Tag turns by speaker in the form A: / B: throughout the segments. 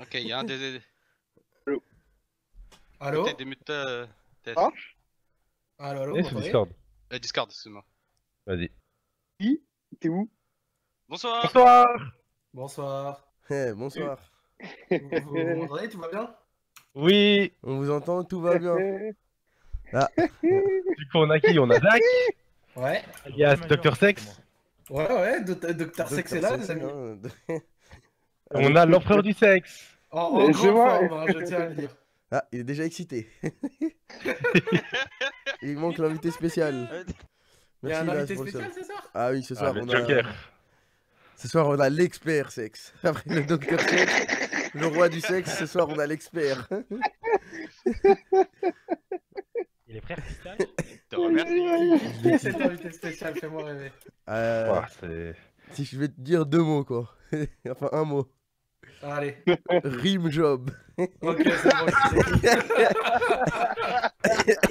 A: Ok, il y a un des.
B: Allô
A: T'es démute euh, TS.
C: Ah
B: Allô, allô,
D: Eh,
B: vous
D: sur Discord.
A: Euh, Discord, excuse-moi.
D: Vas-y.
C: T'es où
A: Bonsoir
D: Bonsoir
B: Bonsoir.
E: Eh, bonsoir.
B: Vous, vous- m'entendez Tout va bien
D: Oui
E: On vous entend, tout va bien.
D: Du coup, on a qui? On a Zach
B: Ouais.
D: alias Dr Sex.
B: Ouais, ouais, Dr Docteur Sex est là, les amis.
D: On a l'empereur du sexe.
B: En, en
C: Je
B: grande forme, hein, je tiens à le dire.
E: Ah, il est déjà excité. il manque l'invité spécial.
B: Il y a un
E: Merci,
B: invité spécial, c'est ça
E: Ah oui, ce
D: Ah,
E: soir,
D: le
E: on a...
D: Joker.
E: ce soir on a l'expert sexe. Après le docteur sexe, le roi du sexe, ce soir on a l'expert.
F: Il est frère Cristal
B: cet invité spécial Fais-moi rêver.
E: Euh,
D: Ouah,
E: si je vais te dire deux mots, quoi. enfin, un mot.
B: Allez.
E: Rime job.
B: Ok, c'est bon.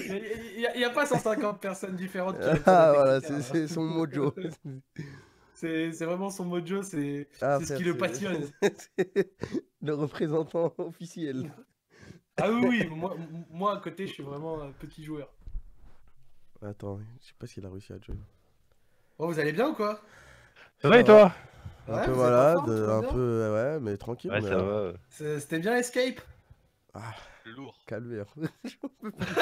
B: Il y a- pas 150 personnes différentes qui
E: Ah voilà,
B: critères,
E: c'est son mojo.
B: C'est c'est vraiment son mojo, c'est
E: Ah,
B: c'est ce qui le passionne.
E: le représentant officiel.
B: Ah oui, oui, moi, moi à côté, je suis vraiment un petit joueur.
E: Attends, je sais pas s'il a réussi à join.
B: Bon, vous allez bien ou quoi?
D: Ça va et toi?
E: Un
B: Ouais,
E: peu malade,
B: va
E: un peu. Ouais, mais tranquille.
D: Ouais, ça va.
B: C'était bien Escape?
A: Lourd.
E: Calvaire. J'en peux plus.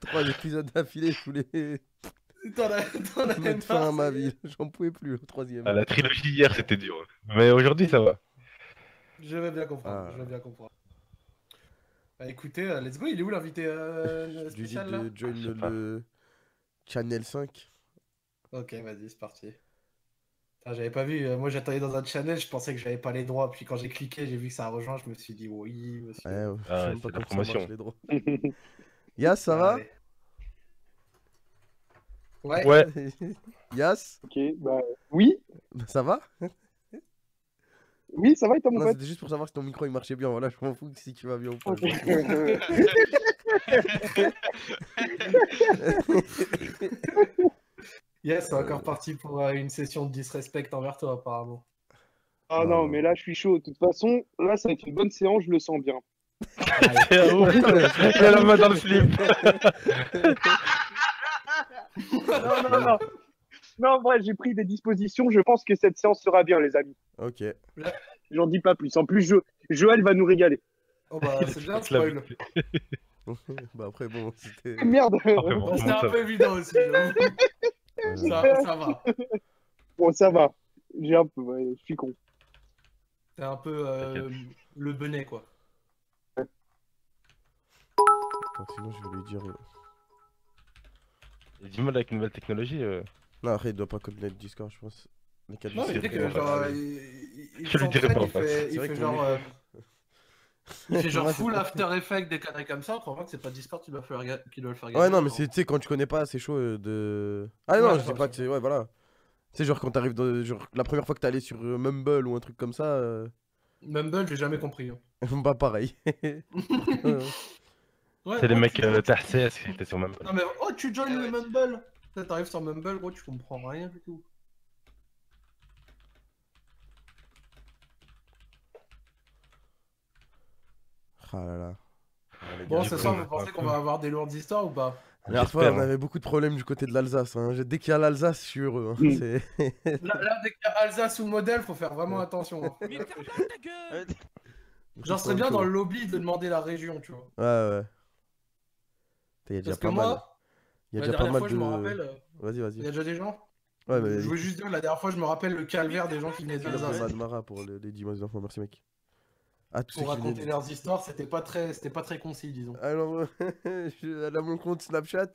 E: Trois épisodes d'affilée, je voulais
B: T'en as,
E: mettre fin à ma vie. J'en pouvais plus, le troisième.
D: Ah, la trilogie hier, c'était dur. Mais aujourd'hui, ça va.
B: Je vais bien comprendre,
E: Ah.
B: je vais bien comprendre. Bah écoutez, euh, let's go, il est où l'invité euh, spécial là?
E: de join
D: Je sais
E: le,
D: pas.
E: le Channel 5.
B: Ok, vas-y, c'est parti. J'avais pas vu, euh, moi j'attendais dans un channel, je pensais que j'avais pas les droits, puis quand j'ai cliqué, j'ai vu que ça a rejoint, je me suis dit oui, monsieur.
E: Ouais, ouais,
D: Ah
E: je sais pas
D: la
E: marche, les droits. Yas, ça va?
B: Ouais,
D: Ouais.
E: Yas?
C: Ok, bah oui,
E: Ça va?
C: Oui, ça va et toi mon pote?
E: c'était juste pour savoir si ton micro il marchait bien. Voilà, je m'en fous si tu vas bien ou pas.
B: Yes, c'est encore parti pour euh, une session de disrespect envers toi apparemment.
C: Ah non, mais là je suis chaud. De toute façon, là ça va être une bonne séance, je le sens bien.
D: Il a la main dans le slip.
C: Non, non, non. Non, en vrai, j'ai pris des dispositions. Je pense que cette séance sera bien, les amis.
E: ok.
C: J'en dis pas plus. En plus, jo- Joël va nous régaler.
B: Oh bah c'est bien, spoil.
E: bah après, bon, c'était.
C: Ah, Merde.
D: Bon,
B: Bon, C'était un peu évident aussi,
E: euh,
B: ça, ça va.
C: Bon, ça va. J'ai un peu. ouais, je suis con.
B: C'est un peu euh, le benet quoi.
E: Attends, sinon, je voulais dire. euh,
D: Il y a du mal avec une nouvelle technologie. euh.
E: Non, après, il doit pas connaître Discord, je pense. Les
B: Non, mais que genre, il, il, il
D: Je lui dirai
B: s'entraîne,
D: pas en
B: il fait, fait genre, euh, il fait genre
E: c'est
B: full After Effects, des conneries comme ça, on comprend pas que c'est pas Discord qui doit, faire qui doit le faire
E: Ouais,
B: gagner,
E: non, mais c'est, tu sais, quand tu connais pas, c'est chaud euh, de. Ah
B: Ouais,
E: non,
B: je
E: je dis pas que c'est. Ouais, voilà. Tu sais, genre quand t'arrives dans. Genre, la première fois que t'es allé sur euh, Mumble ou un truc comme ça. euh,
B: Mumble, j'ai jamais compris. hein.
E: Pas pareil. Euh,
B: Ouais,
D: C'est les mecs euh, TRCS qui étaient sur même.
B: Non mais oh tu joins
A: Ah
B: le
A: ouais.
B: Mumble T'arrives sur Mumble gros tu comprends rien du tout
E: Ah là là. Les
B: Bon ce soir vous pensez qu'on va avoir des lourdes histoires ou pas
E: La dernière fois, on
D: hein.
E: avait beaucoup de problèmes du côté de l'Alsace. Hein. Dès qu'il y a l'Alsace, je suis heureux. hein.
C: Mm.
E: C'est...
B: là, là, dès qu'il y a Alsace ou modèle faut faire vraiment attention hein.
F: Mais ta gueule
B: Genre serait bien dans le lobby de demander la région tu vois
E: Ouais, ouais. Il y a déjà
B: Parce que
E: pas mal.
B: moi
E: Il y a
B: la
E: déjà pas mal
B: fois
E: de.
B: je me rappelle euh,
E: Vas-y,
B: il y a
E: vas-y.
B: déjà des gens
E: Ouais, mais.
B: Je veux juste dire la dernière fois je me rappelle le calvaire des gens qui venaient
E: de Mara pour le- les 10 mois d'enfants, merci mec. Ah, tous
B: pour raconter leurs histoires c'était pas très c'était pas très concis disons
E: Alors, je, a mon compte Snapchat,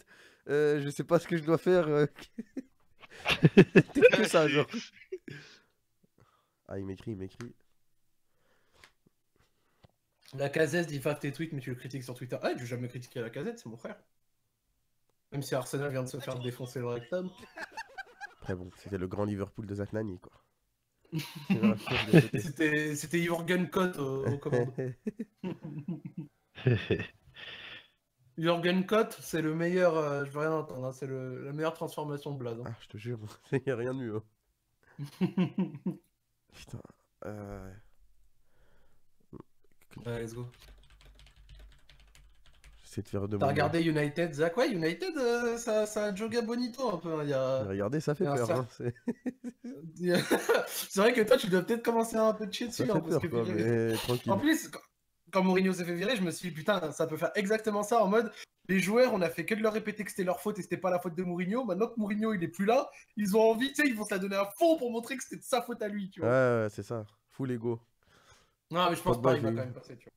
E: euh, je sais pas ce que je dois faire. euh, C'était que ça, genre. Ah, il m'écrit, il m'écrit.
B: La casette dit fact tes tweets, mais tu le critiques sur Twitter. Ah, j'ai jamais critiqué la casette, c'est mon frère. Même si Arsenal vient de se faire défoncer le rectum.
E: Après, bon, c'était le grand Liverpool de Zach Nani, quoi. Voilà, je l'ai sauté.
B: C'était Jürgen Kott au, au commande. Jürgen Kott, c'est le meilleur. euh, je veux rien entendre, hein, c'est la meilleure transformation de Blaze. hein.
E: ah, je te jure, il n'y a rien de mieux. hein. Putain. Euh...
B: Ouais, let's go.
E: J'essaie de faire de
B: T'as regardé United, Zach Ouais, United, euh, ça, ça a joga bonito un peu. hein, Il y a...
E: Regardez, ça fait peur. hein, c'est-
B: c'est vrai que toi, tu dois peut-être commencer à un peu de chier
E: Ça
B: dessus.
E: fait
B: hein, parce que
E: quoi,
B: virer-
E: mais tranquille.
B: En plus, quand- Mourinho s'est fait virer, je me suis dit, putain, ça peut faire exactement ça en mode, les joueurs, on a fait que de leur répéter que c'était leur faute et c'était pas la faute de Mourinho. Maintenant que Mourinho, il est plus là, ils ont envie, tu sais, ils vont se la donner à fond pour montrer que c'était de sa faute à lui, tu
E: Ouais,
B: vois.
E: ouais, c'est ça. Full ego.
B: Non, mais je pense pas, il va quand même passer, tu vois.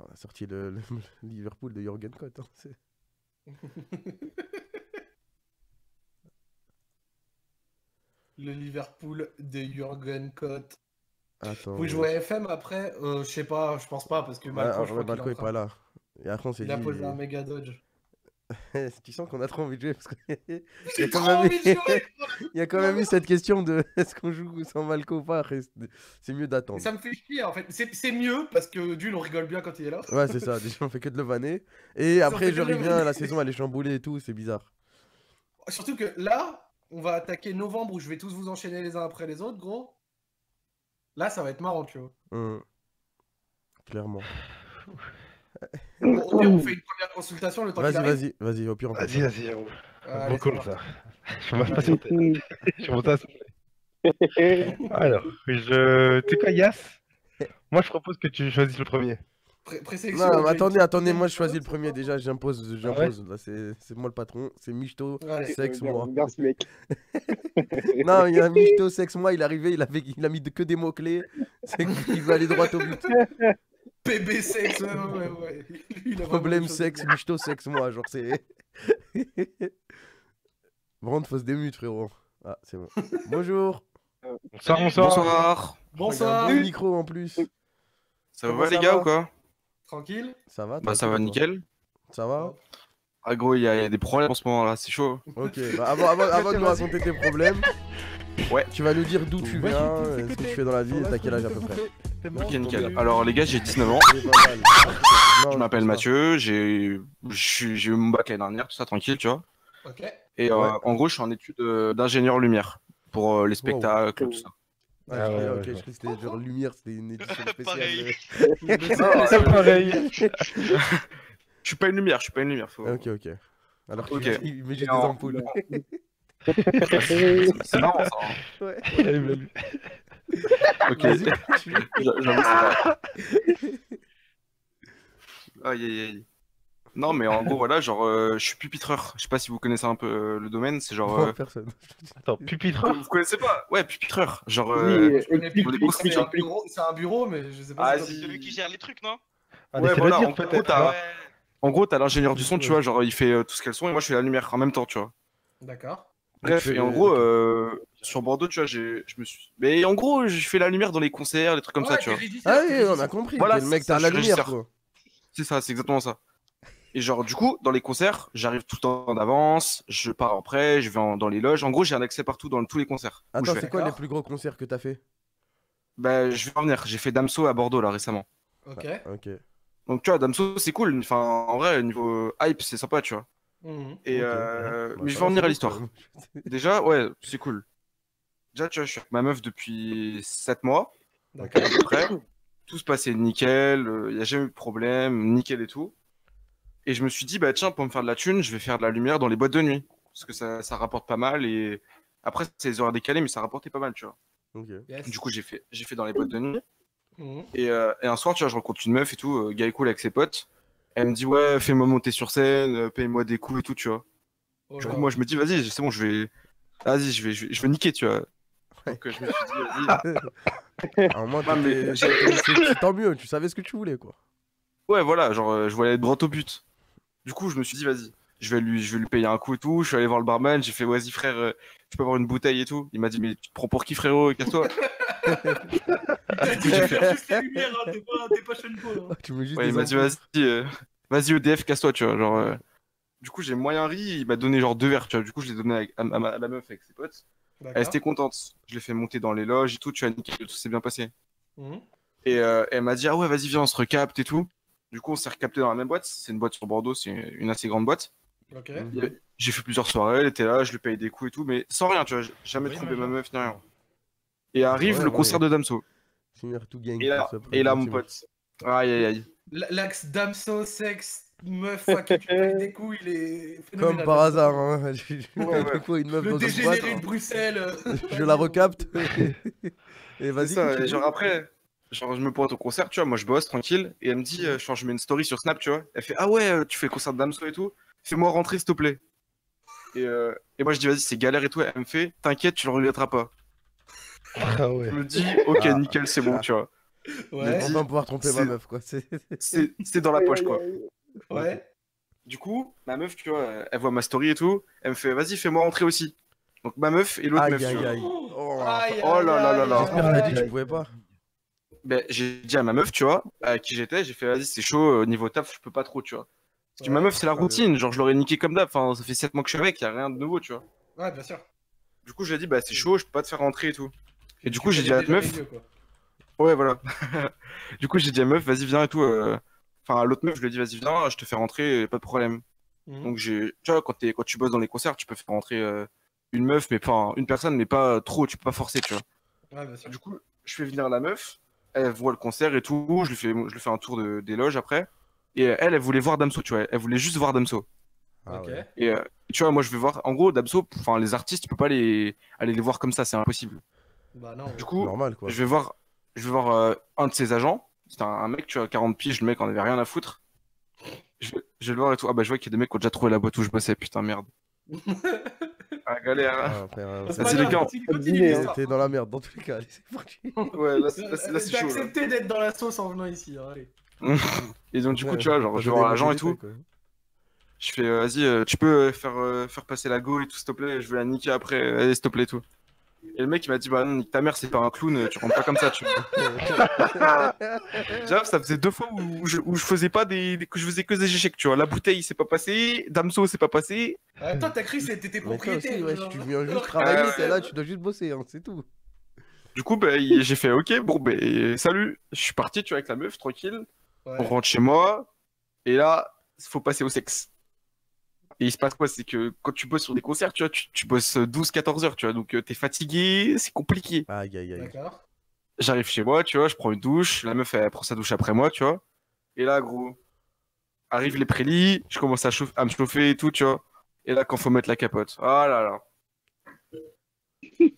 E: On a sorti le, le- Liverpool de Jürgen Klopp. hein,
B: Le Liverpool de Jürgen Klopp.
E: Attends.
B: Vous jouez à FM après? Euh, Je sais pas, je pense pas, parce que Malcolm, je crois en
E: est
B: train-
E: pas là. Et après, on s'est
B: Il a
E: dit.
B: posé un méga dodge.
E: tu sens qu'on a trop envie de jouer parce qu'il y,
B: J'ai
E: a quand
B: trop
E: même-
B: envie de jouer
E: il y a quand même eu cette question de est-ce qu'on joue sans Malco ou pas c'est- C'est mieux d'attendre.
B: Ça me fait chier en fait. C'est c'est mieux parce que d'une, on rigole bien quand il est là.
E: Ouais, c'est ça. Déjà, on fait que de le vanner. Et après,
B: que
E: je reviens, la saison elle est chamboulée et tout, c'est bizarre.
B: Surtout que là, on va attaquer novembre où je vais tous vous enchaîner les uns après les autres, gros. Là, ça va être marrant, tu vois.
E: Hum. Clairement.
B: Bon, au pire, on fait une première consultation le temps qu'il
E: Vas-y,
B: arrive.
E: vas-y, vas-y, au pire,
D: Vas-y, vas-y, Bon
B: parti.
D: ça. Je vais patienter. Je vais. Alors, je. Tu sais quoi, Yas Moi, je propose que tu choisisses le premier.
B: Présélection,
E: Non, attendez, attendez, moi je choisis le premier déjà, j'impose, j'impose. C'est c'est moi le patron, c'est Michto, sexe moi.
C: Merci, mec.
E: Non, il y a Michto, sexe moi, il est arrivé, il, avait, il a mis que des mots-clés. C'est qu'il veut aller droit au but.
B: PB sexe, ouais, ouais, ouais. Lui, il a vraiment
E: Problème sexe, Michto, sexe moi, genre c'est. Brand fausse démute, frérot. Ah, c'est bon. Bonjour.
D: Bonsoir, bonsoir.
G: Bonsoir.
B: Bonsoir.
E: Un bon micro en plus.
G: Ça
E: Comment
G: va
E: ça
G: les gars
E: va
G: ou quoi?
B: Tranquille?
E: Ça va
G: Bah ça va nickel.
E: Ça va?
G: Ah gros, il y, a il y a des problèmes en ce moment là, c'est chaud.
E: Ok, bah avant, avant, avant de nous raconter tes problèmes,
G: Ouais.
E: tu vas nous dire d'où tu viens, euh, ce que tu fais dans la vie et t'as quel âge à peu près.
G: Ok nickel. Alors les gars, j'ai 19 ans. Je m'appelle. Mathieu, j'ai je suis- j'ai eu mon bac l'année dernière, tout ça tranquille, tu vois.
B: Ok.
G: Et euh,
E: Ouais.
G: en gros, je suis en études euh, d'ingénieur lumière pour euh, les spectacles, tout ça.
E: Ah,
D: Ah ouais, ouais,
E: ok,
D: je
E: croyais que c'était genre lumière, c'était une édition spéciale.
A: Pareil.
D: C'est pareil.
G: Je suis pas une lumière, je suis pas une lumière. Faut...
E: Ok, ok. Alors
G: Ok.
E: qu'il il met juste des ampoules.
G: C'est marrant ça. hein.
E: Ouais.
G: Ok. J'avoue, c'est marrant. Aïe aïe aïe. Non mais en gros voilà, genre euh, je suis pupitreur. Je sais pas si vous connaissez un peu euh, le domaine, c'est genre.
E: Non,
G: euh,
E: personne.
D: Attends, pupitre.
G: Vous connaissez pas? Ouais, pupitreur. Genre. euh,
C: Oui,
B: c'est un bureau, c'est un bureau, mais je sais pas
G: Ah,
B: c'est
A: Celui qui gère les trucs, non?
D: Allez,
G: Ouais, voilà,
D: dire
G: en gros,
A: Ouais.
G: En gros, t'as l'ingénieur du son, tu vois, genre il fait euh, tout ce qu'elle son et moi je fais la lumière en même temps, tu vois.
B: D'accord.
G: Bref, et en gros, euh, sur Bordeaux, tu vois, j'ai, je me suis. Mais en gros, je fais la lumière dans les concerts, des trucs comme ça, tu vois.
E: Ah oui, on a compris.
G: Voilà,
E: le mec,
G: c'est ça,
E: t'as la lumière.
G: C'est ça, c'est exactement ça. Et genre, du coup, dans les concerts, j'arrive tout le temps d'avance, je pars après, je vais en- dans les loges. En gros, j'ai un accès partout dans tous les concerts.
E: Attends,
G: vais.
E: c'est quoi les plus gros concerts que t'as fait?
G: Bah, je vais revenir. J'ai fait Damso à Bordeaux là récemment.
B: Ok.
E: Ok.
G: Donc, tu vois, Damso, c'est cool. Enfin, en vrai, niveau hype, c'est sympa, tu vois.
B: Mhm.
G: Et euh,
E: Bah,
G: mais je vais
E: va,
G: en venir à l'histoire. Déjà, ouais, c'est cool. Déjà, tu vois, je suis avec ma meuf depuis 7 mois,
B: D'accord.
G: à peu près. Tout se passait nickel, il n'y a jamais eu de problème, nickel et tout. Et je me suis dit, bah tiens, pour me faire de la thune, je vais faire de la lumière dans les boîtes de nuit. Parce que ça, ça rapporte pas mal. Et après, c'est les horaires décalés, mais ça rapportait pas mal, tu vois.
B: Yes.
G: Du coup, j'ai fait, j'ai fait dans les boîtes de nuit.
B: Mhm.
G: Et, euh, et un soir, tu vois, je rencontre une meuf et tout, euh, gars est cool avec ses potes. Elle me dit, ouais, fais-moi monter sur scène, euh, paye-moi des coups et tout, tu vois.
B: Oh
G: Du coup, moi, je me dis, vas-y, c'est bon, je vais. Vas-y, je vais, je vais, je vais niquer, tu vois. Donc, euh, je me suis dit, vas-y.
E: Alors, moi,
G: Ah, mais
E: tant mieux, tu savais ce que tu voulais, quoi.
G: Ouais, voilà, genre, euh, je voulais aller droit au but. Du coup, je me suis dit, vas-y, je vais lui, je vais lui payer un coup et tout. Je suis allé voir le barman, j'ai fait, vas-y, frère, euh, je peux avoir une bouteille et tout. Il m'a dit, mais tu te prends pour qui, frérot Casse-toi.
B: T'as dit, je fais juste la lumière, hein, t'es pas, t'es pas Sean Paul, hein.
E: Tu mets juste
G: Ouais, il
E: des
G: m'a dit,
E: ampoules.
G: vas-y, euh, vas-y, EDF, casse-toi, tu vois. Genre, euh, Du coup, j'ai moyen ri, il m'a donné genre deux verres, tu vois. Du coup, je l'ai donné à, à ma, à ma meuf avec ses potes. Elle était contente. Je l'ai fait monter dans les loges et tout, tu vois, nickel, tout s'est bien passé.
B: Mhm.
G: Et euh, elle m'a dit, ah ouais, vas-y, viens, on se recapte et tout. Du coup, on s'est recapté dans la même boîte. C'est une boîte sur Bordeaux, c'est une assez grande boîte. J'ai fait plusieurs soirées, elle était là, je lui payais des coups et tout, mais sans rien, tu vois, j'ai jamais
A: Oui,
G: trompé
A: mais
G: ma meuf ni rien. Et arrive
E: Ouais,
G: le
E: ouais.
G: concert de Damso.
E: Finir tout gang.
G: Et là, et là mon pote, Aïe aïe aïe.
B: L'axe Damso, sexe, meuf à qui tu des coups, il est
E: Comme par hasard, hein.
G: Ouais, ouais.
E: une meuf
B: Le
E: dans une boîte,
B: dégénéré
E: hein.
B: de Bruxelles.
E: je la recapte. Et vas-y.
G: genre après, genre je me pointe au concert, tu vois, moi je bosse tranquille, et elle me dit, euh, genre je mets une story sur Snap, tu vois, elle fait Ah ouais, euh, tu fais le concert de Damso et tout, fais-moi rentrer s'il te plaît. Et, euh, et moi je dis Vas-y, c'est galère et tout, elle me fait T'inquiète, tu le regretteras pas.
D: Ah ouais.
G: Je me dis Ok,
E: Ah.
G: nickel, c'est bon, tu vois.
B: Ouais,
G: dis-
E: Enfin pouvoir tromper ma meuf, quoi. C'est-
G: dans la poche, quoi.
B: ouais.
G: Du coup, ma meuf, tu vois, euh, elle voit ma story et tout, elle me fait Vas-y, fais-moi rentrer aussi. Donc ma meuf et l'autre
E: Aïe,
G: meuf, tu
E: aïe,
G: vois.
E: aïe. Oh.
B: Aïe,
G: Oh là là là là.
B: aïe,
E: J'espère qu'elle a dit que tu pouvais pas.
G: Ben, j'ai dit à ma meuf, tu vois, à qui j'étais, j'ai fait Vas-y, c'est chaud, au niveau taf, je peux pas trop, tu vois. Parce que ma meuf, c'est la routine, genre je l'aurais niqué comme d'hab, enfin, ça fait 7 mois que je suis avec, y a rien de nouveau, tu vois.
B: Ouais, bien sûr.
G: Du coup, j'ai dit, bah c'est chaud, je peux pas te faire rentrer et tout. Et du coup, j'ai dit à la meuf, ouais, voilà. du coup, j'ai dit à la meuf, vas-y, viens et tout. euh, Enfin, à l'autre meuf, je lui ai dit, vas-y, viens, je te fais rentrer, pas de problème.
B: Mhm.
G: Donc, j'ai, tu vois, quand, quand tu bosses dans les concerts, tu peux faire rentrer euh, une meuf, mais pas une personne, mais pas trop, tu peux pas forcer, tu vois.
B: Ouais, bien sûr.
G: Du coup, je fais venir la meuf, elle voit le concert et tout, je lui fais, je lui fais un tour de, des loges après. Et euh, elle, elle voulait voir Damso, tu vois, elle voulait juste voir Damso.
E: Ah ouais.
G: Et euh, tu vois, moi, je vais voir, en gros, Damso, enfin, les artistes, tu peux pas les, aller les voir comme ça, c'est impossible.
B: Bah non.
G: Du coup,
E: Normal, quoi.
G: je vais voir, je vais voir euh, un de ses agents. C'est un, un mec, tu vois, 40 piges, le mec en avait rien à foutre. Je vais, je vais le voir et tout. Ah bah je vois qu'il y a des mecs qui ont déjà trouvé la boîte où je bossais, putain merde. ah galère. hein.
E: Ah, euh,
B: C'est
G: les gars.
E: t'es- dans la merde dans tous les cas. Allez, c'est parti.
G: Ouais, là, c'est- là, c'est- là, c'est
B: T'as
G: chaud. là.
B: accepté d'être dans la sauce en venant ici, hein, allez.
G: Et donc du coup,
E: Ouais,
G: tu vois, genre, je vais voir l'agent et tout.
E: quoi.
G: Je fais, euh, vas-y, euh, tu peux faire, faire passer la go et tout, s'il te plaît. Je vais la niquer après, allez, s'il te plaît, et tout. Et le mec, il m'a dit, bah non, ta mère, c'est pas un clown, euh, tu rentres pas comme ça, tu vois. J'avoue, ça faisait deux fois où je, où je faisais pas des, des- que je faisais que des échecs, tu vois. La bouteille, c'est pas passé, Damso, c'est pas passé.
B: Euh, toi, t'as cru que c'était propriétaires.
E: ouais, tu viens juste travailler, t'es là, tu dois juste bosser, hein, c'est tout.
G: Du coup, bah, j'ai fait, ok, bon, ben, salut. Je suis parti, tu vois, avec la meuf, tranquille.
B: Ouais.
G: On rentre chez moi. Et là, il faut passer au sexe. Et il se passe quoi? C'est que quand tu bosses sur des concerts, tu vois, tu, tu bosses 12-14 heures, tu vois. Donc, euh, t'es fatigué, c'est compliqué.
E: Aïe, aïe, aïe.
B: D'accord.
G: J'arrive chez moi, tu vois, je prends une douche. La meuf, elle prend sa douche après moi, tu vois. Et là, gros, arrivent les prélis. Je commence à, me chauffer et tout, tu vois. Et là, quand faut mettre la capote. Ah là là.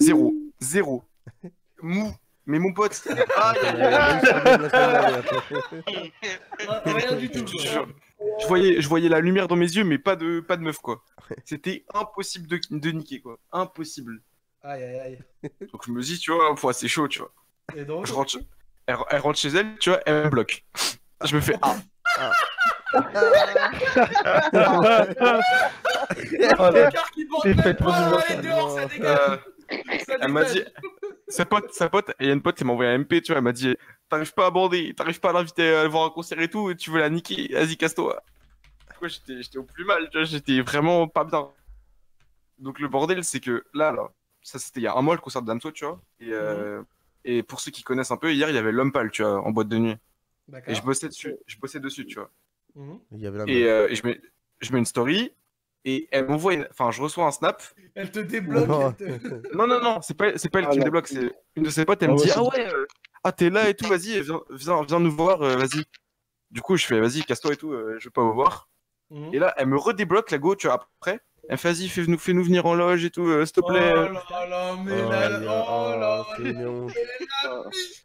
G: Zéro. Zéro. Mou. Mais mon pote. Aïe, aïe, aïe.
B: Ah, Rien du tout.
G: Je
B: quoi.
G: voyais, je voyais la lumière dans mes yeux, mais pas de, pas de meuf, quoi. C'était impossible de, de niquer, quoi. Impossible.
B: Aïe, aïe, aïe.
G: Donc je me dis, tu vois, c'est chaud, tu vois.
B: Et donc
G: Je rentre, chez- elle, elle rentre chez elle, tu vois, elle me bloque. Je me fais, ah,
D: Oh fait pour
B: dégage.
G: euh, elle m'a dit. Sa pote, sa pote, et il y a une pote, elle m'a envoyé un MP, tu vois, elle m'a dit, t'arrives pas à bander, t'arrives pas à l'inviter à aller voir un concert et tout, et tu veux la niquer, vas-y, casse-toi. J'étais j'étais au plus mal, tu vois, j'étais vraiment pas bien. Donc le bordel, c'est que là, là, ça c'était il y a un mois le concert de Damso, tu vois, et, euh, et pour ceux qui connaissent un peu, hier, il y avait l'homme pâle, tu vois, en boîte de nuit. Et je bossais dessus, je bossais dessus, tu vois.
B: Mhm.
E: Il y avait la
G: Et, euh, et je, mets, je mets une story, et elle m'envoie une... Enfin, je reçois un snap.
B: Elle te débloque. Elle te-
G: Non, non, non, c'est pas, c'est pas elle
C: Ah,
G: qui me débloque, c'est une de ses potes, elle
C: Ah
G: me dit
C: c'est-
G: Ah ouais, euh, ah t'es là et tout, vas-y, viens, viens, viens nous voir, euh, vas-y. Du coup, je fais Vas-y, casse-toi et tout, euh, je veux pas vous voir.
B: Mhm.
G: Et là, elle me redébloque la go, tu vois, après. Elle fait Vas-y, fais-nous fais -nous venir en loge et tout, euh, s'il te
B: Oh
G: plaît.
B: là là, mais
E: Oh,
B: là,
E: a-
B: oh là,
E: oh, c'est mignon.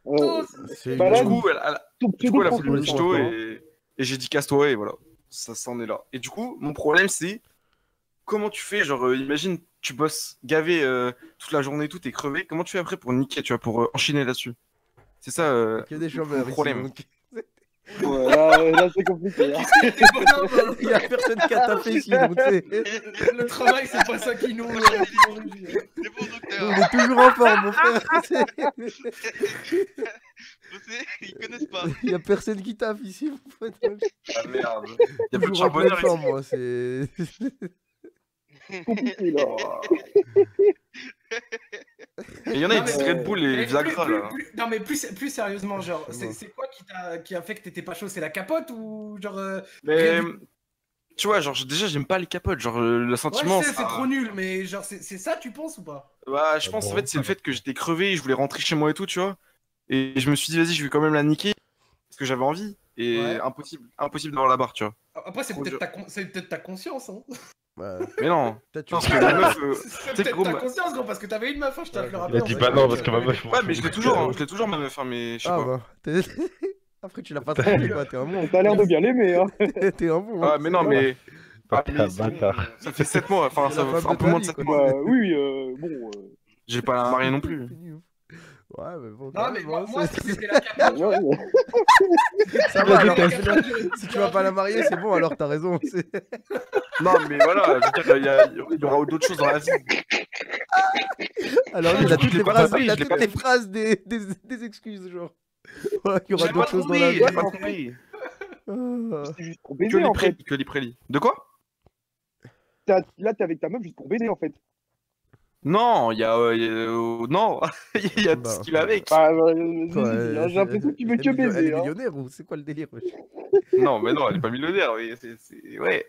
C: Oh,
E: C'est
C: Bah
G: Du
C: là,
G: coup, elle, du coup, elle a fait le et, et j'ai dit Casse-toi et voilà. Ça s'en est là. Et du coup, mon problème, c'est comment tu fais Genre, euh, imagine, tu bosses gavé euh, toute la journée et tout, t'es crevé. Comment tu fais après pour niquer, tu vois, pour euh, enchaîner là-dessus? C'est ça. euh,
E: Que des chômeurs ici,
G: problème.
E: donc.
C: Ouais, là, là, c'est compliqué. hein.
E: Il y a personne qui a tapé ici, donc c'est-
B: hein. Le travail, c'est pas ça qui nous. euh.
A: C'est bon,
E: on
A: docteur.
E: est toujours en forme, mon frère.
A: Vous savez, Ils connaissent pas.
E: Il y a personne qui tape ici, mon pote.
G: Ah merde. Il y a plus de
E: Toujours en pleine
G: charbonneur ici.
E: forme, moi, c'est.
C: compliqué, là.
G: Et il y en a, ils disent Red Bull et Viagra là.
B: plus- Non mais plus, plus sérieusement, genre, c'est quoi qui, t'a- qui a fait que t'étais pas chaud? C'est la capote ou genre... euh,
G: Mais tu vois, genre déjà j'aime pas les capotes, genre le
B: Ouais,
G: sentiment.
B: je sais,
G: ça-
B: c'est trop nul, mais genre, c'est c'est ça, tu penses ou pas?
G: Bah, je pense en fait c'est le fait que j'étais crevé, je voulais rentrer chez moi et tout, tu vois. Et je me suis dit vas-y, je vais quand même la niquer. Parce que j'avais envie. Et
B: Ouais.
G: impossible, impossible d'avoir la barre, tu vois.
B: Après, c'est peut-être ta, con- c'est peut-être ta conscience. Hein.
E: Ouais,
G: Mais non,
E: peut-être
G: que la meuf. euh,
B: C'est peut-être ta
G: ma-
B: conscience, gros, parce que t'avais une meuf, hein, je à te le rappeler.
D: Il a dit
B: fait.
D: bah non, parce que ma meuf.
G: Ouais, mais je l'ai toujours, hein, je l'ai toujours ma meuf, hein, mais je sais
E: Ah
G: pas.
E: bah. Après, tu l'as pas trompé, quoi. T'es un bon.
C: T'as l'air de bien l'aimer, hein.
E: T'es un bon. hein.
G: Ah, mais non, mais. Ah, mais bon,
D: bâtard.
G: ça fait 7 mois, enfin, ça fait un peu moins de
E: vie,
G: 7
E: quoi.
G: mois.
C: Bah, oui, euh, bon. euh,
G: J'ai pas la mariée non plus.
E: Ouais, mais bon.
B: Non, mais moi, moi, c'était la
C: ouais.
E: Ça
B: si
E: va, alors, si tu vas pas la marier, c'est bon, alors t'as raison.
G: Non, mais voilà, je veux dire, il y, aura d'autres choses dans la vie.
E: Alors, il a toutes les phrases, il a toutes les phrases des, des, des excuses, genre. Ouais, il y aura d'autres choses dans la vie.
G: j'ai pas compris.
E: Ah.
C: C'est juste pour
G: Que
C: baiser, en fait.
G: l'Iprelli, que l'Iprelli. De quoi?
C: Là, t'es avec ta meuf juste pour baiser, en fait.
G: Non, il y a. euh, a- euh, non, il y a tout ce qui va avec.
C: Bah, euh, j'ai l'impression que tu veux
E: elle
C: que
E: est milli- Elle
C: baiser,
E: est
C: hein.
E: millionnaire ou c'est quoi le délire
G: Non, mais non, elle est pas millionnaire. Oui, c'est, c'est- Ouais.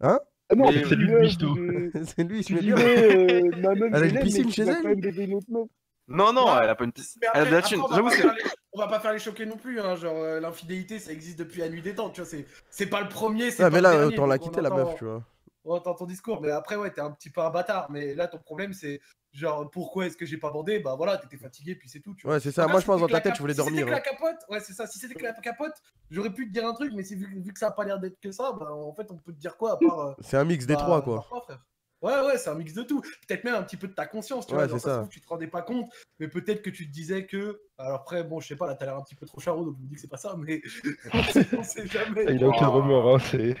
C: Ah non,
G: Mais
D: c'est lui le
C: euh,
E: C'est lui,
C: euh, ma meuf,
E: Elle a
C: je
E: une piscine
C: mais
E: chez elle
C: quand même baiser une autre meuf.
G: Non, non, elle a pas une piscine.
B: Mais
G: Elle a de la thune.
B: on,
G: J'avoue,
B: va pas
G: c'est.
B: faire les- on va pas faire les choquer non plus, hein. genre euh, l'infidélité ça existe depuis la nuit des temps, tu vois, c'est c'est pas le premier, pas
E: mais là,
B: dernier,
E: autant la
B: donc on
E: quitter la meuf, tu vois.
B: On entend ton discours, mais après ouais, t'es un petit peu un bâtard, mais là ton problème c'est genre pourquoi est-ce que j'ai pas bandé? Bah voilà, t'étais fatigué puis c'est tout, tu vois.
E: Ouais, c'est ça.
B: Après,
E: Moi, je pense dans ta
B: que
E: tête, tu voulais
B: cap- si
E: dormir.
B: c'était que
E: hein.
B: la capote, ouais c'est ça, si c'était que la capote, j'aurais pu te dire un truc, mais vu, vu que ça a pas l'air d'être que ça, bah en fait on peut te dire quoi à part... euh,
E: C'est un mix des
B: bah,
E: trois, quoi.
B: frère. Ouais, ouais, c'est un mix de tout. Peut-être même un petit peu de ta conscience, tu
E: Ouais,
B: vois. ça tu te rendais pas compte, mais peut-être que tu te disais que. Alors après, bon, je sais pas, là, t'as l'air un petit peu trop charron, donc je me dis que c'est pas ça, mais on sait, on sait jamais.
D: Il a aucun remords, hein, c'est.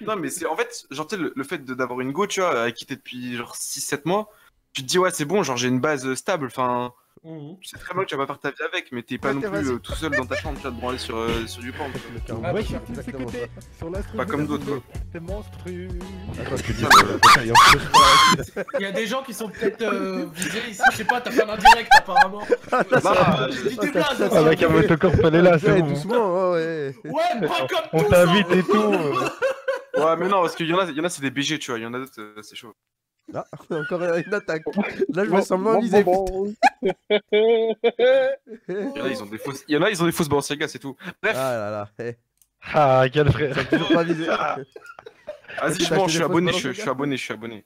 G: Non, mais c'est en fait, genre, tu sais, le, le fait d'avoir une go, tu vois, avec qui t'es depuis genre 6-7 mois, tu te dis, ouais, c'est bon, genre, j'ai une base euh, stable. Enfin,
B: Mhm.
G: tu sais très bien que tu vas pas faire ta vie avec, mais t'es pas
E: Ouais,
G: non
E: t'es
G: plus euh, tout seul dans ta chambre, tu vas te branler sur, euh, sur du vois.
B: Ah,
E: Ouais,
B: bah,
E: c'est
G: Pas comme d'autres, quoi.
F: C'est monstrueux.
D: Dis, il y a
B: des gens qui sont peut-être euh, visés ici, je sais pas, t'as fait un indirect apparemment.
G: Bah,
B: dis blagues,
D: Ah, mec,
B: c'est
D: un motocorp, elle est là, c'est bon.
E: doucement, ouais, ouais.
B: Pas comme
D: On
B: tous,
D: t'invite
B: hein.
D: et tout.
G: Ouais, mais non, parce qu'il y en a, il y en a c'est des BG, tu vois, il y en a d'autres, euh, c'est chaud.
E: Ah, encore une attaque. Là, je me sens moins visé.
G: Il y en a, ils ont des fausses, il y en a, ils ont des fausses Balenciaga, c'est tout. Bref,
E: Ah là là. eh,
D: Ah, quel frère.
E: t'as toujours pas visé.
G: Ah. vas-y, je pense,
E: acheté
G: je suis abonné, je suis abonné, je suis abonné.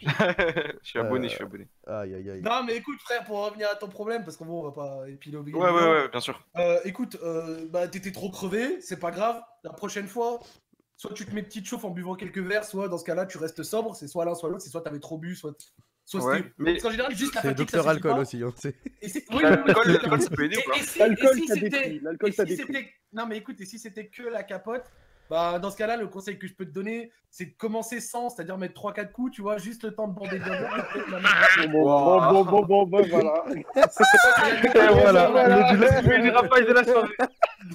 G: Je suis abonné, je suis abonné.
E: Aïe aïe aïe.
B: Non, mais écoute, frère, pour revenir à ton problème, parce qu'on bon, on va pas épiloguer.
G: Ouais, ouais, ouais, bien sûr.
B: Euh, écoute, euh, bah, t'étais trop crevé, c'est pas grave. La prochaine fois, soit tu te mets petite chauffe en buvant quelques verres, soit dans ce cas-là, tu restes sobre. C'est soit l'un, soit l'autre. C'est soit t'avais trop bu, soit. soit
G: Ouais,
B: c'était-
G: mais-
B: Parce qu'en général, juste la
E: C'est
B: fatigue, ça
E: docteur alcool
B: pas.
E: aussi. Hein. c'est-
B: Et c'est- oui,
G: L'alcool, l'alcool, ça peut aider ou pas
C: L'alcool,
B: si c'était- Non, mais écoute, et si c'était que la capote, bah dans ce cas-là, le conseil que je peux te donner, c'est de commencer sans, c'est-à-dire mettre 3-4 coups, tu vois, juste le temps de bander bien.
C: Bon, bon, bon, bon, bon, bon, voilà.
D: Et voilà,
C: Voilà.
D: le du- le dérapage de la soirée.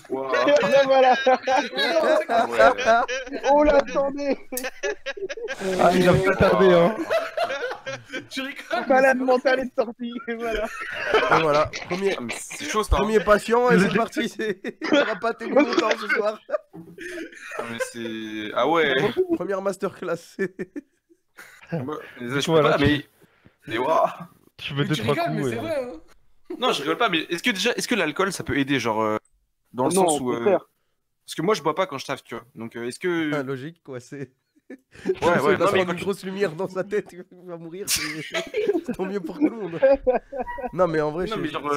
G: Wow.
C: voilà. Là, attendez.
D: Ah, il a pas tardé, hein.
B: Tu rigoles
C: Malade mental est sorti. Et voilà.
E: Et voilà, premier, premier patient et c'est parti. Il aura pas longtemps ce soir.
G: Ah, mais c'est. Ah ouais.
E: Première masterclass.
G: Moi, mais je peux
D: Voilà,
G: pas,
D: tu-
G: mais. Mais waouh.
D: Tu veux deux,
B: tu
D: trois
B: rigoles, mais
D: coups.
B: c'est
D: euh.
B: vrai. Hein.
G: Non, je rigole pas, mais est-ce que déjà, est-ce que l'alcool ça peut aider, genre. euh, dans le
C: Non,
G: sens où. euh. Parce que moi je bois pas quand je taffe, tu vois. Donc euh, est-ce que.
E: Ah, Logique, quoi. C'est.
G: Ouais, ouais,
E: va
G: non, mais
E: une
G: tu-
E: grosse lumière dans sa tête, il va mourir. Tant mieux pour tout le monde. Non, mais en vrai,
G: Non,
E: je
G: mais
E: suis-
G: genre.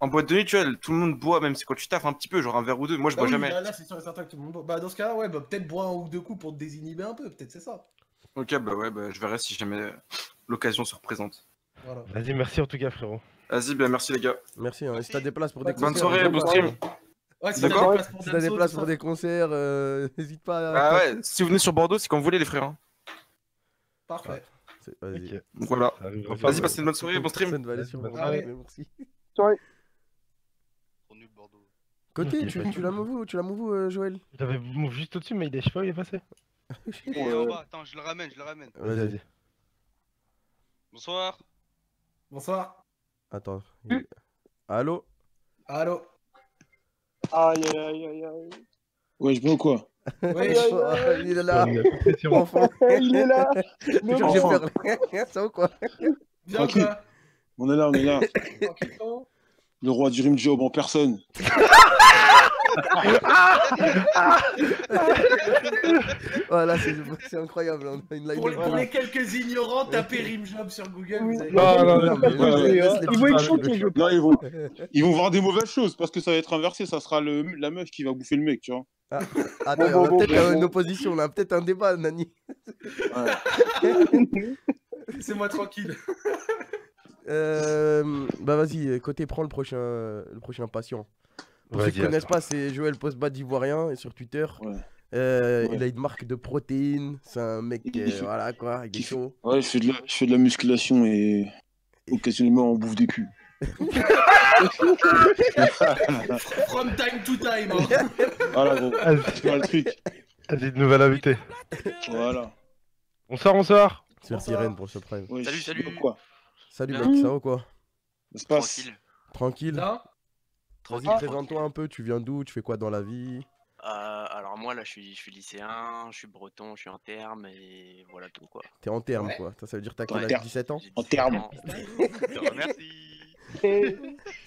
G: En boîte de nuit, tu vois, tout le monde boit, même si quand tu taffes un petit peu, genre un verre ou deux. Moi je
B: Ah
G: bois
B: oui,
G: jamais.
B: Là, là, c'est sûr et certain que tout le monde boit. Bah dans ce cas, ouais, bah peut-être boire un ou deux coups pour te désinhiber un peu, peut-être c'est ça.
G: Ok, bah ouais, bah je verrai si jamais l'occasion se représente.
B: Voilà.
D: Vas-y, merci en tout cas, frérot.
G: Vas-y, bah merci les gars.
E: Merci, hein. Si t'as des places pour des
B: Bonne
E: concerts.
G: Bonne soirée, bon stream.
B: Ouais, si
G: D'accord.
B: t'as des places pour
E: Si t'as des places pour des concerts, euh, n'hésite pas à.
G: Ah ouais, si vous venez sur Bordeaux, c'est quand vous voulez les frères. hein.
B: Parfait.
E: C'est- Vas-y.
G: Voilà.
E: Vas-y,
D: pas.
G: Vas-y, passez une bonne soirée, bon stream.
E: Merci. Côté, tu,
D: pas
E: tu l'as move où, tu l'as move où, euh, Joël?
D: J'avais move juste au-dessus, mais il est, je sais pas où il est passé.
A: Il est en bas, attends, je le ramène, je le ramène.
D: Vas-y, vas-y.
A: Bonsoir.
B: Bonsoir.
E: Attends. il- Allô?
B: Allô?
C: Aïe, aïe, aïe, aïe.
H: Ouais, je vois quoi?
B: Oui.
E: Il est là,
D: Il
E: enfant.
C: Est là.
E: J'ai peur. Ça ou quoi?
B: Bien
H: Tranquille.
B: quoi
H: On est là, on est là. Le roi du rim job en personne.
E: Voilà, c'est c'est incroyable. On a une live.
B: Pour, les- pour les quelques ignorants, tapez Rimjob sur Google.
C: Oui.
B: vous allez-
D: Non, non, non,
E: mais
H: ouais,
E: laisse
H: ouais.
E: les
C: Ils vont être choqués,
H: Non, ils vont, ils vont voir des mauvaises choses parce que ça va être inversé. Ça sera le, la meuf qui va bouffer le mec, tu vois.
E: Attends,
C: Bon,
E: on a
C: bon,
E: peut-être
C: bon,
E: euh, une opposition, on a peut-être un débat, Nani.
B: Laissez-moi tranquille.
E: Euh, bah vas-y, côté prends le prochain, le prochain patient. Pour ceux qui
D: Vas-y,
E: connaissent pas, c'est Joël Postbat d'Ivoirien et sur Twitter.
H: Ouais.
E: Euh,
H: Ouais.
E: Il a une marque de protéines, c'est un mec, euh,
H: fait-
E: voilà quoi, il est chaud.
H: Ouais, je fais de la, je fais de la musculation et occasionnellement on bouffe des culs.
B: From time to time. hein.
H: Voilà, gros.
D: Vas-y,
H: Tu vois le truc.
D: vas-y, de nouvelle invitée.
H: Voilà.
D: Bonsoir, bonsoir.
E: Merci
B: Bonsoir.
E: Ren pour ce prime.
H: Ouais,
I: Salut, salut.
H: Quoi
E: Salut mec, ça va quoi?
H: Ça se passe
I: Tranquille.
E: Tranquille
B: Là,
I: Tranquille.
E: présente-toi un peu, tu viens d'où, tu fais quoi dans la vie?
I: Euh, alors moi là je suis, je suis lycéen, je suis breton, je suis en terme et voilà tout quoi.
E: T'es en terme
B: Ouais.
E: quoi, ça, ça veut dire que t'as quel âge
H: terme.
E: 17 ans?
H: En
I: 17
H: terme.
I: ans. Je te remercie.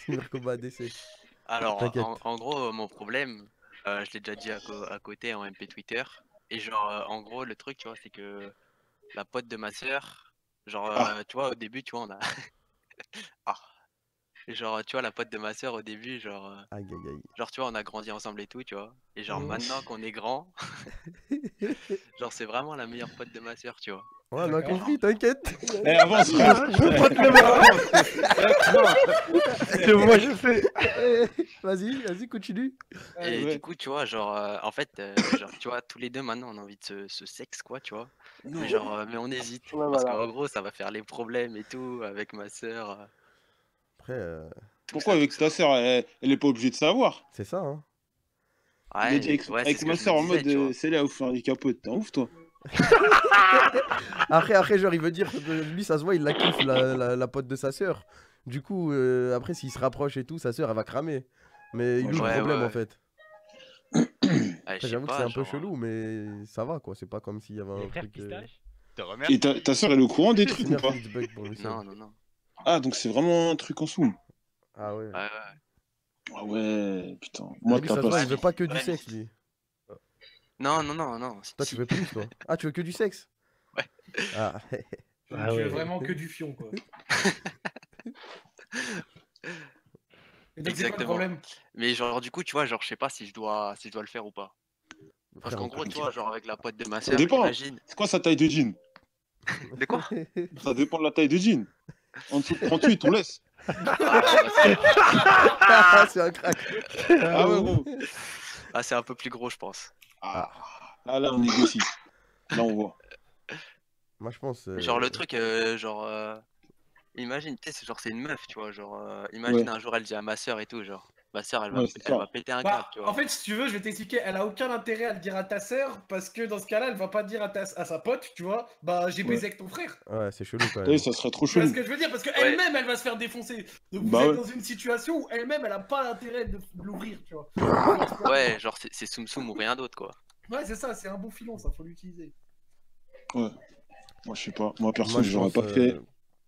E: Mirko ADC.
I: Alors
E: T'inquiète.
I: en, en gros mon problème, euh, je l'ai déjà dit à, côté en MP Twitter et genre euh, en gros le truc tu vois c'est que la pote de ma sœur, genre
H: Ah.
I: euh, tu vois au début tu vois on a ah Et genre tu vois la pote de ma sœur au début genre euh,
E: Aïe aïe aïe.
I: genre tu vois on a grandi ensemble et tout tu vois et genre maintenant qu'on est grand genre c'est vraiment la meilleure pote de ma sœur tu vois.
E: Ouais, on a compris, t'inquiète.
H: Eh, avance,
D: Que moi, je sais.
E: vas-y, vas-y, continue.
I: Et
H: ouais.
I: du coup, tu vois, genre, euh, en fait, euh, genre, tu vois, tous les deux maintenant, on a envie de se, se sexe, quoi, tu vois. Mais genre, euh, mais on hésite.
C: Ouais,
I: parce
C: voilà.
I: qu'en gros, ça va faire les problèmes et tout avec ma sœur. Euh,
E: Après, euh,
H: Pourquoi avec ta sœur, elle, elle est pas obligée de savoir
E: c'est ça, hein.
I: Ouais,
H: avec
I: ouais,
H: ma
I: me
H: en
I: disais,
H: mode euh, c'est là où faire des capotes, t'es ouf toi
E: Après, après, genre, il veut dire que lui, ça se voit, il la kiffe, la, la, la pote de sa sœur. Du coup, euh, après, s'il se rapproche et tout, sa sœur, elle va cramer. Mais il
I: Ouais,
E: le problème
I: ouais.
E: en fait J'avoue que c'est un peu chelou, mais ça va quoi. C'est pas comme s'il y avait un truc. euh.
H: Et ta, ta sœur elle est au courant des trucs ou pas.
I: Non, non, non.
H: Ah donc c'est vraiment un truc en sous.
E: Ah ouais.
H: Ah ouais, putain. Moi
E: lui,
H: t'as pas.
E: il veut pas que du
I: Ouais,
E: sexe, lui.
I: Non, non, non, non.
E: Toi, tu veux plus, toi Ah, tu veux que du sexe
I: Ouais.
E: Ah,
B: tu
D: Ah
B: veux
D: ouais.
B: vraiment que du fion, quoi. Et donc, c'est quoi le
I: Exactement.
B: problème
I: Mais genre, du coup, tu vois, genre, je sais pas si je dois, si je dois le faire ou pas. Parce qu'en
E: on
I: gros, tu vois, genre, avec la pote de ma
H: Ça
I: sœur,
H: dépend.
I: imagine.
H: C'est quoi sa taille de jean?
I: De quoi?
H: Ça dépend de la taille de jean. En dessous de 38, on laisse.
E: Ah, c'est un crack.
H: Ah ouais gros.
I: Ah, c'est un peu plus gros, je pense.
H: Ah, là, là on négocie. Là on voit.
E: Moi, je pense. euh,
I: Genre le truc, euh, genre, euh, imagine, tu sais, c'est genre c'est une meuf, tu vois, genre, euh, imagine
H: Ouais.
I: un jour elle dit à ma soeur et tout, genre, ma soeur elle va,
H: Ouais, c'est
I: elle
H: ça.
I: va péter un
B: Bah,
I: câble, tu vois.
B: en fait, si tu veux, je vais t'expliquer. Elle a aucun intérêt à le dire à ta sœur parce que dans ce cas-là, elle va pas dire à, ta... à sa pote, tu vois. Bah, j'ai
H: Ouais.
B: baisé avec ton frère.
E: Ouais, c'est chelou quand même.
H: vu, ça serait trop chelou.
B: ce que je veux dire? Parce qu'elle-même, elle va se faire défoncer. Donc vous
H: Bah
B: êtes
H: ouais.
B: dans une situation où elle-même, elle a pas l'intérêt de l'ouvrir, tu vois.
I: Ouais, genre c'est- c'est Soum Soum ou rien d'autre, quoi.
B: Ouais, c'est ça, c'est un bon filon, ça, faut l'utiliser.
H: Moi je sais pas. Moi perso j'aurais pas fait.
E: euh,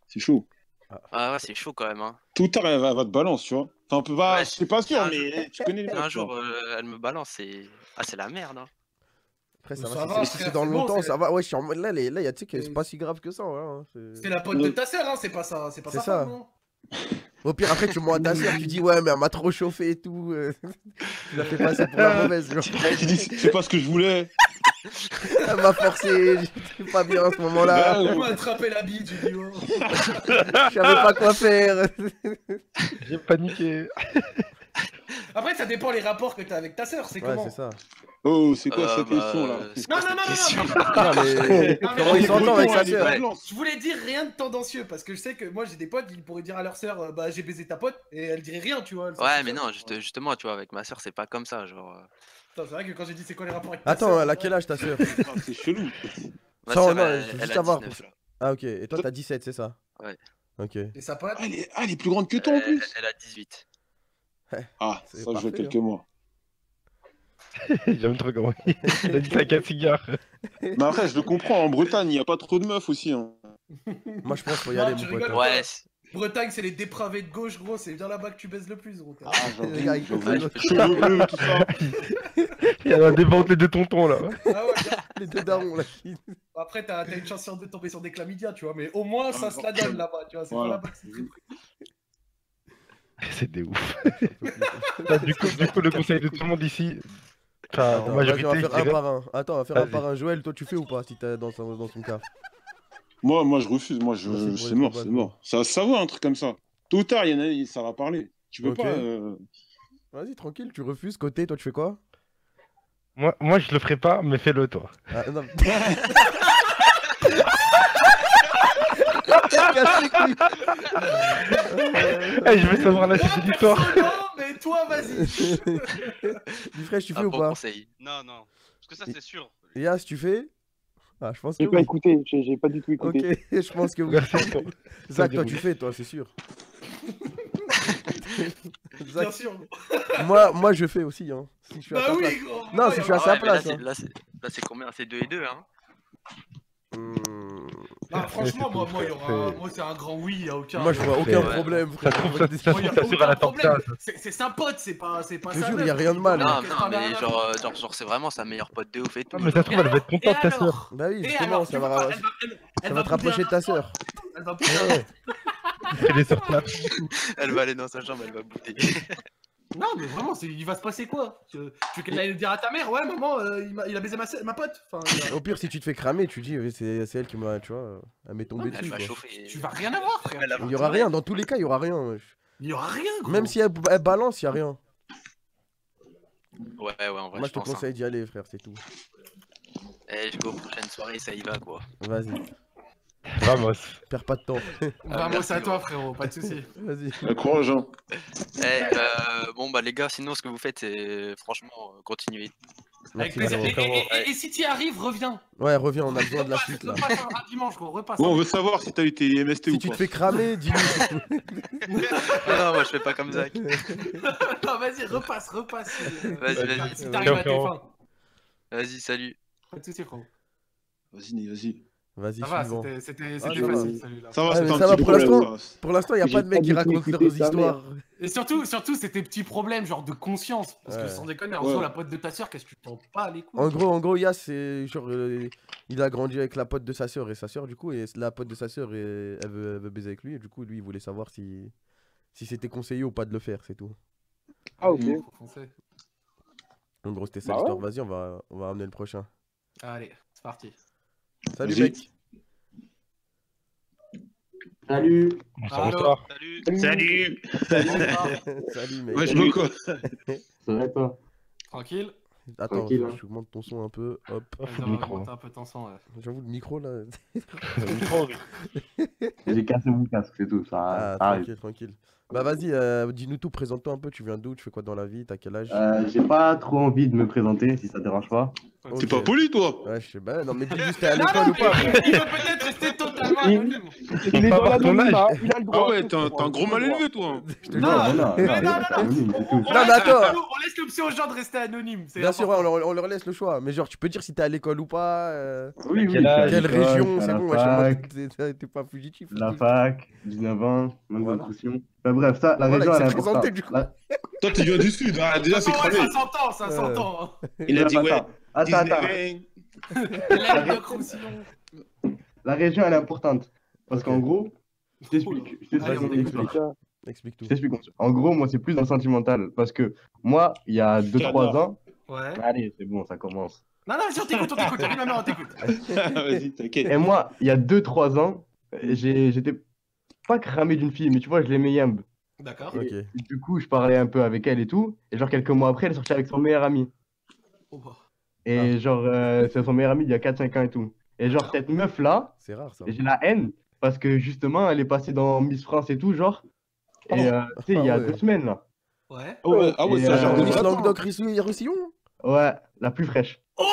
H: C'est chaud.
I: Ah ouais, c'est chaud quand même, hein.
H: Tout ou tard elle va, elle va te balance, tu vois. Enfin, on peut pas.
I: Ouais,
H: je suis pas sûr,
I: un
H: mais tu connais les
I: un jour euh, elle me balance, c'est. Ah, c'est la merde, hein.
E: Après, ça,
B: Ça
E: va,
B: va,
E: si c'est- dans
B: bon,
E: longtemps,
B: c'est-
E: ça va. Ouais, je suis en mode là, les... là, y a, tu sais que c'est pas si grave que ça. ouais, hein, c'est-
B: C'est la pote de ta sœur, hein, c'est pas ça, c'est pas
E: C'est
B: sa
E: ça.
B: non
E: Au pire, après, tu mens à ta soeur, tu dis ouais, mais elle m'a trop chauffé et tout. euh, tu l'as fait passer pour la mauvaise. genre.
H: Tu dis, c'est pas ce que je voulais.
E: Elle m'a forcé, j'étais pas bien à ce moment-là.
B: Elle m'a attrapé la bite, j'ai dit, oh.
E: Je savais pas quoi faire.
D: J'ai paniqué.
B: Après, ça dépend les rapports que t'as avec ta sœur, c'est
E: Ouais,
B: comment
E: c'est ça.
H: Oh, c'est quoi
I: Euh,
H: cette
I: bah,
H: question là
B: Non, non, non, non, non,
E: Non, mais
B: Non, mais
E: comment ils s'entendent avec sa sœur.
B: Je voulais dire rien de tendancieux parce que je sais que moi j'ai des potes, ils pourraient dire à leur sœur euh, bah j'ai baisé ta pote et elle dirait rien, tu vois.
I: Ouais, mais non, juste- justement, tu vois, avec ma soeur, c'est pas comme ça, genre.
B: Putain, c'est vrai que quand j'ai dit c'est quoi les rapports avec ta
E: Attends,
B: sœur,
E: elle a quel âge ta sœur?
H: C'est chelou.
I: Ma
E: Ça,
I: sœur,
E: non,
I: elle,
E: je veux
I: elle
E: juste
I: a
E: savoir
I: 19,
E: pour-
I: là.
E: Ah, ok. Et toi, t'as 17, c'est ça?
I: Ouais.
E: Ok.
B: Et sa pote?
H: Ah, elle, est... ah, elle est plus grande que toi en
I: Elle,
H: plus.
I: elle a 18.
H: Ah,
E: C'est
H: ça, je veux
E: parfait,
H: quelques
E: hein.
H: mois.
D: J'aime trop comment il il a dit ça qu'un cigare.
H: Mais après, je le comprends. En Bretagne, il n'y a pas trop de meufs aussi. Hein.
E: Moi, je pense qu'il faut y
B: Non,
E: aller,
B: tu
E: mon pote.
B: rigoles.
E: hein.
I: Ouais, c'est-
B: Bretagne, c'est les dépravés de gauche, gros. C'est bien là-bas que tu baises le plus, gros.
H: Ah. Cheveux tout ça.
D: Il y a des ventes les deux tontons là.
B: Ah ouais, bien.
E: Les deux darons là. qui-
B: Après, t'as une chance sur deux de tomber sur des chlamydia, tu vois. Mais au moins, ça se la donne là-bas, tu vois. C'est
H: Voilà.
B: pas là-bas que c'est
D: des ouf. Bah, du, coup, du coup, le conseil de tout le monde ici, enfin, en
E: Attends, vas-y, on
D: majorité,
E: va faire un par un. Attends, on va faire un par un. Joël, toi tu fais ou pas si t'es dans son, dans son cas?
H: Moi, moi, je refuse. Moi, je...
E: C'est
H: mort, c'est mort. Ça, ça va, un truc comme ça. Tôt ou tard, il y en a, ça va parler. Tu peux pas. euh,
E: Vas-y, tranquille, tu refuses. Côté, toi tu fais quoi?
D: Moi, moi, je le ferai pas, mais fais-le toi.
E: ah, non.
D: Eh, je veux savoir la suite de l'histoire.
B: Non, mais toi, vas-y.
E: Du fraîche, tu fais ou
J: bon
E: pas?
J: conseil.
A: Non, non. Parce que ça, c'est sûr.
E: Yas, tu fais? Ah, je pense que
C: J'ai pas
E: oui.
C: écouté, j'ai pas du tout
E: Ok,
C: écouté.
E: je pense que oui. Zach, toi tu fais, toi, c'est sûr.
B: Bien
E: Zach,
B: sûr.
E: moi, moi je fais aussi, hein. Si je suis à
B: Bah
E: place.
B: oui, gros.
E: Non,
B: Ouais,
E: si je suis à
J: Ah
E: sa
J: là,
E: place. hein.
J: là, c'est là, c'est combien? C'est 2 et 2, hein?
B: Ah, franchement, moi, moi, y aura... moi c'est un grand oui, y a aucun.
E: Moi je vois aucun problème,
D: Ça trouve, la top
B: problème.
D: 15.
B: C'est sa pote, c'est pas, c'est pas
E: jure, y a rien de mal.
J: Non, non, mais genre, genre, genre c'est vraiment sa meilleure pote de ouf et tout.
D: Mais ça trouve, elle va être contente, ta sœur.
B: alors
E: Bah oui, justement,
B: alors,
E: ça va, ça
B: elle va- elle- elle
E: va te rapprocher de ta sœur.
B: Elle va.
D: Elle
J: va aller dans sa chambre, elle va bouter.
B: Non, mais vraiment, c'est- il va se passer quoi? Tu veux qu'elle aille dire à ta mère, ouais, maman, euh, il, a baisé ma, pote enfin, il a-
E: Au pire, si tu te fais cramer, tu dis, oui, c'est elle qui m'a, tu vois, elle m'est tombée dessus.
B: Tu vas rien avoir, frère.
E: Il y aura rien, dans tous les cas, il y aura rien. wesh.
B: Il y aura rien, gros.
E: Même si elle, elle balance, il y a rien.
J: Ouais, ouais, en vrai,
E: Moi, je
J: je
E: te
J: pense. hein.
E: conseille d'y aller, frère, c'est tout.
J: Eh, jusqu'aux prochaines soirées, ça y va, quoi.
E: Vas-y,
D: Vamos.
E: perds pas de temps.
B: Vamos à toi, frérot, pas de soucis.
E: Vas-y.
H: Courage, hein.
J: Eh, euh, bon, bah, les gars, sinon, ce que vous faites, c'est franchement, euh, continuez.
B: Avec plaisir. Et,
E: frérot.
B: et- et- et si t'y arrives, reviens.
E: Ouais, reviens, on a besoin de la suite là.
B: repasse un, un dimanche, gros, repasse.
H: Ouais, on veut savoir si t'as eu tes MST
E: Si
H: ou
E: tu
H: pas.
E: te fais cramer, dis-nous.
J: non, moi, je fais pas comme Zach.
B: non, vas-y, repasse, repasse.
J: Vas-y, vas-y.
B: Si t'arrives à tes fins.
J: Vas-y, salut.
B: Pas de soucis, frérot.
H: Vas-y, vas-y.
E: Vas-y,
B: Ça va,
E: suivant.
B: c'était c'était-
E: Ah,
B: c'était facile, celui-là.
H: Ça va,
E: Ah, ça va pour l'instant. Pour l'instant, il n'y a pas de mecs qui racontent leurs histoires.
B: Et surtout, surtout, c'est tes petits problèmes, genre de conscience. Parce que sans déconner, en
H: Ouais.
B: soi, la pote de ta soeur, qu'est-ce que tu t'en pas les couilles
E: En gros, en gros, Yas, c'est genre, euh, il a grandi avec la pote de sa sœur et sa sœur, du coup, et la pote de sa sœur, elle, elle veut, elle veut baiser avec lui, et du coup, lui, il voulait savoir si, si c'était conseillé ou pas de le faire, c'est tout.
C: Ah, ok.
E: En gros, c'était ça
C: Bah
E: l'histoire. Vas-y, on va, on va amener le prochain.
B: Allez, c'est parti.
E: Salut, mec.
K: Salut.
D: Bonsoir.
A: Salut.
H: Salut.
E: Salut, mec.
H: Ouais, je quoi
K: Ça va toi?
B: Tranquille.
E: Attends,
K: Tranquille, hein.
E: je augmente ton son un peu. Hop.
D: Le micro.
B: un peu ton son, ouais.
E: J'avoue, le micro là.
D: Le micro, oui.
K: J'ai cassé mon casque, c'est tout. Ça,
E: Ah,
K: ça arrive.
E: tranquille, tranquille. Bah, vas-y, euh, dis-nous tout, présente-toi un peu. Tu viens d'où Tu fais quoi dans la vie T'as quel âge?
K: Euh, J'ai pas trop envie de me présenter si ça te dérange pas.
H: T'es
E: Ok.
H: pas poli, toi?
E: Ouais, je sais pas. Non, mais dis juste, t'es à l'école ou pas?
B: il peut peut-être rester totalement
C: Il- est
D: pas
C: dans l'anonymat, il a le droit.
H: Ah ouais, t'es un, gros mal élevé, toi
E: Je te
B: Non,
E: jure.
K: non, non,
B: mais
K: non,
B: non. On
E: Non, mais
B: laisse-
E: attends.
B: On laisse l'option aux gens de rester anonymes.
E: Bien sûr, on, leur, on leur laisse le choix. Mais genre, tu peux dire si t'es à l'école ou pas. euh,
K: Oui, oui.
E: Quelle région C'est bon, t'es- pas fugitif.
K: La fac, 19 ans, même
E: Voilà.
K: inclusion. Enfin, bref, ça, la
E: Voilà,
K: région, elle est importante. La-
H: Toi, tu viens du sud, ah, déjà, c'est cramé.
B: Ça s'entend, ça s'entend.
H: Il a dit, ouais,
K: Attends, attends, attends.
H: 19
B: L'air de Roussillon.
K: La région, elle est importante. Parce qu'en gros, je t'explique. Je t'explique. explique.
E: Tout.
K: Je t'explique. En gros, moi, c'est plus dans le sentimental. Parce que moi, il y a 2-3 ans.
B: Ouais.
K: Allez, c'est bon, ça commence.
B: Non, non, vas-y, on t'écoute, on t'écoute. Non, non, on t'écoute.
H: Vas-y, t'inquiète.
K: Et moi, il y a 2-3 ans, j'étais pas cramé d'une fille, mais tu vois, je l'aimais yamb.
B: D'accord.
E: Ok.
K: Et du coup, je parlais un peu avec elle et tout. Et genre, quelques mois après, elle est sortie avec son meilleur ami.
B: Oh, bah.
K: Et genre, euh, c'est son meilleur ami il y a 4-5 ans et tout. Et genre, cette meuf-là,
E: C'est rare ça.
K: j'ai la haine. Parce que justement, elle est passée dans Miss France et tout, genre. Et euh, tu sais, il y a
E: Ah ouais.
K: deux semaines, là.
B: Ouais.
H: Ah ouais, ah ouais, ça,
K: euh,
H: genre,
E: Miss
K: attends.
E: Languedoc Roussillon Roussillon
K: Ouais, la plus fraîche.
B: Oh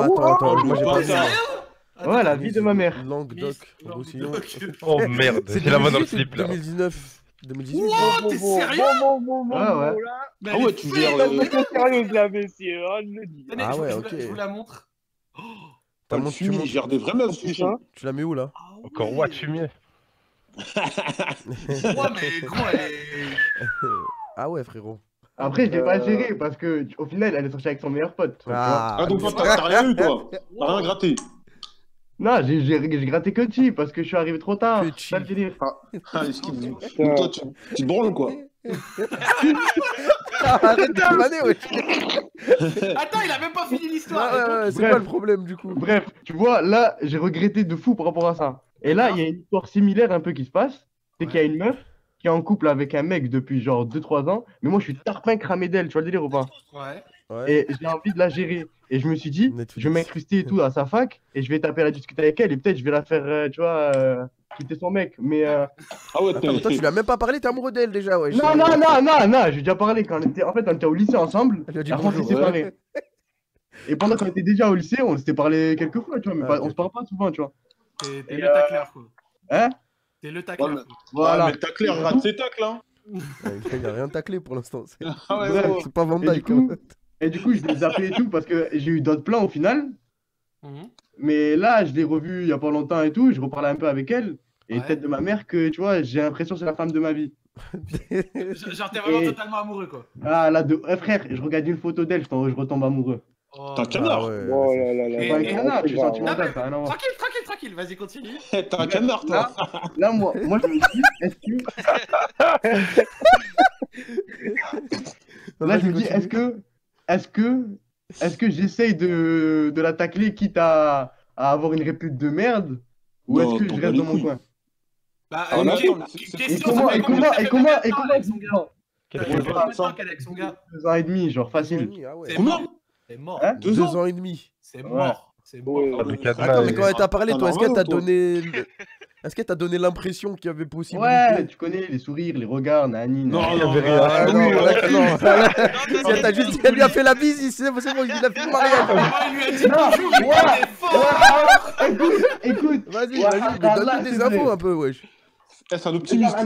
E: Attends, attends, moi j'ai
H: Oh,
E: pas
B: T'es
E: vu.
B: sérieux?
K: Ouais, la vie de ma mère.
E: Languedoc Roussillon.
D: Oh merde,
E: C'est
D: j'ai la main dans le
E: 2018 ou
D: slip là.
E: 2019 2018
B: Wow, t'es sérieux?
C: Bon, bon, bon,
K: Ouais,
C: là.
H: Ah ouais, tu
C: sérieuse, là, messieurs, hein,
E: Ah ouais,
B: je vous
E: ok.
B: la- Je vous la montre.
E: T'as
H: le fumier, il gère des vraies meufs,
E: tu la mets où là?
B: Ah
D: Encore
B: ouais.
D: what, fumier
B: Ouais, mais gros, elle est.
E: Ah ouais, frérot.
K: Après, je l'ai pas
C: Euh.
K: géré parce que au final, elle est sortie avec son meilleur pote.
E: Ah,
H: Ah, donc toi, t'as rien eu, toi? T'as rien gratté?
K: Non, j'ai j'ai- j'ai gratté que chi parce que je suis arrivé trop tard.
E: Que chi.
H: Ah, skins. Donc toi, tu, tu te branles, quoi
E: Arrête de vanner.
B: Attends, il a même pas fini l'histoire.
E: Ouais, ouais, c'est
K: Bref.
E: quoi le problème du coup?
K: Bref, tu vois, là, j'ai regretté de fou par rapport à ça. Et là, il y a une histoire similaire un peu qui se passe. C'est qu'il y a une meuf qui est en couple avec un mec depuis genre 2-3 ans. Mais moi, je suis tarpin cramé d'elle, tu vois le délire ou pas?
B: Ouais.
E: Ouais.
K: Et j'ai envie de la gérer. Et je me suis dit,
E: Netflix.
K: je vais m'incruster et tout à sa fac. Et je vais taper à la discuter avec elle. Et peut-être je vais la faire, euh, tu vois, euh, quitter son mec. Mais. euh,
H: Ah ouais,
E: Attends, mais toi, tu lui as même pas parlé, t'es amoureux d'elle déjà, wesh.
K: Non, non, non, non, non, j'ai déjà parlé quand on était. En fait, on était au lycée ensemble.
E: Elle lui a dit
K: Après, on s'est
E: bonjour.
K: séparés. Et pendant qu'on était déjà au lycée, on s'était parlé quelques fois, tu vois, mais
E: Ah,
K: pas- on se parle pas souvent, tu vois.
B: T'es
K: Et,
B: le tacleur, quoi.
K: Hein
B: T'es le tacleur.
H: Ouais,
B: quoi.
K: Voilà.
H: Ah, mais t'as clair, rate ses tacles, hein
E: Il a rien taclé pour l'instant. C'est
H: Ah ouais, ouais.
E: c'est pas Van
K: Et du
E: Dyke.
K: coup,
E: hein.
K: et du coup, je l'ai appelé et tout parce que j'ai eu d'autres plans au final.
B: Mhm.
K: Mais là, je l'ai revu il y a pas longtemps et tout. Je reparlais un peu avec elle. Et
B: Ouais.
K: tête de ma mère que, tu vois, j'ai l'impression que c'est la femme de ma vie.
B: Genre, t'es vraiment
K: Et-
B: totalement amoureux, quoi.
K: Ah là, de... eh, frère, je regarde une photo d'elle, je, tombe- je retombe amoureux.
B: Oh.
H: T'es un canard
E: ouais,
C: Oh là là là.
B: Et-
K: un
B: et-
K: canard, je suis
C: Ah,
K: sentimental,
B: mais-. Tranquille, tranquille, tranquille, vas-y, continue.
H: T'es un canard, toi
K: Là, moi, moi, je me dis, est-ce que. Là, je me dis, est-ce que. Est-ce que. Est-ce que j'essaye de, de la tacler quitte à, à avoir une répute de merde Ou est-ce que je reste dans mon coin?
B: Bah,
H: Ah,
B: euh,
K: Et
B: question,
K: comment, et comment, et comment, et comment,
B: avec son gars avec son gars
K: Deux ans et demi, genre facile.
E: ah.
B: C'est mort. C'est mort.
K: Hein
H: Deux ans
E: et demi.
B: C'est mort. C'est mort.
D: Ah,
E: Attends, mais quand elle t'a parlé, toi, est-ce qu'elle t'a donné. Est-ce qu'elle t'a donné l'impression qu'il y avait possibilité
K: Ouais, tu connais les sourires, les regards, nani.
H: Non,
K: nani.
H: non,
D: avait rien.
E: Ah,
H: non,
E: non,
H: oui,
E: là,
H: ouais.
E: non.
A: Non,
E: Si elle t'a juste dit, elle lui a fait la bise, il- c'est c'est bon, il a fait le mariage.
B: Il
K: Non,
B: il
K: écoute, écoute.
E: Vas-y, vas-y, donne des infos un peu, wesh.
H: Eh, c'est un optimiste.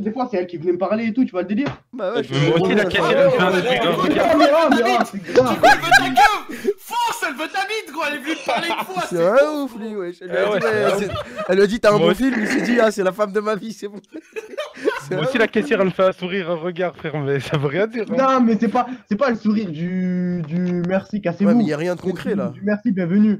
K: Des fois, c'est elle qui venait me parler et tout, tu vois le délire
E: Bah ouais, je
D: Moi aussi, la
B: ta gueule elle veut ta bite, gros Elle est venue te parler une fois,
E: C'est un ouf, lui, wesh. Elle lui a
D: Eh
E: dit,
D: ouais,
E: elle lui a dit, t'as un bon film, il s'est dit, ah, c'est la femme de ma vie, c'est bon.
D: Moi aussi, la caissière, elle me fait un sourire, un regard, frère, mais ça veut rien dire. hein.
K: Non, mais c'est pas, c'est pas le sourire du, du merci, cassez-vous.
E: Ouais, mais y a rien de concret, là.
K: Du merci, bienvenue.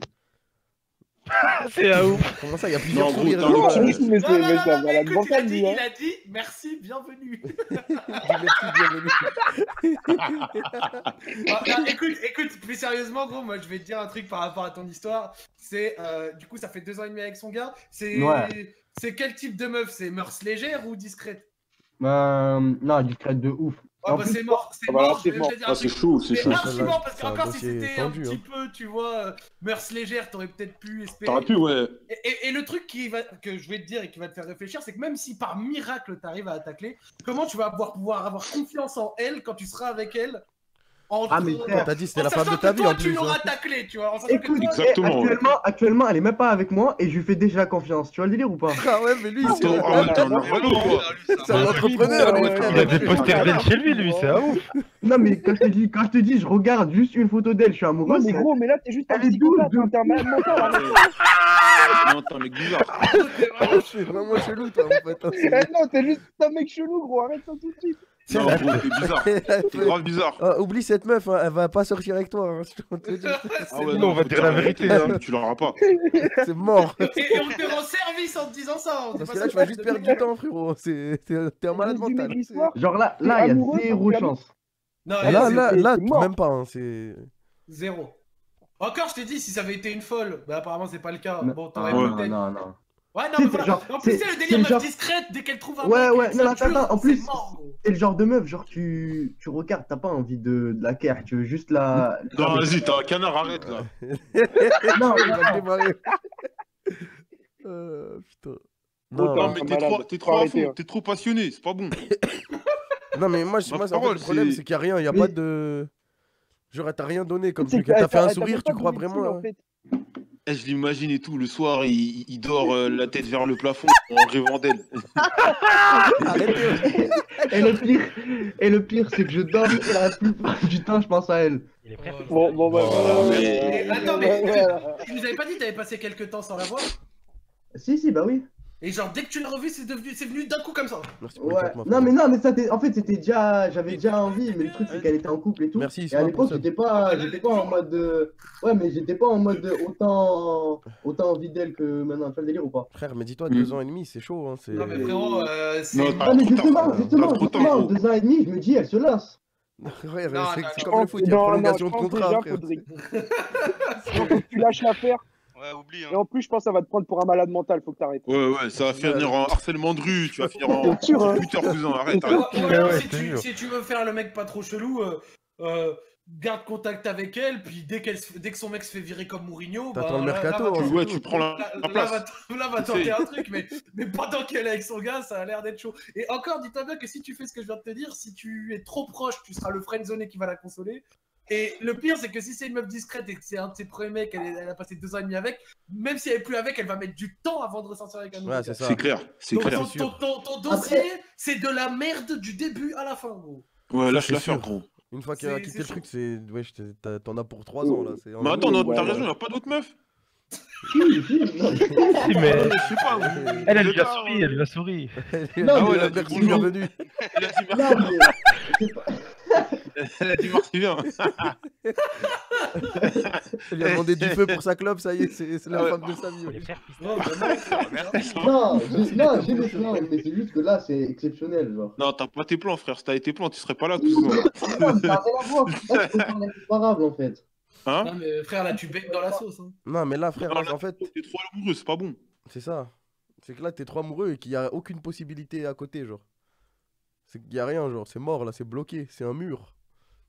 D: C'est un ouf.
E: Comment ça, il y a plusieurs
H: Non,
E: sourires dans le-.
C: Mais
B: Non, non,
C: mais
B: écoute, il a dit,
C: hein.
B: il a dit merci, bienvenue.
E: Merci, bienvenue.
B: Ah, écoute, écoute, plus sérieusement, gros, moi je vais te dire un truc par rapport à ton histoire. C'est, euh, du coup, ça fait deux ans et demi avec son gars. C'est,
K: Ouais.
B: c'est quel type de meuf? C'est mœurs légères ou discrètes?
K: Euh, non, discrète de ouf.
B: Ah bah c'est mort, c'est
C: Ah bah
B: mort.
C: c'est
B: je vais
C: mort.
H: Ah,
B: un
H: c'est
B: truc.
H: chaud, c'est
B: C'est
H: chaud.
B: archiment parce
E: C'est un
B: qu'encore si c'était un petit
E: hein.
B: peu, tu vois, euh, mœurs légères, t'aurais peut-être pu espérer.
H: T'aurais pu, ouais.
B: Et, et- et le truc qui va, que je vais te dire et qui va te faire réfléchir, c'est que même si par miracle t'arrives à attaquer, comment tu vas pouvoir, pouvoir avoir confiance en elle quand tu seras avec elle
K: Ah, mais frère,
E: T'as dit, c'était la femme de ta vie,
B: toi,
E: en
B: tu
E: plus.
B: l'auras
E: hein.
B: taclé, tu vois. En sachant que
K: Écoute,
B: toi,
H: Exactement, ouais.
K: actuellement, actuellement, elle est même pas avec moi et je lui fais déjà confiance. Tu vois le délire ou pas?
E: Ah ouais, mais lui, c'est
H: ah t'es un
E: c'est un entrepreneur.
D: Il a des posters d'elle chez lui, lui, c'est un ouf.
K: Non, mais quand je te dis, quand je te dis, je regarde juste une photo d'elle, je suis
C: Non,
K: amoureux.
C: mais
K: c'est-
C: gros, mais là, t'es juste un psychopathe, hein, t'es un malade mental. arrête.
H: Non, t'es un mec bizarre.
E: C'est vraiment chelou, toi, en fait. hein,
C: Eh Non, t'es juste un mec chelou, gros, arrête ça tout de suite.
H: Non, t'es bizarre.
E: C'est-
H: grave bizarre.
E: Ah, oublie cette meuf, hein, elle va pas sortir avec toi. hein, je te dis.
H: Ah ouais,
D: Non, on va
H: faut
D: dire la vérité, hein.
H: Tu l'auras pas.
E: C'est mort.
B: Et, et on te rend service en te disant ça. te
E: Parce que là, tu vas juste perdre du temps, frérot. C'est- T'es un malade mental.
K: Genre là, là, il y a zéro chance.
B: Non,
E: Ah, Là,
B: c'est-
E: là,
C: c'est-
E: là,
C: c'est
E: même pas. hein, C'est.
B: Zéro. Encore, je t'ai dit, si ça avait été une folle, bah apparemment c'est pas le cas.
K: Non.
B: Bon,
K: Ah,
B: t'aurais
H: ouais,
B: peut-être.
K: non, non.
B: Ouais, non,
K: C'est
B: mais voilà.
K: genre-
B: en plus,
K: c'est-
B: le délire
K: le
B: meuf
K: genre-
B: discrète dès qu'elle trouve un
K: Ouais,
B: mec,
K: ouais, non, attends, attends, en
B: c'est
K: plus-. C'est le genre de meuf, genre tu, tu regardes, t'as pas envie de, de la care, tu veux juste la.
H: Non, vas-y, t'as un canard, arrête là.
K: Non,
E: Il va démarrer. Euh, putain.
C: Gros,
E: Non,
H: Non,
C: un
H: mais t'es trop, t'es trop à
C: arrêter,
H: fond,
C: hein.
H: t'es trop passionné, c'est pas bon.
E: non, mais moi, moi en fait,
H: parole,
E: le problème,
H: c'est-
E: qu'il y a rien. Il y a
K: Mais-
E: pas de. Genre, elle t'a rien donné comme truc.
C: que
E: Elle t'a fait un
C: t'as-
E: sourire,
C: t'as
E: tu crois vraiment.
H: Eh, je l'imagine et tout, le soir, il, il dort euh, la tête vers le plafond en rêvant d'elle.
E: Arrêtez.
K: Et le pire, et le pire, c'est que je dors et la plupart du temps, je pense à elle.
F: Il est prêt
C: Bon, bon, bah, voilà,
H: mais-
C: ouais,
B: Attends, mais-. Tu nous avais pas dit que t'avais passé quelques temps sans la voir?
K: Si, si, bah oui.
B: Et genre, dès que tu l'as revu, c'est devenu, c'est venu d'un coup comme ça.
E: Merci pour
K: Ouais, non mais non mais ça en fait c'était déjà j'avais déjà envie mais le truc c'est qu'elle était en couple et tout
E: Merci,
K: et à l'époque j'étais pas j'étais pas en mode euh, ouais mais j'étais pas en mode autant autant envie d'elle que maintenant tu vois le délire ou pas?
E: Frère, mais dis-toi,
H: Mm.
E: deux ans et demi, c'est chaud. Hein, c'est...
B: Non, mais frérot, euh, c'est.
H: Non,
K: ah mais justement justement justement deux ans et demi je me dis elle se lasse
E: Ouais,
B: Non,
E: c'est comme le foot, il y a prolongation de contrat,
C: tu lâches l'affaire.
A: Ouais, oublie.
C: Et
A: Hein.
C: en plus, je pense que ça va te prendre pour un malade mental, faut que t'arrêtes.
H: Ouais, ouais, ça va finir en harcèlement de rue, tu vas finir en
C: hein.
H: Twitter, cousin, arrête,
B: Ou
H: arrête.
D: ouais,
B: si, tu,
D: sûr.
B: si tu veux faire le mec pas trop chelou, euh, euh, garde contact avec elle, puis dès, qu'elle se- dès que son mec se fait virer comme Mourinho, bah,
E: le
B: là-
E: mercato,
B: là, va-
E: hein.
H: Tu- Ouais, tu prends la,
B: Là,
H: la
B: là,
H: place.
B: là, va tenter un truc, mais, mais pendant qu'elle est avec son gars, ça a l'air d'être chaud. Et encore, dis-toi bien que si tu fais ce que je viens de te dire, si tu es trop proche, tu seras le friendzone qui va la consoler. Et le pire, c'est que si c'est une meuf discrète et que c'est un de ses premiers mecs, elle, a passé deux ans et demi avec, même si elle est plus avec, elle va mettre du temps avant de ressortir avec un nouveau
E: Ouais, c'est ça.
H: C'est clair, c'est
B: Donc
H: clair.
B: ton, ton- ton- ton dossier, c'est de la merde du début à la fin, gros.
H: Ouais, lâche
E: c'est
H: l'affaire,
E: sûr.
H: gros.
E: Une fois qu'il a quitté le truc, c'est. T'as- t'en as pour 3 ans là.
H: Mais attends,
C: Ouais,
H: t'as
C: ouais.
H: raison, y'a pas d'autres meufs.
K: Si, si,
D: mais
H: Je sais pas.
D: elle, elle lui a souri, elle lui a souri.
K: Non,
H: Ah ouais, là,
E: merci,
H: bonjour.
E: bienvenue.
H: Elle a dit merci,
K: c'est
H: elle a dit merci bien.
E: Elle lui a demandé du feu pour sa clope, ça y est, c'est c'est la
H: Ah ouais.
E: femme de sa vie.
B: Non.
A: Merci.
K: non non mais c'est juste que là c'est exceptionnel genre
H: Non, t'as pas tes plans, frère. Si t'avais tes plans, tu serais pas là, cousin.
K: Non, n'a rien à voir. Faire l'incomparable, en fait.
H: Hein
B: Non, mais frère, là, tu baignes dans la sauce. Hein.
E: Non, mais là, frère,
H: Non,
E: là,
H: là,
E: en fait,
H: T'es trop amoureux, c'est pas bon.
E: c'est ça. C'est que là, t'es trop amoureux et qu'il y a aucune possibilité à côté, genre. C'est qu'il y a rien, genre. C'est mort, là, c'est bloqué. C'est un mur.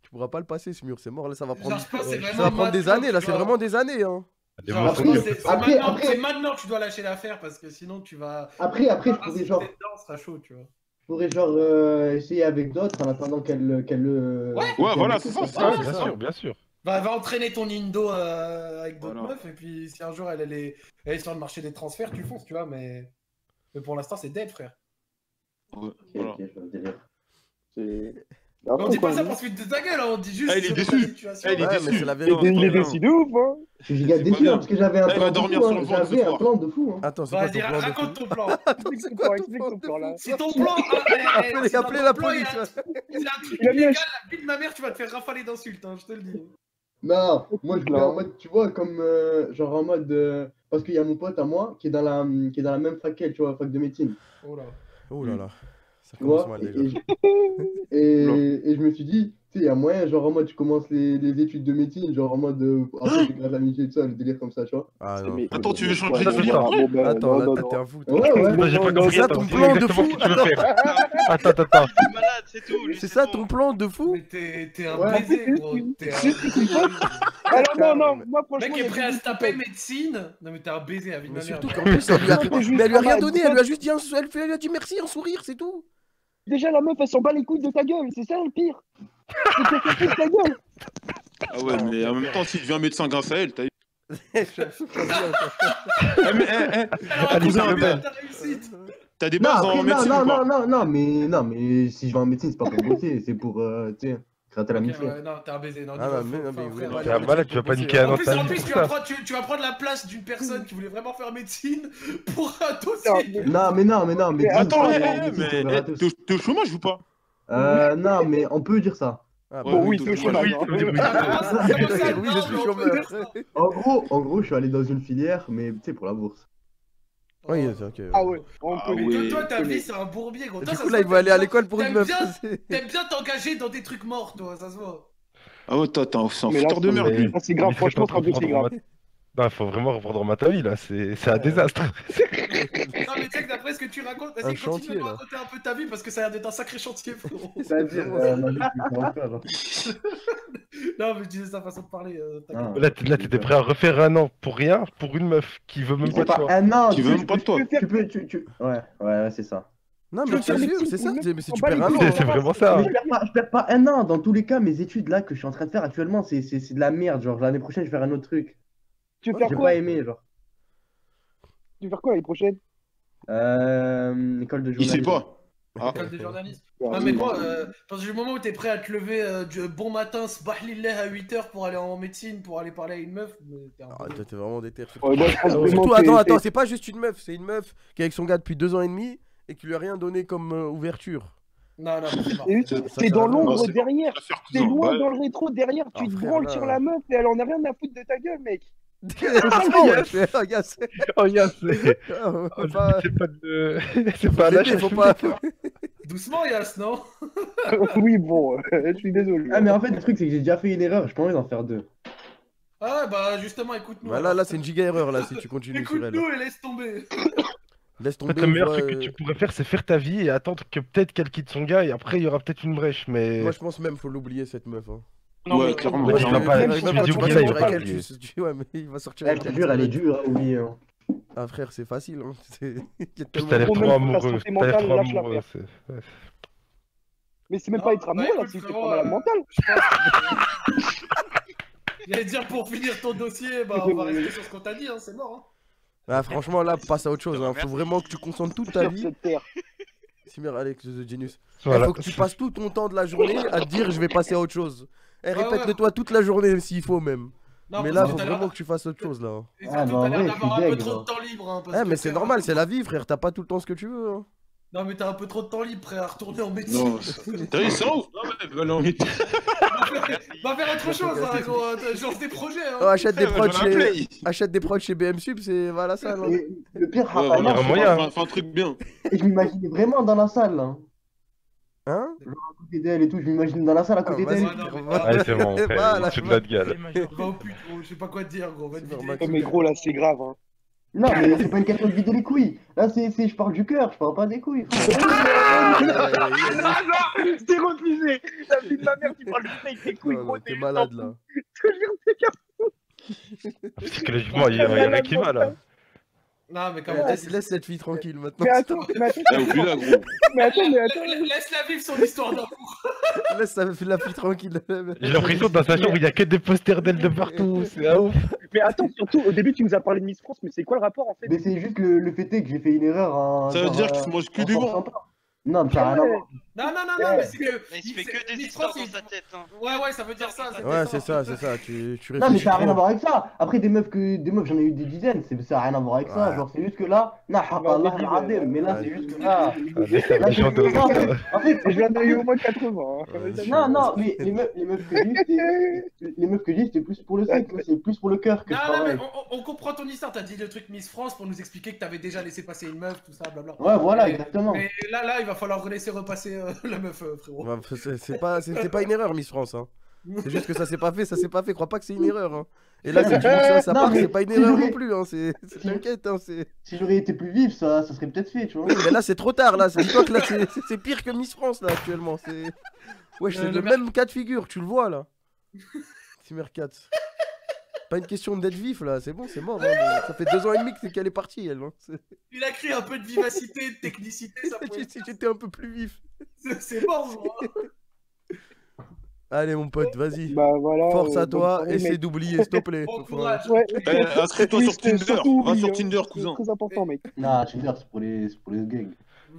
E: Tu pourras pas le passer, ce mur. C'est mort, là, ça va prendre.
B: Genre, pense
E: Ça va prendre des années, là, c'est vraiment des années, hein.
B: Genre,
K: Après-
B: c'est maintenant,
K: après-
B: maintenant que tu dois lâcher l'affaire parce que sinon tu vas.
K: Après, après, je
B: Ah,
K: pourrais
B: si
K: genre,
B: dedans, chaud, tu vois.
K: je pourrais genre euh, essayer avec d'autres en attendant qu'elle qu'elle le.
B: Ouais.
H: Ouais, voilà, c'est ça.
D: Bien sûr, bien sûr.
B: Bah, va entraîner ton Indo euh, avec d'autres
H: Voilà.
B: meufs et puis si un jour elle, elle, est, elle est sur le marché des transferts, tu fonces, tu vois, mais. Mais pour l'instant, c'est dead, frère.
H: Ouais, voilà.
B: Mais on dit
C: Après,
B: pas ça pour se foutre de ta gueule, hein, on dit juste.
H: Ah, il est déçu. Ah, il est
E: Ouais,
H: déçu.
E: la vérité.
C: il est hein.
K: Je suis giga
H: C'est
K: déçu hein, parce que j'avais un plan
H: va
K: de
H: dormir
K: fou.
H: sur
K: hein,
H: le ventre ce
K: J'avais un plan de fou. hein.
E: Attends, c'est quoi ton
B: raconte ton plan.
C: Explique ton plan, explique ton plan, là.
B: C'est ton plan.
E: Appelez, la
B: plan, il a
E: police.
B: un- C'est un truc illégal, la vie de ma mère, tu vas te faire rafaler d'insultes, hein, je te le dis.
K: Non, moi je voulais
C: Non.
K: en mode, tu vois, comme euh, genre en mode. euh, parce qu'il y a mon pote à moi qui est dans la, qui est dans la même fac qu'elle, tu vois, fac de médecine.
B: Oh là.
E: Oh là là. Ça
K: Tu
E: commence
K: vois,
E: mal,
K: et,
E: déjà.
K: et, et, et je me suis dit, tu sais, il y a moyen, genre en mode, tu commences les, les études de médecine, genre en mode, euh, après, tu gardes l'amitié et tout ça, le délire comme ça, tu vois.
E: Ah non.
C: Mais-
H: Attends, tu veux changer de
C: bon, bon, ben,
E: Attends,
C: non,
E: là, t'es un fou. toi.
K: Ouais, ouais.
D: Moi, j'ai pas
C: non,
D: compris.
E: c'est ça
D: attends,
E: ton plan de fou.
D: Attends, attends, attends.
A: C'est tout. lui,
E: C'est ça ton plan de fou
B: Mais t'es un baiser, gros.
C: Alors, non, non, moi,
B: Le
C: franchement.
B: mec est prêt à se taper médecine? Non, mais t'es un baiser à vie de
E: Mais
B: ma mère.
E: surtout qu'en plus, elle lui a, rien donné, elle lui a juste dit un, elle lui a dit merci, un sourire, c'est tout.
C: Déjà, la meuf, elle s'en bat les couilles de ta gueule, c'est ça le pire. C'est qu'elle se fout de ta gueule.
H: Ah ouais, mais en même temps, s'il devient médecin grâce à elle, t'as Eh, mais, eh, eh,
B: réussite.
H: t'as des
K: Non,
H: bases en
K: non,
H: médecine
K: non, non, non, non, mais non, mais si je vais en médecine, c'est pas pour bosser, c'est pour, euh,
B: ouais, non, t'es un baiser. Non,
E: Ah, non, mais- non, mais
D: tu vas pas niquer un
B: En plus, en plus tu, vas prendre, tu, tu vas prendre la place d'une personne qui voulait vraiment faire médecine pour un dossier.
C: mais-
K: Non, mais non, mais non, mais.
H: Attends, t'es au- chômage ou pas?
K: Euh, non, mais on peut dire ça.
E: Ah,
C: Bon,
H: oui,
C: oui.
D: Oui,
E: Oui, je suis chômeur.
K: En gros, en gros, je suis allé dans une filière, mais tu sais, pour la bourse.
E: Oui, c'est ok.
C: Ah ouais, on
H: Ah ouais.
B: toi, ta vie, c'est un bourbier, gros.
E: Du
B: Toi, ça
E: coup,
B: se
E: là, il va aller à l'école pour une meuf.
B: T'aimes bien t'engager dans des trucs morts, toi, ça se voit.
H: Ah ouais, toi, t'es un, fouteur de
C: c'est-
H: merde. lui.
C: Ah, c'est grave, franchement,
D: c'est
C: grave.
D: Non, il faut vraiment reprendre ma ta vie là, c'est c'est un désastre.
B: Non, mais tu sais que d'après ce que tu racontes,
E: Un
B: vas-y, continue
E: chantier,
B: de raconter un peu ta vie parce que ça a l'air d'être un sacré chantier, frérot.
K: C'est-à-dire, euh.
B: Non, mais je disais sa façon de parler. euh.
K: Ah.
D: Là, t'étais prêt à refaire un an pour rien, pour une meuf qui veut même pas de toi.
K: un an,
H: Qui
K: tu
H: veut même pas de toi.
K: Tu peux, tu, tu... Ouais, ouais, ouais, c'est ça.
E: Non, mais c'est ça. Mais si tu perds un an.
D: C'est vraiment ça.
K: Mais je perds, pas, je perds pas un an. Dans tous les cas, mes études là que je suis en train de faire actuellement, c'est c'est- c'est de la merde. Genre, l'année prochaine, je vais faire un autre truc.
C: Tu veux faire
K: J'ai
C: quoi
K: pas aimé, genre.
C: Tu veux faire quoi l'année prochaine?
K: Euh, école de
H: Il
K: journalisme.
H: sait pas. Ah.
B: École de journalisme.
C: Ah,
B: Non,
C: oui.
B: mais euh, à partir du moment où t'es prêt à te lever euh, du bon matin, sbahlillah à 8h pour aller en médecine, pour aller parler à une meuf, mais t'es un
E: Ah,
B: peu-
E: toi, t'es vraiment déter.
C: Ouais, moi, je pense vraiment
E: Surtout,
C: que
E: attends, attends, c'est pas juste une meuf, c'est une meuf qui est avec son gars depuis deux ans et demi et qui lui a rien donné comme euh, ouverture.
B: Non, non, c'est.
C: Et
E: Ça,
C: T'es
E: ça
C: dans
E: va.
H: Non,
C: l'ombre
H: c'est-
C: derrière. T'es loin
H: Ouais.
C: dans le rétro derrière.
E: Ah,
C: Tu te
E: frère,
C: branles
E: là,
C: sur la meuf et elle en a rien à foutre de ta gueule, mec.
E: Oh, yes. Oh, yes.
D: Oh, Yass, c'est
E: Ah,
D: oh,
E: pas-
D: c'est pas de. C'est pas
E: faut pas.
B: Doucement, Yas, non
C: oui, bon, je suis désolé.
K: Ah, mais en fait, le truc, c'est que j'ai déjà fait une erreur, j'ai pas envie d'en faire deux.
B: Ah bah justement, écoute-nous.
E: Bah, là, là, c'est une giga erreur là si tu continues sur elle.
B: Écoute-nous et laisse tomber.
E: Laisse
D: En
E: tomber.
D: fait, le meilleur truc que tu pourrais faire, c'est faire ta vie et attendre que peut-être qu'elle quitte son gars et après il y aura peut-être une brèche. Mais
E: Moi, je pense même faut l'oublier cette meuf. Hein.
B: Non,
H: Ouais,
B: mais-
H: clairement.
D: Ouais, vas pas-
E: Même
D: tu
E: si
D: me
E: tu
D: dis
E: vas
D: oublier,
E: sortir
D: il va pas
E: elle,
D: oublier.
E: tu- tu- Ouais, mais il va sortir elle,
K: jure,
E: ça
K: elle est dure à oublier. hein.
E: Ah frère, c'est facile. Hein. Il
D: t'as l'air
C: Trop
D: trop
C: même
D: amoureux. T'as l'air trop amoureux.
C: Mais c'est même pas être
B: bah,
C: amoureux là, c'est malade
B: euh,
C: mental.
B: J'allais dire pour finir ton dossier, bah on va rester sur ce qu'on t'a dit, hein, c'est mort.
E: Ah, franchement, là, passe à autre chose. Hein. Faut vraiment que tu concentres toute ta vie. Simir, Alex, The Genius. Il
D: Voilà.
E: faut que tu passes tout ton temps de la journée à te dire je vais passer à autre chose. Eh,
B: Ouais,
E: répète-le
B: ouais.
E: toi toute la journée s'il faut même.
B: Non,
E: mais là, faut vraiment que tu fasses autre chose là.
B: Et
K: Ah, bah,
B: t'as d'avoir un peu trop de temps libre. Hein, parce
E: Eh, mais c'est normal, c'est la vie, frère. T'as pas tout le temps ce que tu veux. Hein.
B: Non, mais t'as un peu trop de temps libre, prêt à retourner en médecine.
H: Non, t'as vu, c'est ouf. Non, mais bah, non, mais-
B: Va faire autre chose, hein, gros. hein, Lance des projets.
E: Oh,
B: Hein.
E: achète des
H: Ouais,
E: prods
H: un
E: chez... achète des prods chez BM Sub, c'est va à la salle. hein.
K: Le pire,
H: Ouais,
K: Rafa,
D: il y aura
K: non,
D: moyen.
H: Fais un- un truc bien.
K: et je m'imaginais vraiment dans la salle, là.
E: Hein
K: À côté d'elle et tout, je m'imagine dans la salle à
E: Ah,
K: côté
E: vas-y,
K: d'elle.
B: Non,
D: Allez, c'est bon, Tu te la de gueule.
B: Gros. Je sais pas quoi te dire, gros. Te.
C: Oh, mais gros, là, c'est grave. Hein.
K: Non, mais c'est pas une question de vider les couilles. Là, c'est, c'est, je parle du cœur, je parle pas des couilles.
C: Ah non, c'est refusé. La fille de ma mère, tu parles de ça avec tes couilles,
E: Non,
C: gros.
E: non, T'es malade là.
D: Psychologiquement, il y a il y a rien qui va là.
B: Non, mais comment
E: Laisse, laisse cette fille tranquille maintenant.
C: Mais attends, mais attends, mais attends, mais attends.
B: Laisse-la vivre son histoire d'amour.
E: Laisse la la fille tranquille.
D: J'ai l'impression que dans sa chambre, il y a que des posters d'elle de partout. C'est un ouf.
C: Mais attends, surtout, au début, tu nous as parlé de Miss France, mais c'est quoi le rapport en fait?
K: Mais c'est juste le, le fait est que j'ai fait une erreur en.
H: Ça veut dire
K: euh,
H: qu'il se mange que du
K: pas. Non, mais ça n'a rien à voir.
B: Non, non, non, non, mais c'est que.
A: Mais il se fait que des
B: Miss
A: histoires
B: France,
A: dans sa tête. Hein.
B: Ouais, ouais, ça veut dire ça.
E: Ouais, c'est ça, c'est ça. Tu, tu
K: Non, mais ça n'a rien à voir avec ça. Après, des meufs, que... des meufs j'en ai eu des dizaines, c'est... ça n'a rien à voir avec ça. Genre, c'est juste que là, nah, Allah mais là,
E: ouais.
K: c'est juste que là.
D: C'est
K: là,
C: Et j'en ai eu au moins 80. hein.
K: Non, non, mais les meufs, les meufs que j'ai les meufs que j'ai c'était plus pour le sexe, là, c'est plus pour le cœur que
B: Non, non, mais on, comprend ton histoire. T'as dit le truc Miss France pour nous expliquer que t'avais déjà laissé passer une meuf, tout ça, blabla.
K: Ouais, voilà, exactement.
B: Mais là, là, il va falloir laisser repasser euh, la meuf, euh, frérot.
E: Ouais, c'est- C'est pas, c'est c'est pas une erreur, Miss France. Hein. C'est juste que ça s'est pas fait, ça s'est pas fait. Crois pas que c'est une erreur. Hein. Et là, si que ça, ça
K: Non,
E: part,
K: mais
E: c'est pas une
K: si
E: erreur
K: j'aurais-
E: non plus. Hein. C'est c'est- t'inquiète. Hein. c'est-
K: Si j'aurais été plus vif, ça, ça serait peut-être fait, tu vois.
E: Oui, mais là, c'est trop tard. Là, que là, c'est- c'est c'est pire que Miss France là actuellement. C'est ouais, c'est
B: Euh,
E: le
B: le
E: même cas de figure. Tu le vois là. Timmer 4. Pas une question d'être vif là, c'est bon, c'est mort. hein, Ça fait deux ans et demi que- qu'elle est partie, elle. hein. C'est-
B: Il a créé un peu de vivacité, de technicité, ça.
E: Si j'étais un peu plus vif.
B: c'est- C'est mort, gros.
E: Allez, mon pote, vas-y.
C: Bah voilà.
E: Force
C: euh,
E: à
C: bonne
E: toi, essaie
C: mec.
E: d'oublier, s'il te plaît.
B: Bon
E: Faut-
B: courage.
C: Ouais.
H: Eh, Inscris-toi sur Tinder. Va sur
C: hein.
H: Tinder,
C: C'est
H: cousin.
C: très important, mec.
K: Non, Tinder, c'est pour les, c'est pour les gags.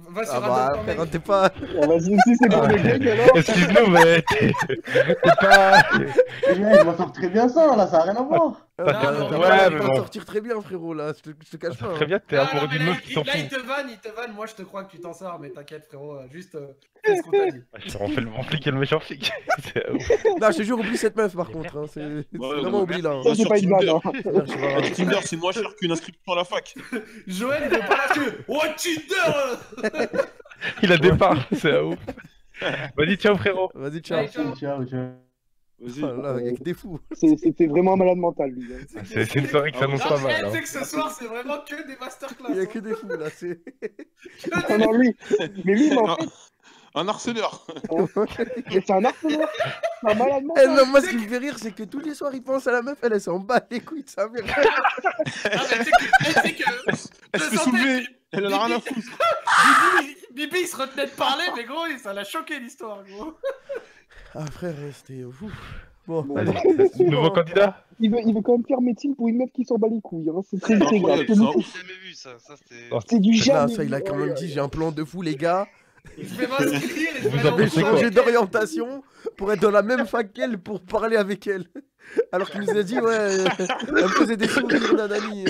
B: Va sur
E: Ah bah, frère, t'es pas.
C: Ah, Vas-y, si c'est pour les gags, alors.
D: Excuse-nous, mais t'es pas.
K: Et là, je m'en sors très bien ça, là, ça n'a rien à voir.
B: Non, mais
E: t'as
B: on
E: pas-
B: va-
E: t'as
D: mais
E: pas
D: bon.
E: sortir très bien, frérot, là, je te, je te cache pas.
D: Très
E: hein.
D: bien, t'es
B: Non, non,
D: amoureux d'une
B: là,
D: meuf qui
B: il,
D: s'en
B: là, il
D: fout.
B: te vanne, il te vanne. Moi, je te crois que tu t'en sors, mais t'inquiète, frérot. euh, Juste, euh, fais ce qu'on t'a dit.
D: On fait le bon flic et le méchant flic. C'est ouf.
E: Non, je te jure, oublie cette meuf par contre. Hein. C'est
H: Ouais,
E: vraiment
H: ouais,
E: oublie là. hein.
C: Ça,
H: Va
C: c'est pas une vanne.
H: Tinder.
C: hein.
H: C'est moins cher qu'une inscription à la fac.
B: Joël, il veut pas lâcher. Oh, Tinder euh.
D: Il a des parts, c'est un ouf. Vas-y, ciao frérot.
E: Vas-y, ciao.
B: Ciao.
K: Ciao,
H: Vas-y.
E: Oh là, y'a que des fous.
C: C'était vraiment un malade mental, lui. hein.
D: C'est c'est une soirée qui s'annonce pas
B: Non,
D: mal.
B: eh, tu
D: hein.
B: sais que ce soir, c'est vraiment que des masterclass.
E: Y'a
B: hein.
E: que des fous là. C'est.
C: Ah non, lui. Mais lui, mais en
H: Un-
C: fait,
H: Un harceleur.
C: mais c'est un harceleur. C'est un malade
E: Eh
C: mental.
E: non, moi ce qui me fait rire, c'est que tous les soirs il pense à la meuf, elle, elle s'en bat les couilles de sa mère.
B: Ah.
H: Elle se fait soulever. Elle en a rien à foutre.
B: Bibi, Bibi, il se retenait de parler, mais gros, ça l'a choqué l'histoire, gros.
E: Ah frère, c'était ouf. Bon,
C: Bon,
E: allez.
D: Nouveau candidat
C: Il veut, il veut quand même faire médecine pour une meuf qui s'en bat les couilles. Hein. C'est très
H: C'est
C: grave.
A: jamais vu ça. Ça, c'était.
D: Oh,
C: C'est du
E: Là,
C: jamais.
E: ça, il a quand même dit j'ai un plan de fou, les gars.
B: Je vais m'inscrire et je vais
E: Vous avez changé d'orientation pour être dans la même fac qu'elle, pour parler avec elle. Alors qu'il nous a dit, ouais, euh, elle me faisait des sourires, nanani.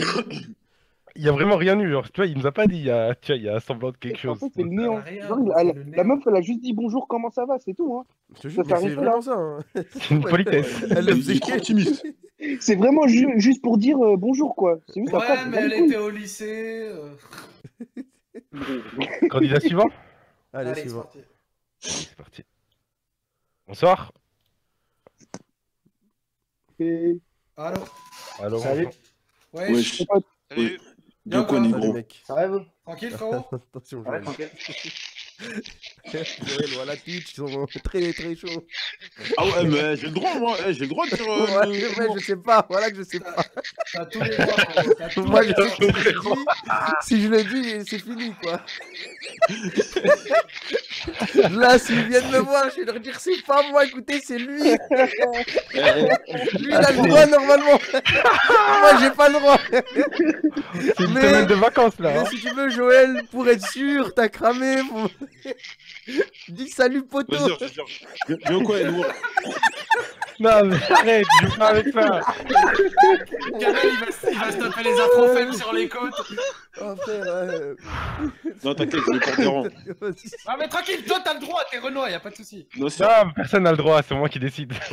D: Il y a vraiment rien eu, genre, tu vois, il nous a pas dit, il y a, tu vois, il y a semblant de quelque
C: En
D: chose.
C: fait, c'est le néant.
B: rien, le
C: la meuf, elle a juste dit bonjour, comment ça va, c'est tout. Hein.
E: C'est vraiment ça. hein.
D: C'est une politesse.
E: Elle le
H: Il
E: faisait
H: est trop optimiste.
C: C'est vraiment ju- juste pour dire euh, bonjour, quoi. C'est juste après,
B: Ouais,
C: elle
B: mais elle était au lycée. euh.
D: Candidat suivant
E: Allez, suivant.
B: parti.
D: C'est parti. Bonsoir.
C: Et-
B: Allô
D: Alors,
L: Salut.
B: Ouais,
H: Ouais,
B: je-
A: Salut.
E: Salut,
H: Négro
E: mec.
L: Ça va, vous?
B: Tranquille, frérot?
E: Attention,
L: Ouais,
E: Joël.
L: tranquille.
E: Joël, voilà, Twitch, ils sont très très chauds.
H: Ah ouais, mais j'ai le droit, moi. eh, j'ai le droit de dire. euh,
E: Ouais,
H: le-
E: ouais, je sais pas, voilà que je sais pas.
B: T'as tous les droits. T'as tous
E: Moi,
B: les
E: je sais que si je le dis, si je le dis, c'est fini, quoi. Là, s'ils viennent me voir, je vais leur dire c'est pas moi, écoutez, c'est lui.
H: Eh,
E: Lui, il a le droit normalement. moi, j'ai pas le droit.
D: c'est une
E: Mais-
D: semaine de vacances là.
E: Mais
D: hein.
E: si tu veux, Joël, pour être sûr, t'as cramé. Pour... Dis salut, poteau.
H: Vas-y, je veux dire, viens- viens quoi, Edouard
D: Non, mais arrête, je joue pas avec ça.
B: Il va, se- il va se taper les afrofèmes sur les côtes.
E: Oh, frère, euh,
H: Non, t'inquiète, je vais
E: vas-y.
B: Ah, mais tranquille, toi, t'as le droit, t'es Renoir, y'a pas de soucis.
H: Non, c'est
D: Non, personne n'a le droit, c'est moi qui décide.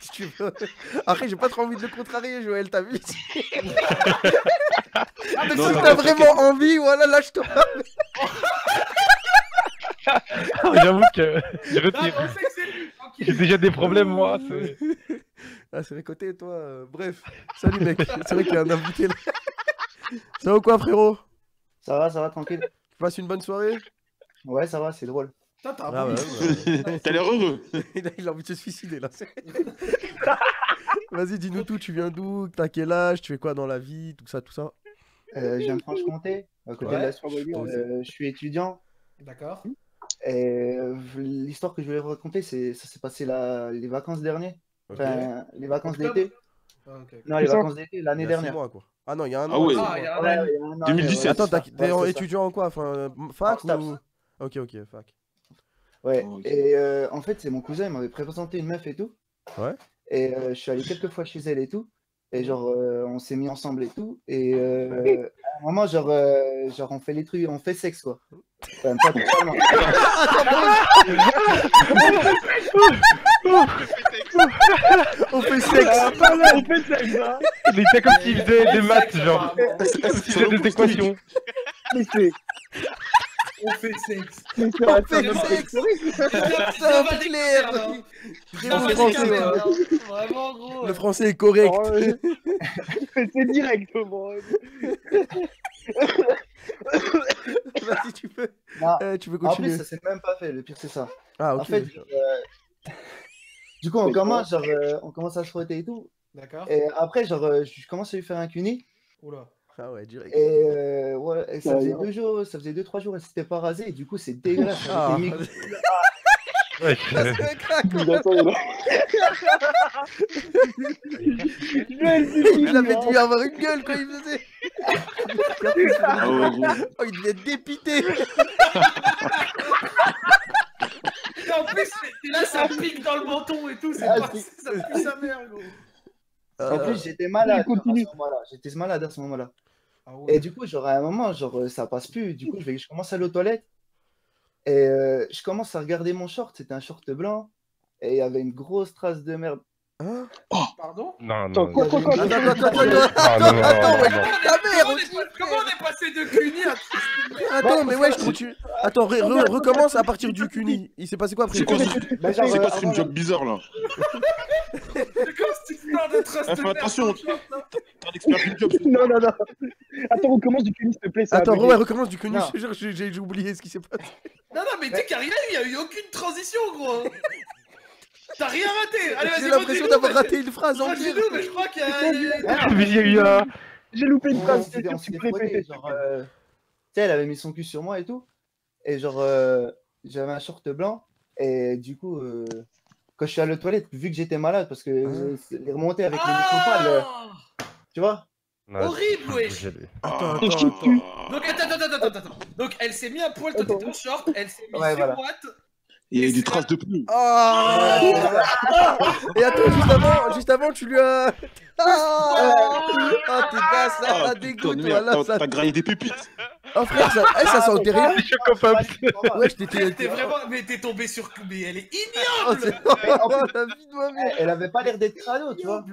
E: Si tu veux. Après, j'ai pas trop envie de le contrarier, Joël, t'as vu?
B: Ah, mais
H: Non,
B: ça,
E: Si
H: non,
E: t'as
H: t'inquiète.
E: vraiment envie, voilà, lâche-toi.
D: J'avoue que J'ai déjà des problèmes, moi. c'est-
E: Ah, c'est vrai côté, toi. Bref, salut, mec. C'est vrai qu'il y a un invité là. Ça va ou quoi, frérot?
L: Ça va, ça va, tranquille.
E: Tu passes une bonne soirée?
L: Ouais, ça va, c'est drôle.
B: T'as
E: Ah.
H: T'as l'air heureux.
E: il, a, il a envie de se suicider là. Vas-y, dis-nous tout. Tu viens d'où? T'as quel âge? Tu fais quoi dans la vie? Tout ça, tout ça.
L: Euh, je viens de Franche-Comté, à côté
B: Ouais.
L: de la. Euh, je suis étudiant.
B: D'accord.
L: Et euh, l'histoire que je voulais vous raconter, c'est ça s'est passé la... les vacances dernières. Enfin, les vacances d'été.
B: Ah.
L: Non, les vacances d'été,
E: Il
L: l'année
E: y a six
L: dernière.
E: mois, quoi. Ah non, il y a un
H: Ah
E: an.
H: ouais.
B: Ah,
E: mois.
B: il y a un
L: Ouais,
B: an.
L: il y a un an,
H: 2017.
L: ouais,
E: Attends, t'es
L: Ouais,
E: étudiant en quoi Enfin, fac ou... Ok, ok, fac.
L: Ouais,
H: Oh, ok.
L: et euh, en fait, c'est mon cousin, il m'avait présenté une meuf et tout.
E: Ouais.
L: Et euh, je suis allé quelques fois chez elle et tout. Et genre, euh, on s'est mis ensemble et tout. Et euh, à un moment, genre, euh, genre, on fait les trucs, on fait sexe, quoi. Enfin, pas totalement.
E: On fait sexe
C: On fait ça, ça.
D: Il était comme s'il faisait des maths, genre. Comme s'il faisait des équations.
B: On fait sexe.
E: On fait
C: un-
E: sexe clair bon français.
B: Vraiment, gros.
E: Le français est correct.
C: Oh. C'est directement.
E: Vas-y, tu peux.
L: Non,
E: Euh, tu peux
L: en
E: continuer.
L: plus, ça s'est même pas fait. Le pire, c'est ça.
E: Ah, ok.
L: En fait, euh, du coup, on commence, genre, euh, on commence à se frotter et tout.
B: D'accord.
L: Et après, genre, euh, je commence à lui faire un cuni.
B: Oula.
E: Ah ouais, direct.
L: Et, euh, ouais, et ça
C: Ouais,
L: faisait deux jours, ça faisait deux, trois jours, elle s'était pas rasée. Et du coup, c'est dégueulasse.
E: Ah.
D: Ouais,
E: C'est un crack.
C: Attends, il
E: avait dû avoir une gueule quand il faisait.
H: Ah.
E: Oh, il devait être dépité.
B: Et en plus, là, ça pique dans le menton et tout. C'est
L: Ah,
B: pas... Ça pue sa mère, gros.
L: En
E: Euh,
L: plus, j'étais malade à ce moment-là. J'étais malade à ce moment-là.
B: Ah ouais.
L: Et du coup, genre, à un moment, genre, ça passe plus. Du coup, je, vais, je commence à aller aux toilettes. Et euh, je commence à regarder mon short. C'était un short blanc. Et il y avait une grosse trace de merde.
E: Hein
B: Pardon
D: Non,
C: Attends,
D: non,
E: Attends, attends, attends, attends, attends,
B: Comment on, est, passé de Cuny à...
E: Attends, mais ouais, je continue. Attends, re- re- recommence à partir du cuni. Il s'est passé quoi après
H: C'est quoi,
L: Bah,
H: c'est
L: euh,
H: quoi ce
L: avant,
H: job bizarre là
B: C'est quoi cette histoire de trust
H: attention. job.
C: Non, non, non. Attends, on commence du cuni, s'il te plaît.
E: Attends, ouais, recommence du jure, j'ai oublié ce qui s'est passé.
B: Non, non, mais dis eu, il n'y a eu aucune transition, gros. T'as rien raté. Allez, vas-y,
E: J'ai l'impression d'avoir
B: mais-
E: raté une phrase entière.
B: Redis-nous, mais je crois qu'il y a...
D: Mais il y a eu un.
C: J'ai loupé une
L: on
C: phrase. Tu
L: euh, Tu sais, elle avait mis son cul sur moi et tout. Et genre, euh, j'avais un short blanc. Et du coup, euh, quand je suis allé aux toilettes, vu que j'étais malade, parce que
E: Ah.
L: les remontées avec les micropales,
B: Ah
L: tu vois?
B: Horrible, wesh.
D: je-
E: Attends, attends,
C: plus.
E: attends.
B: Donc attends, attends, attends. Donc elle s'est mis à poil, toi t'étais en short, elle s'est mis
L: Ouais,
B: sur
L: voilà.
B: Watt.
H: Il y a eu des traces de pneus.
E: Ah Et attends, juste avant, juste avant, tu lui as. Ah, Ah, t'es basse là,
H: Ah,
E: la
H: putain
E: dégoûte, voilà.
H: t'as
E: Ça...
H: t'as graillé des pépites.
E: Oh frère, ça, eh, ça sent terrible.
D: Choco Pops.
E: Ouais, je t'étais.
B: T'es vraiment, mais t'es tombé sur, mais elle est
E: Oh,
B: ignoble.
L: Elle avait pas l'air d'être crado, tu vois.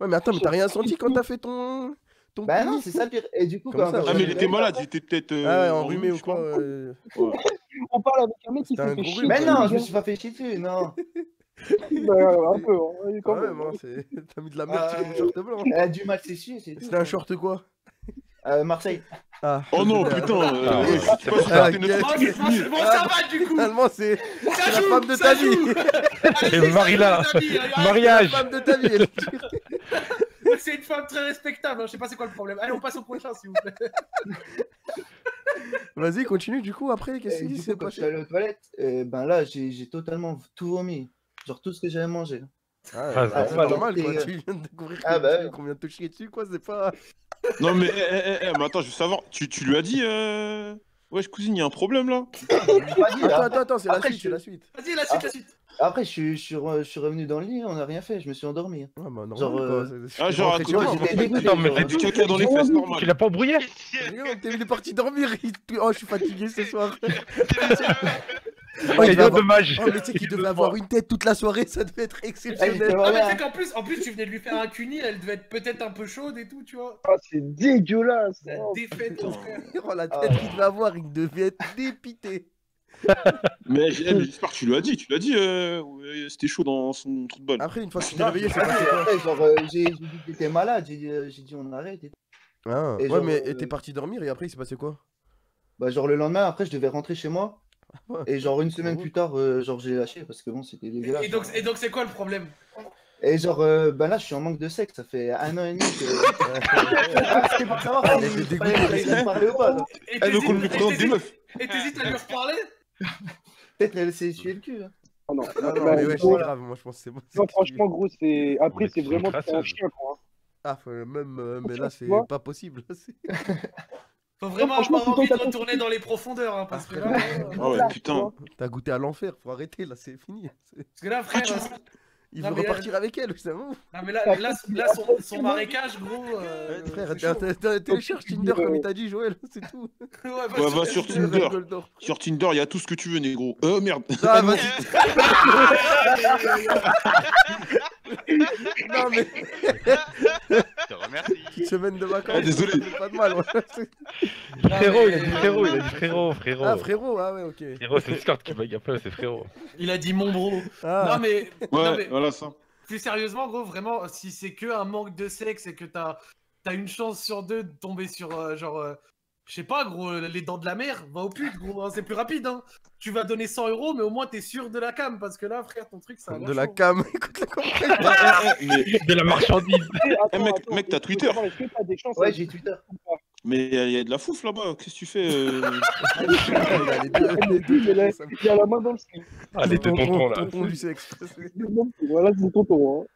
E: Ouais, mais attends, mais t'as rien senti quand t'as fait ton. ton
L: Bah non, c'est ça le pire. Et du coup,
E: Comme
L: quand
E: ça,
H: Ah, mais il était malade, il était peut-être. euh,
E: Ah ouais, enrhumé ou quoi.
C: On parle avec un mec qui s'est fait chier.
E: rhume.
L: Mais non, je me suis pas fait chier dessus, non.
C: Bah, un peu, hein, quand
E: Quand
C: même.
E: même, hein, c'est- t'as mis de la merde sur
L: Euh,
E: le short blanc.
L: Elle a du mal c'est tout.
E: C'était un short quoi?
L: Euh, Marseille.
E: Ah.
H: Oh non, putain. euh,
D: Ah,
H: ouais, sais pas si
E: Ah,
H: c'était notre.
B: Oh, bon, ça va du coup.
E: Finalement, c'est
B: Ça
E: c'est la femme de
B: ça
E: ta vie.
D: Et
B: c'est ça, allez,
D: Mariage.
E: La femme de ta vie.
B: C'est une femme très respectable, hein, je sais pas c'est quoi le problème. Allez, on passe au prochain s'il vous plaît.
E: Vas-y, continue du coup. Après, qu'est-ce
L: Et
E: qui
L: du
E: s'est
L: quand je suis
E: passé
L: allé aux toilettes, euh, ben là, j'ai totalement tout vomi. Genre tout ce que j'avais mangé.
E: Ah,
D: Ah,
E: c'est
L: c'est
E: normal quoi.
L: t'es,
E: Tu viens de découvrir
L: Ah,
E: que-
L: bah.
E: qu'on vient de te chier dessus quoi. C'est pas.
H: Non, mais, eh, eh, eh, mais attends, je veux savoir, tu, tu lui as dit, euh... Wesh, cousine, il y a un problème là?
L: Pas
E: Attends, attends, attends, c'est la suite, c'est la suite.
B: Vas-y, la suite, la suite.
L: Après, je suis, je, suis re- je suis revenu dans le lit, on n'a rien fait, je me suis endormi.
E: Ouais, bah normal
L: Genre,
E: quoi.
L: euh,
E: c'est-
H: Ah, genre,
E: rentré
H: à
E: chez
H: côté,
E: moi.
L: J'étais dégoûté.
D: Attends, mais
L: genre.
H: T'as du caca dans les fesses,
D: Tu
H: normal.
D: l'as pas embrouillé
E: T'es venu parti dormir. il- Oh, je suis fatigué ce soir.
D: Oh,
E: il
D: il
E: va
D: est
E: avoir-
D: dommage.
E: Oh, mais tu sais qu'il devait avoir une tête toute la soirée, ça devait être
L: Ah,
E: exceptionnel.
B: Ah, mais tu sais qu'en plus, en plus, tu venais de lui faire un cuni, elle devait être peut-être un peu chaude et tout, tu vois.
C: Ah, c'est dégueulasse.
B: La
C: Oh,
B: défaite, ton frère.
E: Oh, la
L: Ah
E: tête qu'il devait avoir, il devait être dépité.
H: Mais eh, j'espère que tu lui as dit, tu lui as dit, euh, c'était chaud dans son trou de balle.
E: Après, une fois que tu t'es réveillé, c'est
L: pas
E: passé quoi
L: après, genre, euh, j'ai dit que t'étais malade, j'ai dit, euh, j'ai dit on arrête. Et...
E: Ah,
L: Et
E: ouais,
L: genre,
E: mais
L: euh,
E: t'es parti dormir et après, il s'est passé quoi?
L: Bah, genre le lendemain, après, je devais rentrer chez moi.
E: Ouais.
L: Et genre une semaine plus tard, euh, genre j'ai lâché parce que bon, c'était dégueulasse.
B: Et donc, et donc c'est quoi le problème?
L: Et genre, euh, bah là, je suis en manque de sexe, ça fait un an et demi que. ah, c'était pour savoir si j'aille parler ou pas. là.
B: Et
H: Elle veut qu'on lui
B: t'hésites-
H: présente
B: et
H: des meufs.
B: t'hésites- Et t'hésites à lui reparler?
L: Peut-être elle s'est essuyé le cul. hein.
C: Ah non,
E: Non, non,
C: bah,
E: mais ouais, c'est grave, moi je pense que c'est bon.
C: non, franchement, gros, c'est. Après, c'est vraiment un chien, quoi.
E: Ah, faut- même, euh, mais là, c'est pas possible.
B: Faut vraiment avoir envie de retourner dans les profondeurs, hein, parce que là, euh,
H: Ah ouais,
C: Là,
H: putain.
E: T'as goûté à l'enfer, faut arrêter, là, c'est fini.
B: Parce que là, frère,
H: tu-
B: euh,
E: Il
B: Non,
E: veut repartir avec elle, c'est bon.
B: non, mais là, là, là, son, son marécage, gros. euh,
E: Frère, télécharge Tinder comme il t'a dit, Joël, c'est tout.
B: Ouais,
H: Ouais, va sur Tinder. Sur Tinder, il y a tout ce que tu veux, négro. Euh, merde.
E: Ah, vas-y. non, mais
A: te remercie.
E: petite semaine de vacances.
H: Ah, désolé.
E: Pas de mal.
D: Frérot, il a dit frérot, il a dit frérot, frérot.
E: Ah, frérot, ah ouais, ok.
D: Frérot, c'est Discord qui bug un peu, c'est frérot.
B: Il a dit mon bro.
E: Ah,
B: Non, mais.
H: Ouais,
B: non, mais
H: voilà ça.
B: plus sérieusement, gros, vraiment, si c'est que un manque de sexe et que t'as as une chance sur deux de tomber sur, euh, genre, euh, je sais pas, gros, les dents de la mer, va au pute, gros, hein, c'est plus rapide, hein. Tu vas donner 100 euros, mais au moins t'es sûr de la cam, parce que là, frère, ton truc, ça a
E: de la
B: chaud.
E: cam, écoute la.
H: Eh, eh, eh,
D: De la marchandise.
C: Eh, attends,
H: Eh, mec-
C: attends,
H: mec, t'as Twitter.
C: savoir, Est-ce que t'as des chances
L: Ouais, j'ai Twitter.
H: mais il y, a- y de la fouf là-bas. Qu'est-ce que tu fais euh
E: Il
C: Il a- la main dans le slip.
D: Ah, les deux tontons là.
E: Tonton du sexe.
C: Voilà, c'est tonton. Hein.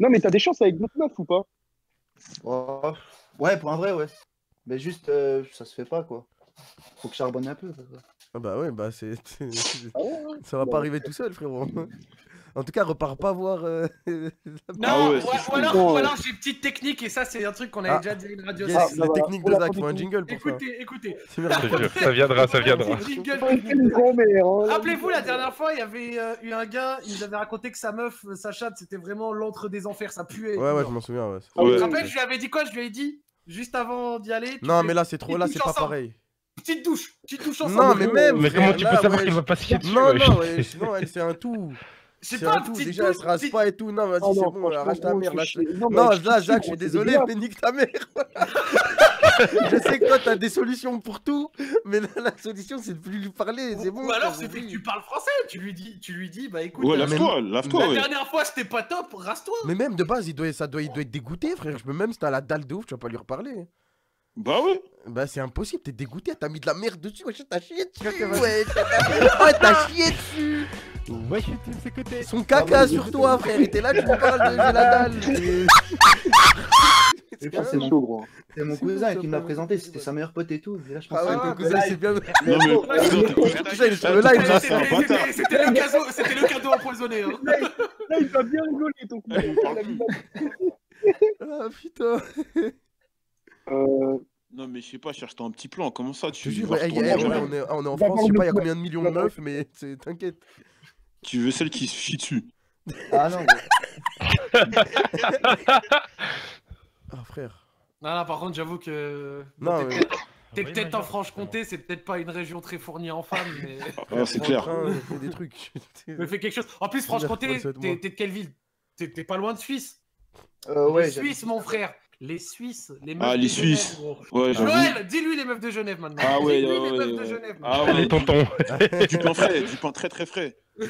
C: Non, mais t'as des chances avec d'autres meufs ou pas
L: Oh, Ouais, pour un vrai, ouais. Mais juste, euh, ça se fait pas, quoi. Faut que je charbonne un peu. quoi.
E: Ah bah ouais, bah c'est.
C: Ah ouais, ouais.
E: Ça va
C: Bah,
E: pas arriver tout seul, frérot. En tout cas, repars pas voir. euh,
B: Non,
H: Ah ouais,
B: ou, alors,
C: Non,
B: ou alors j'ai une petite technique, et ça, c'est un truc qu'on avait
E: Ah.
B: déjà dit à une radio.
E: Yes,
C: Ah,
E: la technique de Zach, faut un jingle pour ça.
B: Écoutez, écoutez.
D: Jure, ça viendra, ça viendra.
C: Là.
B: Rappelez-vous, la dernière fois, il y avait euh, eu un gars, il nous avait raconté que sa meuf, euh, sa chatte, c'était vraiment l'antre des enfers, ça puait.
E: Ouais, ouais, je m'en souviens, ouais.
C: Ah
B: Tu te rappelles, je lui avais dit quoi? Je lui ai dit, juste avant d'y aller. tu
E: Non, mais là, c'est trop. Là, c'est pas pareil.
B: Petite douche, petite douche ensemble.
E: Non, mais même.
D: Mais comment tu peux savoir qu'il va pas se dessus
E: Non, non, sinon, elle, c'est un tout. C'est
B: pas,
E: un tout. Déjà, elle se rase pas et tout. Non, vas-y, c'est
C: non,
E: bon, arrache ta mère.
C: Non,
E: Non, là, Zach, je suis désolé, mais nique ta mère. je sais que toi, t'as des solutions pour tout, mais là, la solution, c'est de plus lui parler. C'est bon.
B: Ou alors, c'est
E: oui.
B: que tu parles français. Tu lui dis, tu lui dis, bah écoute,
H: Ouais,
B: euh,
H: lave-toi, lave-toi,
B: la
H: ouais.
B: dernière fois c'était pas top, rase-toi.
E: Mais même de base, il doit, ça doit, il doit être dégoûté, frère. Je peux même si t'as la dalle de ouf, tu vas pas lui reparler.
H: Bah ouais.
E: Bah, c'est impossible, t'es dégoûté, t'as mis de la merde dessus, wesh, t'as chié dessus. Ouais, t'as ouais, t'as chié dessus.
F: Ouais, je suis de ses côtés.
E: Son caca sur toi, frère. Il était là, tu me parles de j'ai la dalle.
L: C'est mon,
C: chaud, gros.
L: c'est mon
E: C'est bon,
L: cousin qui me l'a présenté, c'était sa meilleure pote et tout. Et là, je pense
E: Ah ouais,
L: que-
E: ton cousin, c'est bien.
H: Non, mais
B: Ouais,
H: cousin, ton cousin-
E: Ton cousin, il est sur le live, là.
H: c'est un
B: C'était
H: bâtard.
B: c'était- c'était le cadeau, c'était le cadeau empoisonné. Hein.
C: Là, il va bien rigoler, ton cousin.
E: Ah putain.
C: Euh,
H: Non, mais je sais pas, cherche-toi un petit plan. Comment ça, tu
E: jure, ouais, on est, on est en France, je sais pas, il y a combien de millions de meufs, mais t'inquiète.
H: Tu veux celle qui se chie dessus?
L: Ah non,
E: Ah frère.
B: Non, non, par contre, j'avoue que.
E: Non,
B: t'es
E: mais-
B: peut-être- T'es
F: Oui,
B: peut-être en Franche-Comté, c'est peut-être pas une région très fournie en femmes, mais.
H: C'est clair.
E: Fait des trucs.
B: mais fais quelque chose. En plus, Franche-Comté, t'es de quelle ville? T'es pas loin de Suisse
L: euh, ouais,
B: Suisses, mon frère Les Suisses, les meufs
H: Ah,
B: de
H: les
B: Genève,
H: Suisses.
B: gros.
H: Ouais, j'avoue.
B: Joël, dis-lui les meufs de Genève maintenant.
H: Ah ouais,
B: dis-lui
H: ouais,
B: les
H: ouais,
B: meufs de. Genève.
H: Ah ouais,
F: tonton.
H: du pain frais, du pain très très frais.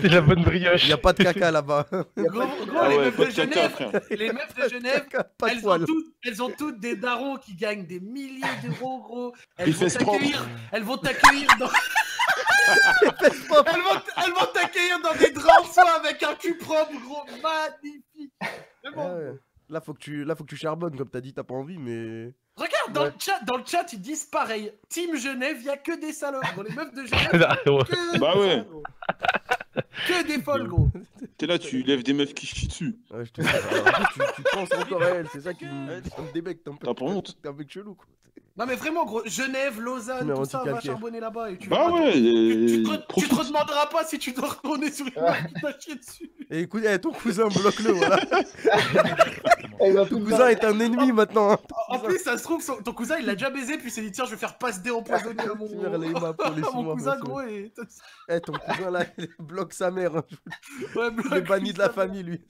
F: C'est la bonne brioche.
E: Il y a pas de caca là-bas.
B: Gros,
H: Ah
B: les
H: ouais,
B: meufs de
H: de caca,
B: Genève, les meufs de Genève,
E: Pas de
B: elles ont, toutes, elles ont toutes des darons qui gagnent des milliers d'euros, gros. Elles
H: Les.
B: Elles vont t'accueillir dans. elles vont, elles vont t'accueillir dans des draps en soie avec un cul propre, gros. Magnifique. Mais bon,
E: Ah ouais. Là faut que tu là faut que tu charbonnes comme t'as dit t'as pas envie mais
B: Regarde, dans,
E: Ouais.
B: le chat, dans le chat, ils disent pareil. Team Genève, il y a que des salopes. Gros. Les meufs de Genève,
F: Ah, ouais.
B: que des
H: Bah ouais.
B: Que des folles, gros.
H: T'es là, tu lèves des meufs qui chient dessus.
E: ouais, je te dis, tu, tu penses encore à elle, c'est ça qui me, débecte un peu.
H: T'as pas honte
E: T'es un mec chelou quoi.
B: Non, mais vraiment, gros. Genève, Lausanne, tout ça, va charbonner là-bas. Et tu
H: Bah ouais,
B: Tu, tu te, tu te
H: profite.
B: redemanderas pas si tu dois retourner sur une meuf qui t'a chié dessus.
E: Et écoute, eh, ton cousin bloque-le voilà.
C: va
E: Ton cousin est un ennemi maintenant. hein.
B: En plus, ça se trouve, son- ton cousin, il l'a déjà baisé, puis il s'est dit, tiens, je vais faire passe dé empoisonné à mon, cousin, gros. Et...
E: Eh ton cousin là il bloque sa mère. hein.
B: Ouais,
E: Il est banni de la famille lui.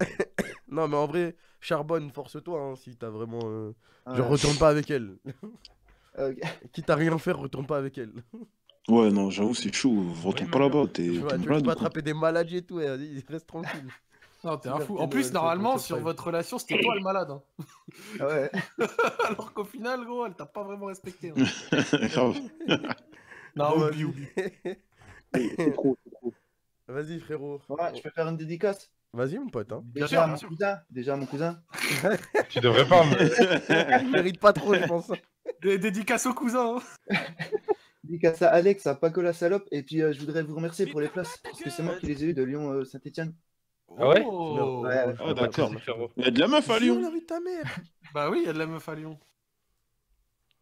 E: non mais en vrai, charbonne, force-toi hein, si t'as vraiment. euh, Je
L: Ouais.
E: retourne pas avec elle.
L: Ok.
E: Quitte à rien faire, retourne pas avec elle.
H: Ouais, non, j'avoue, c'est chaud. Retourne pas là-bas, t'es
E: Tu
H: malade.
E: pas attraper des maladies et tout, vas-y, reste tranquille.
B: Non, t'es un fou. En plus, normalement, sur votre relation, c'était toi le malade. hein.
L: Ah ouais.
B: Alors qu'au final, gros, elle t'a pas vraiment respecté. hein. Non, oublie,
E: vas-y.
B: oublie.
C: C'est trop, c'est trop.
E: Vas-y frérot.
L: Ouais, je peux faire une dédicace?
E: Vas-y mon pote. Hein.
L: Déjà
B: sûr,
L: mon cousin. Déjà mon cousin.
F: Tu devrais pas me.
E: Il mérite pas trop je pense.
B: Des dédicaces au cousin. hein.
L: Dédicace à Alex, à Paco la salope. Et puis euh, je voudrais vous remercier pour les places. Parce que c'est moi qui les ai eu de Lyon euh, Saint-Etienne.
F: Ah ouais
B: Oh.
L: Ouais, ouais.
H: Ah, d'accord.
F: frérot.
H: Il y a de la meuf à Lyon.
E: la rue de ta mère.
B: Bah oui, il y a de la meuf à Lyon.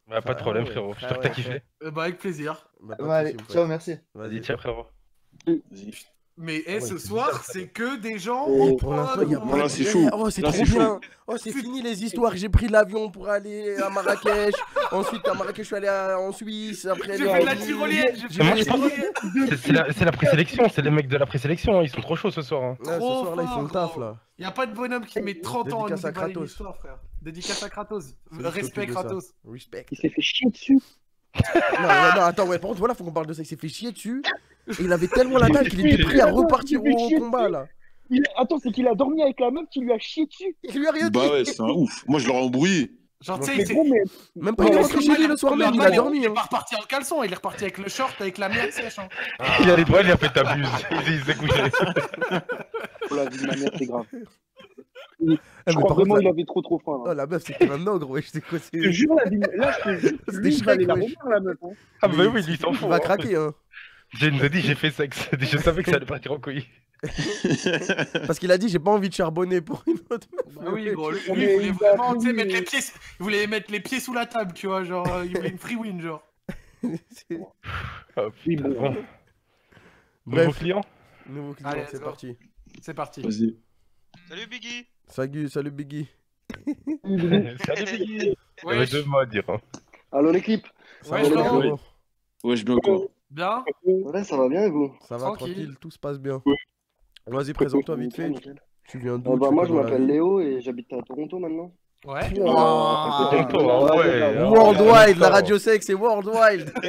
F: Bah, pas de problème,
E: ouais.
F: frérot.
E: Ah
F: J'espère que t'as kiffé.
B: Euh, bah avec plaisir.
E: Bah,
L: allez, ciao, merci.
F: Vas-y,
E: Vas-y.
F: tiens, frérot.
H: Vas-y.
B: Mais eh,
F: Ouais,
B: ce soir, c'est que des gens.
C: Oh,
E: Pour l'instant, il y a pas
H: là,
E: de-
H: c'est
E: Eh,
H: chaud.
E: Oh, c'est trop bien. Oh, c'est fini les histoires. J'ai pris l'avion pour aller à Marrakech. Ensuite, à Marrakech, je suis allé à- en Suisse. Après,
B: J'ai fait la tyrolienne. J'ai fait la tyrolienne.
F: C'est- la, présélection, c'est les mecs de la présélection, hein, ils sont trop chauds ce soir. hein.
E: Ouais, ce soir là, ils font le taf là.
B: Y a pas de bonhomme qui met 30 ans à nous
E: Dédicace à Kratos.
B: Dédicace à Kratos. Respect. Kratos.
E: Respect.
C: Il s'est fait chier dessus.
E: Non, non, non, attends, ouais, par contre, voilà, faut qu'on parle de ça. Il s'est fait chier dessus. Et il avait tellement la dalle qu'il était prêt à repartir au combat là.
C: Il- Attends, c'est qu'il a dormi avec la meuf qui lui a chié dessus.
E: Il lui a rien dit.
H: Bah ouais, c'est un ouf. Moi, je l'aurais embrouillé.
B: Genre, tu sais,
C: Mais
B: il s'est-
C: gros, mais
E: Même pas,
C: Ouais,
E: il est rentré chez lui le soir même, il a dormi.
B: Il est
E: hein.
B: pas reparti en caleçon, il est reparti avec le short, avec la merde sèche. hein.
F: Il a les doigts, il a fait ta buse. Il il s'est couché.
C: oh, la vie de ma mère, c'est grave.
E: Eh,
C: Je
E: mais
C: crois vraiment
E: la-
C: il avait trop trop faim.
E: Oh,
C: là.
E: la meuf, c'était un ogre, ouais, je sais quoi,
C: Je te jure, la vie... là, je te jure,
E: C'était
C: lui, il va aller
E: Shrek,
C: la revoir, la meuf. hein.
F: Ah bah oui, lui, il s'en
E: Il
F: fout.
E: va
F: hein.
E: craquer, hein.
F: J'ai nous a dit, j'ai fait sexe. Je savais que ça allait partir en couille.
E: Parce qu'il a dit, j'ai pas envie de charbonner pour une autre meuf.
B: Bah oui, gros, lui, il voulait
C: il
B: vraiment, tu sais, mettre les pieds, il voulait mettre les pieds sous la table, tu vois, genre, euh, il voulait une free win, genre.
F: Oh,
C: Oui, bon.
F: bon.
E: Bref.
F: Nouveau client?
E: Nouveau client, c'est parti.
B: C'est parti.
H: Vas-y.
A: Salut Biggie
E: Salut, salut Biggie.
F: Salut Biggie Il y avait deux mots à dire. hein.
C: Allô l'équipe
B: Ouais, je
E: gars
H: Ouais, je bien quoi.
B: bien
C: Ouais, ça va bien et vous?
E: Ça va,
B: Tranquille.
E: tranquille, tout se passe bien. Vas-y, présente-toi vite fait. Tu viens d'où
C: Euh, bah, moi je m'appelle Léo et j'habite à Toronto maintenant.
B: Ouais. Ah.
F: Toronto, ah ouais.
E: Worldwide, la radio sexe c'est Worldwide.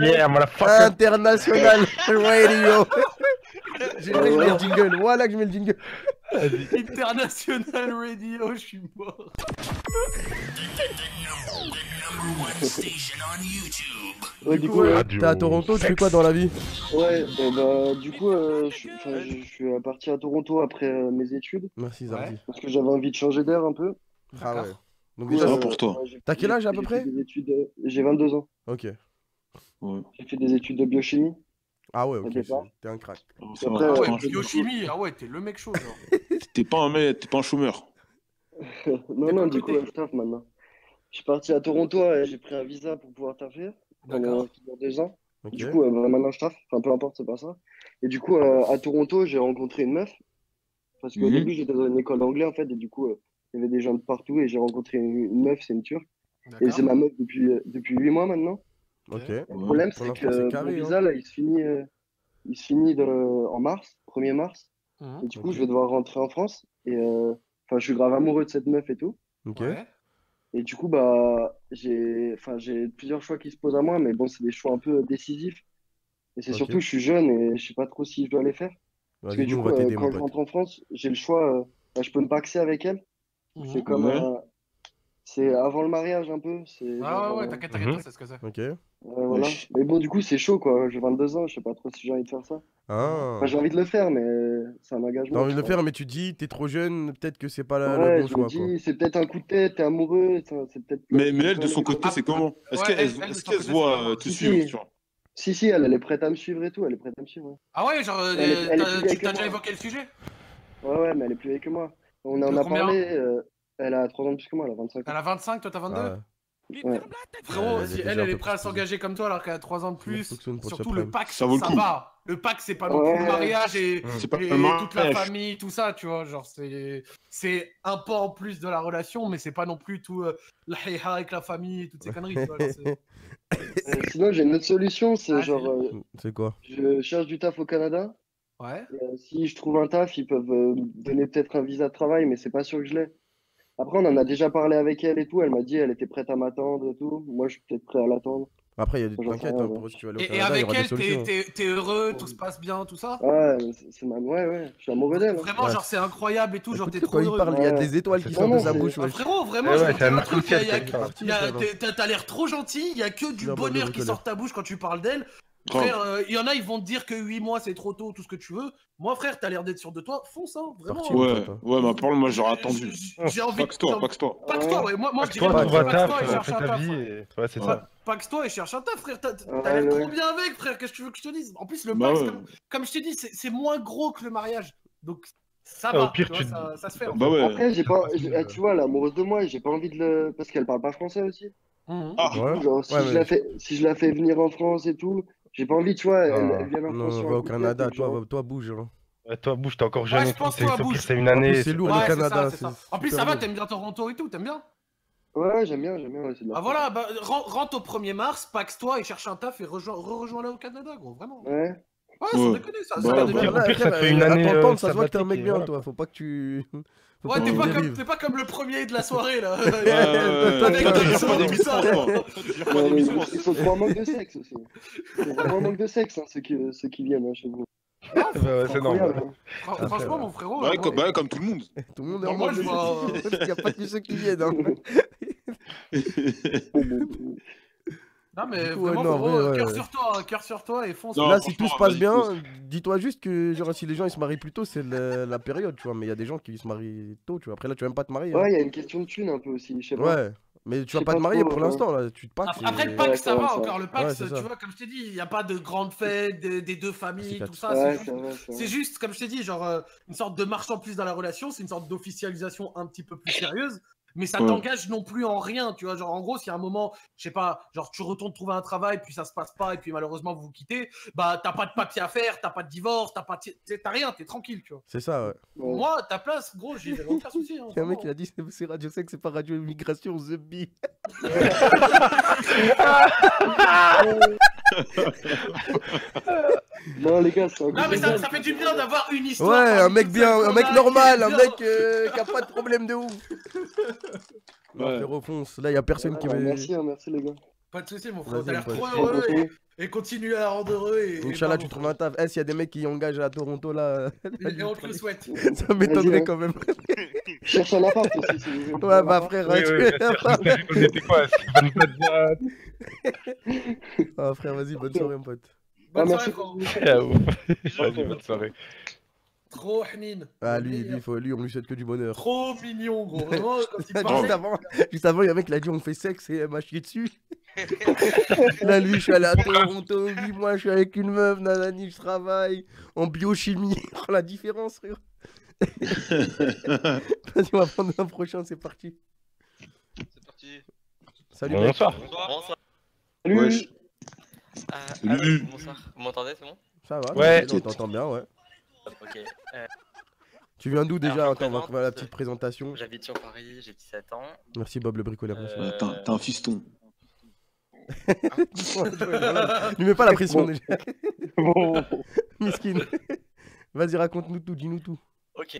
F: Yeah, motherfucker.
E: International Radio. J'ai le jingle. Voilà que je mets le jingle.
B: International Radio, je suis mort.
M: Ouais,
E: Du coup, ouais, t'es à Toronto, tu fais quoi dans la vie?
M: Ouais, bah, du coup, euh, je, suis parti à Toronto après euh, mes études.
E: Merci, Zardi.
M: Parce que j'avais envie de changer d'air un peu.
E: Ah ouais. Donc déjà,
M: euh,
H: pour toi.
M: ouais,
E: T'as quel âge à peu près?
M: euh, J'ai 22 ans.
E: Ok.
M: J'ai fait des études de biochimie.
E: Ah ouais, ok. T'es un crack.
M: Après,
B: Ah ouais, biochimie, ah ouais, t'es le mec chaud, genre.
H: T'es pas un mec, t'es pas un chômeur.
M: non, non, du coup, je taffe maintenant. Je suis parti à Toronto et j'ai pris un visa pour pouvoir taffer pendant deux ans. Du coup, euh, bah, maintenant je taffe. Enfin, peu importe, c'est pas ça. Et du coup, euh, à Toronto, j'ai rencontré une meuf. Parce qu'au
H: Mhm.
M: début, j'étais dans une école d'anglais en fait. Et du coup, euh, il y avait des gens de partout. Et j'ai rencontré une, une meuf, c'est une turque. Et c'est ma meuf depuis, euh, depuis 8 mois maintenant. Le problème, c'est que mon
E: hein.
M: visa, là, il se finit, euh, il se finit de- en mars, 1er mars.
B: Mhm.
M: Et du coup, je vais devoir rentrer en France. Et euh, enfin, je suis grave amoureux de cette meuf et tout.
E: Ok.
M: Et du coup, bah, j'ai, enfin, j'ai plusieurs choix qui se posent à moi, mais bon, c'est des choix un peu décisifs. Et c'est
E: Ok.
M: surtout, je suis jeune et je sais pas trop si je dois les faire. Parce que du coup, euh, quand je rentre en France, j'ai le choix, euh, bah, je peux me paxer avec elle. C'est comme
H: Ouais.
M: C'est avant le mariage un peu. C'est
B: Ah
M: genre,
B: ouais,
M: euh,
B: t'inquiète, t'inquiète, c'est ce que c'est.
E: Ok.
M: voilà. Mais bon, du coup, c'est chaud, quoi. J'ai 22 ans, je sais pas trop si j'ai envie de faire ça.
E: Ah.
M: Enfin, j'ai envie de le faire, mais c'est un engagement.
E: T'as envie de le faire, mais tu dis, t'es trop jeune, peut-être que c'est pas la-
M: Ouais,
E: le bon choix,
M: c'est peut-être un coup de tête, t'es amoureux, peut-être.
H: Mais, mais elle, de son côté, c'est comment? Est-ce qu'elle se voit euh, te suivre,
M: si. Si, si, elle, elle est prête à me suivre et tout, elle est prête à me suivre.
B: Ah ouais, genre, euh, t'as- tu déjà évoqué le sujet?
M: Ouais, ouais, mais elle est plus vieille que moi. On en a parlé, elle a 3 ans de plus que moi, elle a 25 ans.
B: Elle a 25, toi t'as 22
E: Ah
M: Ouais.
B: Frérot,
E: Ouais,
B: si
E: elle est
B: elle, prête à s'engager comme toi alors qu'elle a 3 ans de plus, surtout le pack,
H: Ça
B: ça,
H: vaut le coup.
B: va. Le pack, c'est pas non plus
M: Ouais.
B: le mariage et,
H: pas
B: et toute la
H: mariage.
B: famille, tout ça, tu vois. Genre, c'est c'est un pas en plus de la relation, mais c'est pas non plus tout euh, la avec la famille et toutes ces conneries, tu vois. genre, c'est-
M: Euh, sinon, j'ai une autre solution, c'est
B: Ah,
M: genre, euh,
E: C'est quoi?
M: je cherche du taf au Canada.
B: Ouais.
M: Euh, si je trouve un taf, ils peuvent euh, me donner peut-être un visa de travail, mais c'est pas sûr que je l'ai. Après, on en a déjà parlé avec elle et tout. Elle m'a dit elle était prête à m'attendre et tout. Moi, je suis peut-être prêt à l'attendre.
E: Après, il y a des t'inquiète, hein,
M: ouais.
E: pour si tu vas aller au
B: Et, et
E: Canada, il y
B: avec
E: aura
B: elle, t'es
E: solutions.
B: t'es- t'es heureux, tout se passe bien, tout ça?
M: Ouais, c'est- ma... ouais, ouais, je suis amoureux d'elle. hein.
B: Vraiment,
E: Ouais.
B: genre, c'est incroyable et tout, genre, t'es trop
E: quand il
B: heureux.
E: parle, il y a des étoiles qui
H: C'est
E: sortent de sa bouche,
B: Ah, frérot, vraiment,
F: Ouais,
B: t'as l'air trop gentil, il y a que du bonheur qui sort de ta bouche quand tu parles d'elle. Frère, euh, il y en a, ils vont te dire que 8 mois c'est trop tôt, tout ce que tu veux. Moi, frère, t'as l'air d'être sûr de toi, fonce, hein, vraiment.
E: Parti,
B: hein.
E: ouais.
H: Ouais, ouais, mais parle, moi j'aurais attendu.
B: J'ai envie de.
H: Paxe-toi, paxe-toi.
B: Paxe-toi, ouais. Moi, moi je
F: Toi,
B: dirais
F: taf,
B: et
F: euh,
B: cherche
F: fais
B: un
F: ta
B: taf.
F: vie,
B: ouais.
F: c'est ça.
B: Paxe-toi et cherche un taf, frère. T'as l'air trop bien avec, frère. Qu'est-ce que tu veux que je te dise? En plus, le
H: Bah
B: pax, comme, comme je t'ai dit, c'est moins gros que le mariage. Donc, ça
F: Ah, au
B: va.
F: pire,
B: tu ça, se fait. en
H: Bah.
M: Après, j'ai pas,
F: euh.
M: tu vois, elle est amoureuse de moi j'ai pas envie de le. Parce qu'elle parle pas français aussi.
B: Mhm.
H: Ah,
E: Ouais.
M: Genre, si,
E: Ouais,
M: je la fais, si je la fais venir en France et tout, j'ai pas envie, tu vois, elle,
F: Non.
M: elle France
E: Non, va au Canada, toi,
M: genre-
E: toi bouge. hein.
F: Ouais, toi, bouge, t'es encore jeune
B: Ouais, je pense
F: C'est une année.
E: c'est lourd
B: Ouais,
E: le Canada.
B: ça. En plus, ça va, t'aimes bien Toronto et tout, t'aimes bien
M: Ouais, j'aime bien, j'aime bien. ouais, c'est de la
B: Ah voilà, bah, ren- rentre au 1er mars, paxe-toi et cherche un taf et rejoins- re-rejoins-le au Canada, gros, vraiment.
M: Ouais.
B: Ouais, sans
H: Ouais.
B: déconner, ça,
H: Bah,
B: ça
H: bah,
F: pire, ça fait une année, euh,
E: ça se voit que t'es un mec bien, toi. Faut pas que tu.
B: Ouais, t'es pas, comme, pas comme le premier de la soirée, là.
H: Ouais, ouais, ouais.
B: Avec deux tout ça.
M: trop en manque de sexe aussi. C'est vraiment un manque de sexe, hein, ceux, qui, ceux qui viennent hein, chez vous.
F: Bah ouais, c'est
M: Incroyable.
F: normal.
M: hein.
B: Fran- Franchement, mon frérot.
H: Ouais, comme,
B: moi-
H: bah, comme tout le monde.
E: Tout le monde est en mode Il n'y a pas que ceux qui viennent. hein.
B: Non, mais
E: coup, ouais,
B: vraiment,
E: non, ouais,
B: cœur
E: ouais.
B: sur toi, hein, cœur sur toi et fonce.
H: Non,
E: Là, si tout se passe bien, dis-toi juste que genre, si les gens ils se marient plus tôt, c'est la, la période, tu vois. Mais il y a des gens qui se marient tôt, tu vois. Après, là, tu vas même pas te marier. hein.
M: Ouais, il y a une question de thune un peu aussi, je sais pas.
E: Ouais, mais tu vas
M: sais
E: pas te
M: pas
E: marier
M: trop,
E: pour
M: euh,
E: l'instant, là. Tu te packs.
B: Après, après, le
E: et-
B: Pax,
M: Ouais,
B: ça va
M: ça
B: encore. Le
E: c'est
B: tu vois, comme je t'ai dit, il n'y a pas de grandes fêtes des, des deux familles,
E: C'est
B: tout ça. c'est juste, comme je t'ai dit, genre euh, une sorte de marche en plus dans la relation, c'est une sorte d'officialisation un petit peu plus sérieuse, mais ça
H: Ouais.
B: t'engage non plus en rien, tu vois. Genre, en gros, s'il y a un moment, je sais pas, genre tu retournes trouver un travail, puis ça se passe pas, et puis malheureusement vous vous quittez, bah t'as pas de papier à faire, t'as pas de divorce, t'as pas, de- t'as rien, t'es tranquille, tu vois.
E: C'est ça, ouais.
B: Moi, ta place, gros, verrai aucun souci. hein,
E: Il y a un mec qui a dit c'est- c'est Radio Sex, c'est pas Radio Immigration, The Bee.
M: Non, les gars, c'est un
B: Non, mais
M: coup
B: ça, fait du bien d'avoir une histoire.
E: Ouais, un mec bien, un mec normal,
B: qui
E: un mec euh, qui a pas de problème de ouf. Non,
H: Ouais.
E: Là, y a personne qui
M: Ouais,
E: veut.
M: Merci, hein, merci les gars.
B: Pas de soucis, mon frère. T'as l'air trop heureux et, et continue à la rendre heureux. Et,
E: Inch'Allah, tu trouves un taf. Eh, s'il y a des mecs qui engagent à Toronto là.
B: Et- on te le souhaite.
E: Ça m'étonnerait quand même.
M: Cherche un appart aussi, si vous voulez.
E: Ouais, bah frère,
F: Oui,
E: tu
F: oui. On était quoi
E: Ah, frère, vas-y, bonne soirée, mon pote.
B: Bonne
M: Ah,
B: soirée,
M: merci.
B: frérot.
F: Vas-y, bonne soirée.
B: Trop Hnin.
E: Ah, lui, lui, faut, lui, on lui souhaite que du bonheur.
B: Trop mignon, gros. Vraiment, quand il
E: juste, avant, juste avant, il y a un mec qui a dit on fait sexe et elle m'a chié dessus. Là, lui, je suis allé à Toronto, moi, je suis avec une meuf, nanani, je travaille en biochimie. Oh, la différence, frère. Vas-y, on va prendre un prochain, c'est parti.
A: C'est parti.
E: Salut, mec.
F: Bonsoir.
J: Bonsoir.
M: Salut.
H: Wesh.
J: Ah,
H: Salut.
J: ah, bonsoir. Vous m'entendez, c'est bon?
E: Ça va
F: Ouais.
E: On t'entend bien, ouais.
J: Ok. Euh,
E: Tu viens d'où déjà? Attends, on va faire la petite présentation.
J: J'habite sur Paris, j'ai 17 ans.
E: Merci, Bob le bricoleur.
J: Euh,
H: t'es un fiston.
E: Lui mets pas la pression
C: Bon.
E: déjà.
C: Bon.
E: Miskin. Vas-y, raconte-nous tout, dis-nous tout.
J: Ok.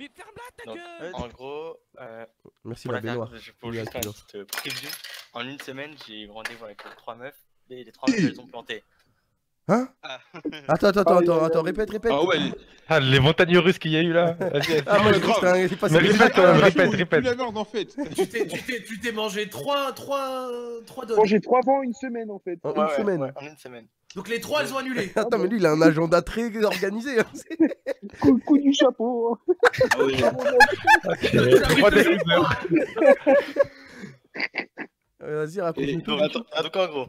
J: Donc, en gros, euh,
E: Merci,
J: pour
E: la
J: la je peux juste preview. En une semaine, j'ai eu rendez-vous avec trois meufs. Et les trois meufs, elles ont planté.
E: Hein
A: Ah.
E: Attends, attends, attends,
C: Ah,
E: attends,
C: oui,
E: attends,
C: oui,
E: répète, répète.
H: Ah ouais,
F: Ah, les montagnes russes qu'il y a eu là.
E: Ah,
H: Ouais,
E: c'est pas
F: Mais
E: c'est-
F: répète, répète, répète.
H: la merde en fait.
B: Tu t'es- tu t'es tu t'es mangé 3 trois, trois donuts.
C: Bon, j'ai trois fois une semaine en fait.
E: Une
J: ouais,
E: semaine.
J: ouais, en une semaine.
B: Donc les trois, elles ont annulé.
E: Attends, mais lui, il a un agenda très organisé. hein.
C: Coup, coup du chapeau. hein.
H: Ah
F: losers.
E: Euh, Vas-y.
J: Donc, donc, en gros,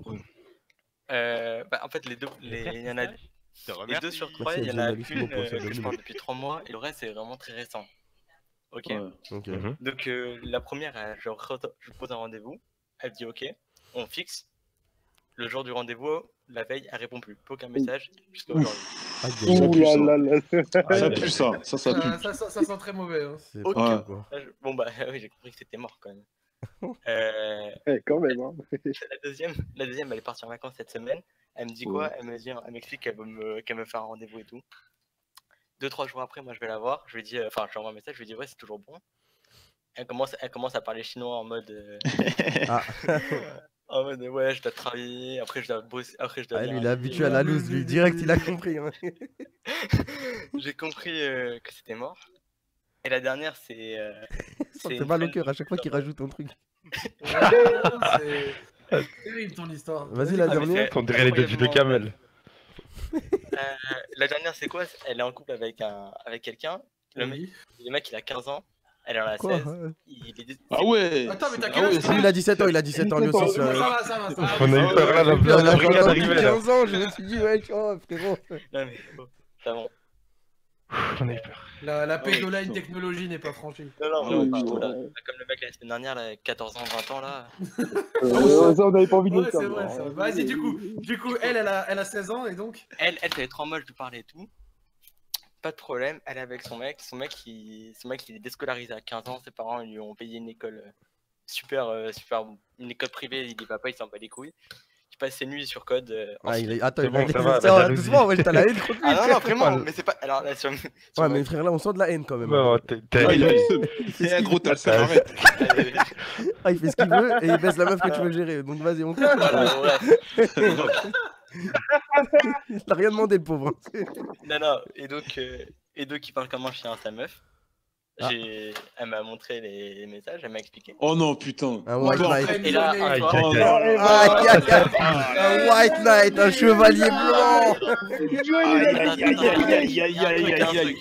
J: euh, bah, en fait, les deux, les, il y en a les deux sur trois, il y en a
E: journaliste,
J: une
E: bon pour
J: euh, que je parle depuis trois mois et le reste, c'est vraiment très récent. Ok.
H: Ouais.
F: Mhm.
J: Donc, euh, la première, je, je pose un rendez-vous. Elle dit OK, on fixe. Le jour du rendez-vous, la veille, elle répond plus. Plus Aucun message jusqu'à aujourd'hui.
C: Là
H: ça.
C: là là.
H: Ça pue ça, ça, ça pue.
B: Ça, ça, ça- ça sent très mauvais. hein.
J: Je- Bon, bah oui, j'ai compris que c'était mort quand même. Euh,
C: Eh, quand même. Hein.
J: la, deuxième, la deuxième, elle est partie en vacances cette semaine. Elle me dit quoi? Elle me dit, elle m'explique qu'elle veut me, qu'elle me faire un rendez-vous et tout. Deux, trois jours après, moi je vais la voir. Je lui dis, euh, enfin, je lui envoie un message. Je lui dis, ouais, c'est toujours bon. Elle commence, elle commence à parler chinois en mode. euh,
E: Ah,
J: en mode, ouais, je dois travailler. Après, je dois bosser. Après, je dois.
E: Ah, lui, il est habitué à la loose, lui. Direct, il a compris. hein.
J: J'ai compris euh, que c'était mort. Et la dernière, c'est. euh,
E: Ça
J: c'est
E: fait
J: une
E: mal au cœur à chaque fois qu'il rajoute un truc.
B: C'est terrible ton histoire.
E: Vas-y, la
J: Ah, mais
E: dernière.
F: On dirait les deux de Kamel.
J: Euh, la dernière, c'est quoi? Elle est en couple avec, un, avec quelqu'un. Le, mec, le mec, il a 15 ans. Elle en a
E: Quoi?
J: 16.
E: hein
J: Il est...
H: Ah ouais.
B: Attends, mais t'as
H: Ah
B: quel âge
H: ouais,
B: toi?
E: Lui, il a 17 ans, il a 17 ans, lui aussi.
B: Ça
E: c'est un-
B: va, ça va, ça va.
F: On a eu peur là, la,
E: Lui, on
F: la
E: a
F: brigade
E: entendu
F: arrivée là.
E: 15 ans, je me suis dit, ouais, oh, frérot.
J: Non, mais bon, ça va.
F: On a eu peur.
B: La, la
H: Ah oui,
B: pédoline technologie n'est pas franchie.
J: Non, non,
H: Ah
J: vraiment pas. voilà. Comme le mec la semaine dernière, là, 14 ans, 20 ans, là.
C: Euh, ça, on n'avait pas envie de
B: Ouais. Vas-y, du coup, du coup, elle, elle a, elle a 16 ans et donc.
J: Elle, elle fait trop moche de parler et tout. Pas de problème, elle est avec son mec. Son mec, il, son mec, il est déscolarisé à 15 ans. Ses parents lui ont payé une école euh, super, euh, super, une école privée. Il dit papa, il s'en bat les couilles. Il passe ses nuits sur code. euh, en
E: Ah, il est... Attends, il
F: bon,
E: va
F: la
E: ça, doucement, ouais, t'as la haine contre lui.
J: Ah non, non,
E: frère.
J: vraiment, mais c'est pas. Alors là, sur.
E: Ouais,
J: ma-
E: mais frère, là, on sent de la haine quand même.
F: Non, t'es- t'es-
H: Ah, il a-
E: C'est ce qu'il
H: gros, t'as
F: Ah,
H: arrête.
E: Ah, il fait ce qu'il veut et il baisse la meuf que tu veux gérer. Donc vas-y, on continue.
J: Voilà, bref.
E: Il t'a rien demandé, le pauvre.
J: Non, non, et donc, euh, et donc il parle comme un chien à sa meuf.
E: Ah.
J: Elle m'a montré les, messages, elle m'a expliqué.
H: Oh non, putain.
E: Un white knight.
J: Et là,
H: Oh.
E: Un white knight, un chevalier blanc.
H: Aïe, aïe, aïe, aïe, aïe, aïe, aïe, aïe.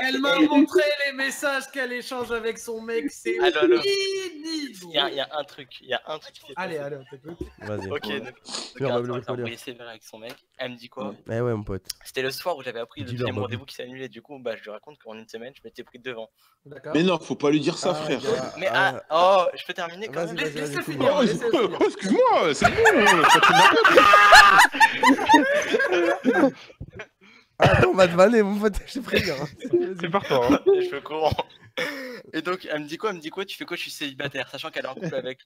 B: Elle m'a montré les messages qu'elle échange avec son mec, c'est
J: Ah, Il y, a, un truc, il y a un truc
B: Allez, allez, on t'écoute.
E: Vas-y.
J: Ok, donc,
E: on
J: envoyé sévère avec son mec. Elle me dit quoi
E: Eh ouais, mon pote.
J: C'était le soir où j'avais appris le deuxième rendez-vous qui s'est annulé. Du coup, bah, je lui raconte qu'en une semaine, je m'étais pris devant.
H: Mais non, faut pas lui dire ça,
E: Ah,
H: frère.
J: Mais
E: ah,
J: ah, oh, je peux terminer quand même
H: Oh, oh, excuse-moi, c'est bon. peine.
E: Attends, on va te vanner, mon pote. Je te préviens.
F: C'est partant. Hein.
J: Les cheveux courants. Et donc, elle me dit quoi? Elle me dit quoi? Tu fais quoi? Je suis célibataire, sachant qu'elle est en couple avec.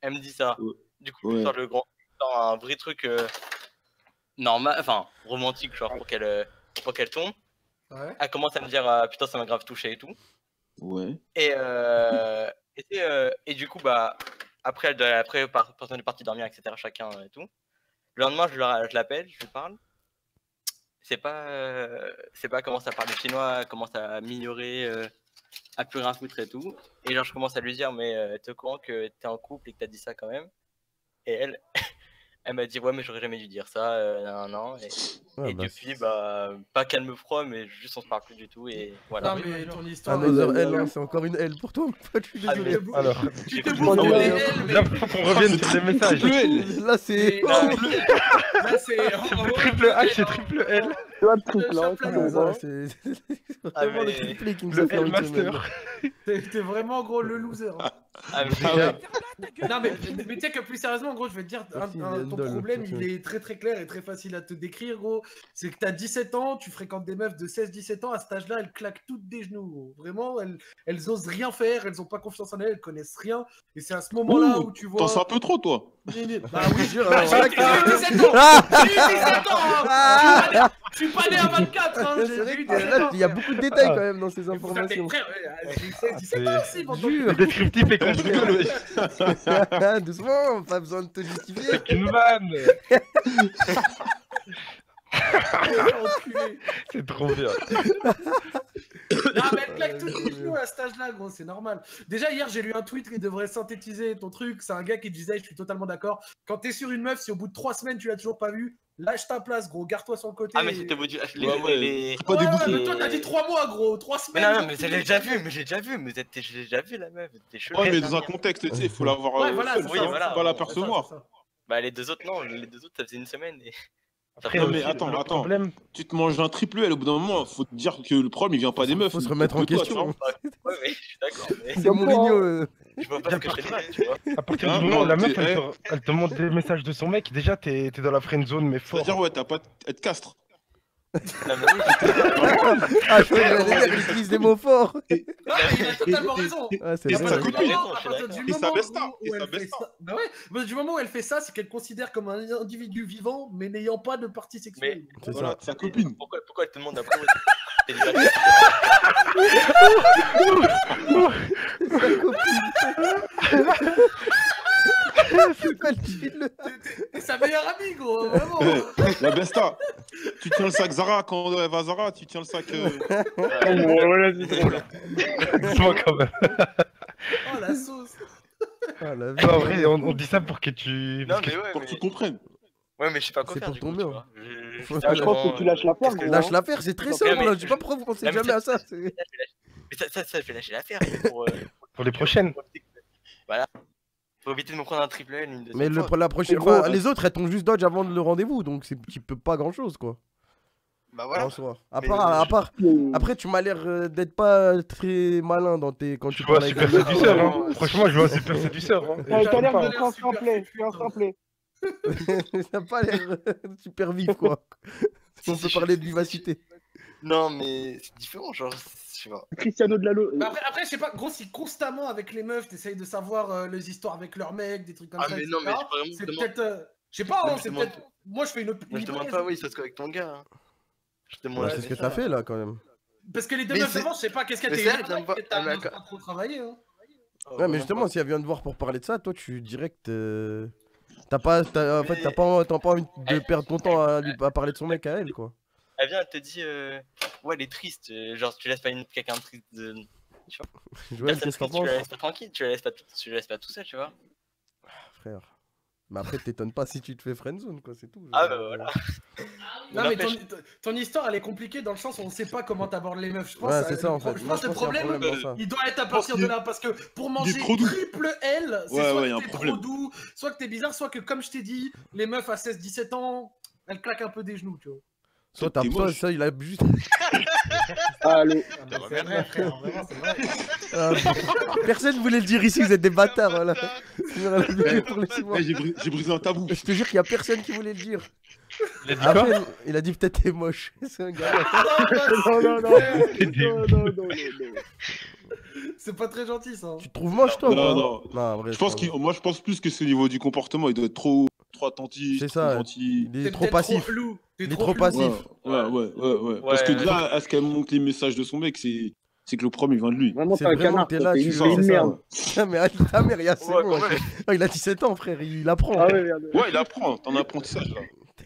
J: Elle me dit ça.
H: Ouais.
J: Du coup,
H: Ouais.
J: je sors le grand. je sors un vrai truc euh, normal, enfin romantique, genre pour qu'elle euh, pour qu'elle tombe.
B: Ouais.
J: Elle commence à me dire ah, putain, ça m'a grave touché et tout.
H: Ouais.
J: Et, euh, et, euh, et du coup, bah, après, elle après personne est parti dormir, etc. Chacun et tout. Le lendemain, je, la- je l'appelle, je lui parle. C'est pas, euh, c'est pas elle commence à parler chinois, à m'ignorer, euh, à plus rien foutre et tout. Et genre, je commence à lui dire, mais euh, t'es au courant que t'es en couple et que t'as dit ça quand même? Et elle, elle m'a dit, ouais, mais j'aurais jamais dû dire ça, euh, non, non. Et,
E: Ouais,
J: et
E: bah,
J: depuis, bah, pas qu'elle me froid, mais juste on se parle plus du tout et voilà.
B: Non, mais ton histoire.
E: Another L, hein, c'est encore une L pour toi, je suis
J: Ah,
E: désolé.
J: mais-
F: Alors,
B: Tu te
E: Ah,
B: bouffes des L, mais-
F: là, faut qu'on revienne sur les messages.
E: Là, c'est.
B: Là, c'est.
F: Le triple H, c'est triple L.
C: Tu vois, le hein, tu
E: Ouais,
C: vois.
E: ça, c'est
J: Ah,
E: vraiment le triplé qui nous
F: Le
E: a fait en
F: L
E: une semaine.
F: Master.
B: T'es vraiment gros le loser. hein.
J: Ah,
F: Ah.
B: Non mais, mais tu sais que plus sérieusement gros je vais te dire ton problème il est très très clair et très facile à te décrire gros c'est que t'as 17 ans tu fréquentes des meufs de 16-17 ans à cet âge là elles claquent toutes des genoux gros. vraiment elles, elles osent rien faire elles ont pas confiance en elles elles connaissent rien et c'est à ce moment là
H: Ouh,
B: où tu vois
H: T'en sais un peu trop, toi.
B: Bah oui
E: jure,
B: bah,
E: alors,
B: j'ai
E: voilà
B: j'ai eu 17 ans
E: Ah
B: j'ai eu 17 ans hein. je suis pas né à 24 hein
E: C'est
B: j'ai
E: vrai
B: j'ai eu
E: que
B: 17
E: là,
B: ans
E: il y a beaucoup de détails
F: Ah.
E: quand même dans ces informations.
B: 16, 17 ans aussi.
F: Le descriptif est complet.
E: Doucement, pas besoin de te justifier.
F: C'est qu'une vanne. C'est trop bien.
B: Non, mais elle claque toutes les genoux à cet âge-là, gros, c'est normal. Déjà, hier, j'ai lu un tweet qui devrait synthétiser ton truc. C'est un gars qui disait, je suis totalement d'accord. Quand t'es sur une meuf, si au bout de trois semaines, tu l'as toujours pas vue, lâche ta place, gros, garde-toi sur le côté.
J: Ah, mais c'était beau du. Les,
H: Ouais, ouais,
J: les-
H: c'est pas
B: Ouais, ouais, mais toi, t'as dit trois mois, gros, trois
J: Mais
B: semaines.
J: non, non, mais je l'ai déjà vu, mais j'ai déjà vu, mais l'ai déjà vu la meuf, t'es chaud.
H: Ouais, mais dans un contexte, tu sais, il faut l'avoir.
B: Ouais,
H: euh,
B: voilà,
H: faut pas l'apercevoir.
J: Bah, les deux autres, non, les deux autres, ça faisait une semaine. Et...
F: Après,
H: Non,
F: aussi,
H: mais attends,
F: le
H: attends.
F: problème,
H: Tu te manges un triple L au bout d'un moment, faut te dire que le problème il vient pas des meufs.
E: Faut se remettre en
H: toi,
E: question.
H: tu vois.
J: Ouais, mais je suis d'accord, mais
E: C'est Mourinho. euh,
J: je vois pas ce que je fais tu vois.
F: à partir
H: Hein,
F: du moment où la meuf, elle te, elle te montre des messages de son mec, déjà, t'es t'es dans la friend zone, mais fort.
H: C'est-à-dire, ouais, t'as pas être castre.
J: Mais
E: Ah, je j'allais dire qu'il utilise des mots forts.
B: Non, mais il a totalement raison.
E: Ah, c'est
H: Et
E: vrai.
H: sa copine. Et sa
B: moment
H: besta,
B: où-
H: et sa
B: ça- Bah ouais, du moment où elle fait ça, c'est qu'elle considère comme un individu vivant, mais n'ayant pas de partie sexuelle.
E: C'est
H: Voilà,
E: ça.
H: sa copine.
J: pourquoi, pourquoi elle te demande après t'es célibataire
E: C'est quoi le deal
B: Et sa meilleure amie, gros, vraiment.
H: La besta. Tu tiens le sac Zara quand elle va à Zara, tu tiens le sac. euh,
C: Voilà, c'est drôle.
F: Doucement, quand même.
B: Oh la sauce.
E: Ah, la
F: Non, en vrai, on, on dit ça pour que tu.
J: Non,
F: parce que-
J: mais ouais,
H: pour
J: mais...
H: que tu comprennes.
J: Ouais, mais je sais pas quoi
E: C'est
J: faire
E: pour
J: du
E: ton bien.
J: Je-
C: pense que tu lâches l'affaire.
E: Lâche l'affaire, c'est très simple. Je sais pas pourquoi vous pensez jamais à ça. c'est-
J: Mais ça, ça, ça, je vais lâcher l'affaire pour, euh,
F: Pour les prochaines.
J: Voilà. Pour éviter de me prendre un triple L une deuxième
E: Mais le, la prochaine
C: gros,
E: fois, les autres elles t'ont juste dodge avant le rendez-vous, donc c'est tu peux pas grand chose quoi.
J: Bah voilà.
E: En soi. À part,
J: je-
E: à part, après tu m'as l'air euh, d'être pas très malin dans tes quand tu
F: Je vois
E: parles avec
F: super séduceur, hein. Franchement, je vois super séduceur. Hein.
C: Ouais, T'as l'air d'être un simplet, je suis un simplet.
E: Ça a pas l'air euh, super vif quoi. On peut parler de vivacité.
J: Non, mais c'est différent, genre,
C: Cristiano de la Lo-
B: Bah après, après, je sais pas, gros, si constamment avec les meufs, t'essayes de savoir euh, les histoires avec leurs mecs, des trucs comme
J: Ah,
B: ça,
J: mais
B: etc.,
J: non, mais
B: c'est peut-être. euh, je sais pas,
J: Non,
B: hein, c'est
J: demande-
B: peut-être. Moi, je fais une
J: Moi, je demande pas, oui, ça se avec ton gars. hein. Je demande.
E: Ouais, c'est ce que t'as fait là quand même.
B: Parce que les deux
J: Mais
B: meufs
J: c'est-
B: d'avant, je sais pas, qu'est-ce qu'elle
J: mais m'a-
B: t'as pas trop travaillé, hein.
E: Ouais, mais justement, si elle vient te voir pour parler de ça, toi tu direct. euh, T'as pas, t'as- en fait, t'as pas, t'as pas envie de perdre ton temps à parler de son mec à elle quoi.
J: Elle vient, elle te dit, euh, ouais, elle est triste. euh, Genre, tu laisses pas une... quelqu'un de triste. De... Tu vois
E: Joël,
J: Personne
E: qu'est-ce que t'en
J: triste, tu la laisses pas tranquille, tu la laisses pas, tout... tu la laisses pas tout seul, tu vois.
E: Frère. Mais après, t'étonnes pas si tu te fais friendzone quoi, c'est tout.
J: Ah, bah voilà.
B: Non, mais ton, histoire, elle est compliquée dans le sens où on sait pas comment t'abordes les meufs. Je pense,
E: Ouais,
B: euh,
E: c'est
B: le
E: ça en fait.
B: Je pense le
E: a un
B: problème, il doit être à partir de là parce que pour manger
H: trop doux.
B: triple L, c'est
H: Ouais,
B: soit
H: ouais,
B: que t'es trop
H: problème.
B: doux, soit que t'es bizarre, soit que comme je t'ai dit, les meufs à 16-17 ans, elles claquent un peu des genoux, tu vois.
E: Soit t'as
H: T'es
E: ça, il a juste.
C: Allez.
B: Ah,
E: Personne voulait le dire ici, vous êtes des bâtards, voilà.
H: Eh, J'ai bris- j'ai brisé un tabou.
E: Je te jure qu'il y a personne qui voulait le dire.
F: Il a dit quoi
E: Après, il a dit peut-être t'es moche. C'est un gars.
C: Non, non, non. Non, non, non, non, non.
B: C'est pas très gentil ça. hein.
E: Tu te trouves moche toi
H: Non,
E: pas
H: non.
E: Non, en vrai,
H: Je pense moi, je pense plus que c'est au niveau du comportement. Il doit être trop, trop attentif.
E: C'est
H: trop
E: ça.
H: gentil.
E: Il est
B: T'es
E: trop
B: peut-être
E: passif.
B: flou. T'es
E: Il est
B: trop
E: passif.
H: Ouais, ouais, ouais, ouais, ouais. Parce que
J: Ouais.
H: là, à ce qu'elle montre les messages de son mec, c'est, c'est que le problème, il vient de lui.
C: Vraiment, t'es un canard.
E: t'es là, tu
C: une merde.
E: Ah, mais arrête ta mère, bon.
G: quand même.
E: Ah, il a 17 ans, frère, il apprend.
C: Ah ouais,
H: il apprend, t'es en apprentissage là.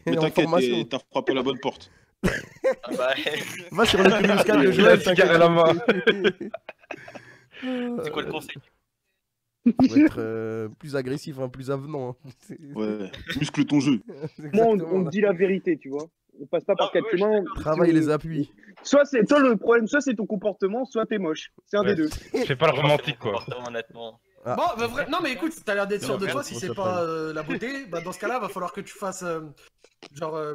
H: Mais t'inquiète, t'as frappé la bonne porte.
J: Ah bah,
E: Va sur le de
F: Il a
E: Joël,
J: c'est quoi le conseil
E: Faut être euh, plus agressif, hein, plus avenant. hein. C'est-
H: Ouais, muscle ton jeu.
E: c'est
C: Moi, on, on dit la vérité, tu vois. On passe pas par
J: Ah,
C: quatre
J: ouais,
C: chemins.
E: Travaille les appuis.
C: Soit c'est toi le problème, soit c'est ton comportement, soit t'es moche. C'est un
F: Ouais.
C: des deux.
F: Je fais pas le romantique, quoi.
J: Honnêtement.
E: Ah.
B: Bon, bah, vrai- non mais écoute, t'as l'air d'être sûr de toi, si c'est pas euh, la beauté, bah dans ce cas-là, va falloir que tu fasses, euh, genre, euh,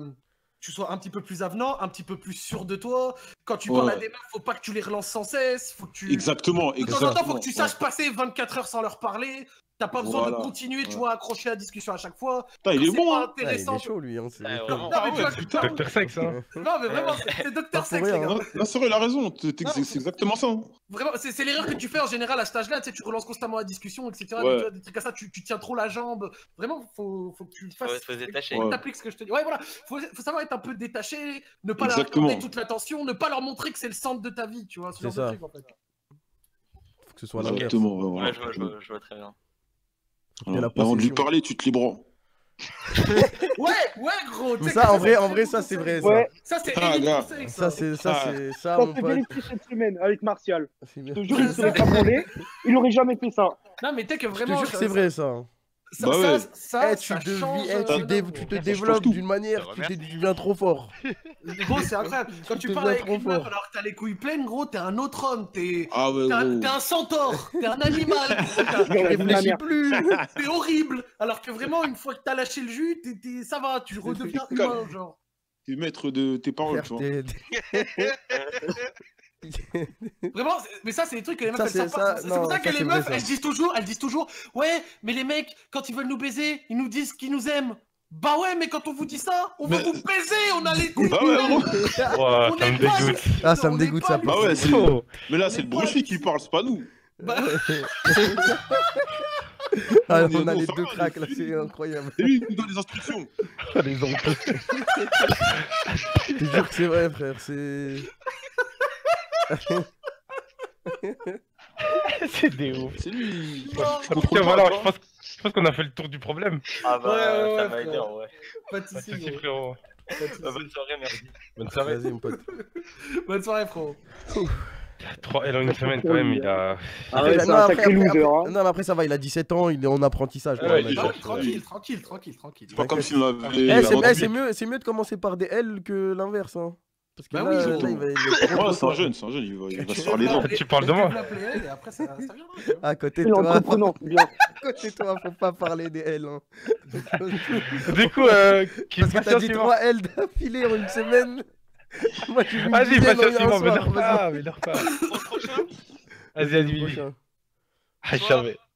B: tu sois un petit peu plus avenant, un petit peu plus sûr de toi. Quand tu parles
H: Ouais.
B: à des meufs, faut pas que tu les relances sans cesse, faut que tu...
H: Exactement,
B: De temps en
H: exactement.
B: temps, faut que tu saches
H: Ouais.
B: passer 24 heures sans leur parler. T'as pas besoin de continuer, tu vois, accrocher la discussion à chaque fois.
H: Putain, il est bon,
B: pas
H: hein.
E: Ah, il
B: intéressant.
E: est chaud, lui. Hein, c'est-
J: Ouais,
B: Non,
H: Ah ouais, putain.
F: Docteur Sex, hein.
B: Non, mais vraiment, c'est Docteur Sex,
E: rien,
B: les gars.
E: hein.
H: Non, c'est vrai, il a raison. C'est c'est exactement ça. hein.
B: Vraiment, c'est c'est l'erreur que tu fais en général à cet âge-là, tu sais, tu relances constamment la discussion, etc.
H: Ouais.
B: Tu vois, des trucs comme ça, tu, tu tiens trop la jambe. Vraiment, faut, faut que tu le fasses.
J: Faut se détacher.
B: faut que
H: Ouais.
B: ce que je te dis. Ouais, voilà, faut, faut savoir être un peu détaché, ne pas leur accorder toute l'attention, ne pas leur montrer que c'est le centre de ta vie, tu vois. ce
E: C'est
B: genre de
E: ça.
B: truc, en fait.
E: Faut que ce soit l'inverse.
H: Exactement,
J: je vois très bien.
H: Voilà.
E: la
H: Avant de lui
E: possession.
H: parler, tu te les bras.
B: Ouais, ouais, gros.
E: Mais ça, en vrai,
B: c'est
E: en vrai, ça, c'est vrai, ça.
C: Ouais,
B: Ça, c'est
H: Ah,
B: conseil,
E: Ça,
B: ça.
E: c'est ça,
H: Ah.
E: c'est ça,
C: ça
E: mon pote.
C: cette semaine avec Martial.
E: C'est bien.
C: Je te jure, il ne serait pas branlé. Il aurait jamais fait ça.
B: Non, mais sais que
E: Je te
B: vraiment.
E: jure que
B: ça-
E: c'est vrai, ça.
B: Ça,
H: Bah
B: ça,
H: ouais.
B: ça,
E: Eh, tu,
B: ça
E: devis-
B: change,
E: eh,
B: euh,
E: tu, tu te
B: gros.
E: développes d'une manière, tu, deviens trop fort.
B: Gros, c'est incroyable. Quand tu parles avec une meuf alors que t'as les couilles pleines, gros, t'es un autre homme. T'es
H: Ah ouais,
B: un, un centaure. T'es un animal.
E: Tu réfléchis plus.
B: T'es horrible. Alors que vraiment, une fois que t'as lâché le jus, t'es- t'es- ça va, tu redeviens humain, genre.
H: T'es maître de tes paroles, tu vois.
B: Vraiment, mais ça, c'est des trucs que les meufs
E: Ça,
B: elles pas. C'est pour ça
E: ça,
B: que les meufs, elles disent toujours, elles disent toujours, ouais, mais les mecs, quand ils veulent nous baiser, ils nous disent qu'ils nous aiment. Bah ouais, mais quand on vous dit ça, on
H: Mais-
B: veut vous baiser, on a les couilles
H: Bah ouais,
B: On
F: ça
B: est
F: me
B: pas-
F: dégoûte.
E: Ah, ça me dégoûte, ça.
H: Bah ouais, c'est. Mais là, c'est
B: est
H: le brushi qui parle, c'est pas nous.
B: Bah,
E: Ah, on a les deux cracks là, c'est incroyable.
H: C'est lui qui nous donne les instructions.
F: Les oncles.
E: Je te jure que c'est vrai, frère, c'est.
F: C'est des ouf.
H: C'est lui.
B: Non,
H: Je
F: En tout
H: comprends
F: cas,
H: pas,
F: voilà, je pense, je pense qu'on a fait le tour du problème.
J: Ah bah,
B: Ouais, ouais,
J: ça
B: ouais,
J: va
B: frère.
J: aider, en vrai.
B: pas de soucis,
F: frérot.
J: Bah, bonne soirée, merci.
F: Bonne soirée.
E: Vas-y, mon pote.
B: Bonne soirée, frérot.
F: 3 L en une semaine, quand même, il a.
C: Ah ouais, c'est
E: non,
C: un
E: après-
C: sacré
E: après-
C: loser.
E: après-
C: Hein.
E: Non, mais après, ça va, il a 17 ans, il est en apprentissage.
H: Ouais, il est
B: ouais, tranquille, tranquille, tranquille, tranquille.
H: C'est pas comme si on avait.
E: Eh, c'est eh, mieux, c'est mieux de commencer par des L que l'inverse. Hein. Parce que
B: Bah
E: là,
B: oui,
E: là,
B: surtout.
E: il va, il va
H: Ouais, c'est
E: fort.
H: un jeune, c'est un jeune, il va, il va se
B: Tu
H: faire les dents.
F: Tu parles de
B: tu
F: moi.
B: développes les ailes et après, ça, ça viendra. tu vois.
E: À côté de toi,
C: bien.
E: à côté de toi, faut pas parler des L. Hein.
F: Du coup, euh, qui
E: Parce que t'as dit
F: suivant
E: 3 L d'affilée en une semaine. Moi, une
F: Vas-y,
E: un
F: suivant, mais
E: vas-y.
F: pas, mais leur pas. Vas-y, vas-y. Ah, je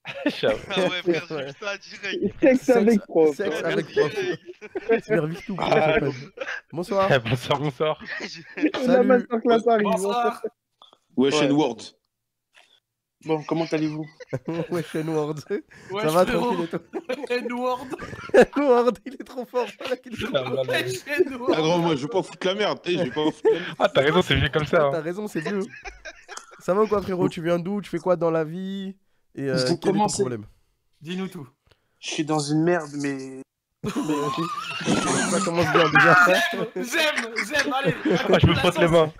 A: Ah ouais, frère,
E: Ouais.
A: j'ai vu ça direct.
C: Sexe avec prof.
E: Sexe avec prof. Tout.
F: Ah,
E: Bonsoir.
F: Bonsoir, bonsoir.
C: La
E: Salut.
C: masterclass arrive.
B: Bonsoir.
H: Shane
N: Ouais.
H: Ward.
N: Bon, comment allez-vous?
E: Ouais, Shenward.
B: Ouais,
E: Ça va tranquille et
B: Edward.
E: Shenward, il est trop fort. voilà qu'il est-
F: Ah.
H: Ah, gros, moi, je vais pas foutre la merde. Je vais pas foutre la merde.
F: Ah, t'as raison, c'est mieux comme ça.
E: Ah,
F: hein.
E: T'as raison, c'est mieux. Ça va ou quoi, frérot? Tu viens d'où? Tu fais quoi dans la vie? Et euh, quel est ton
N: commencez.
E: problème
B: Dis-nous tout.
N: Je suis dans une merde, mais
E: Ça commence bien déjà.
B: J'aime, j'aime, allez.
F: Ah, je me frotte les mains.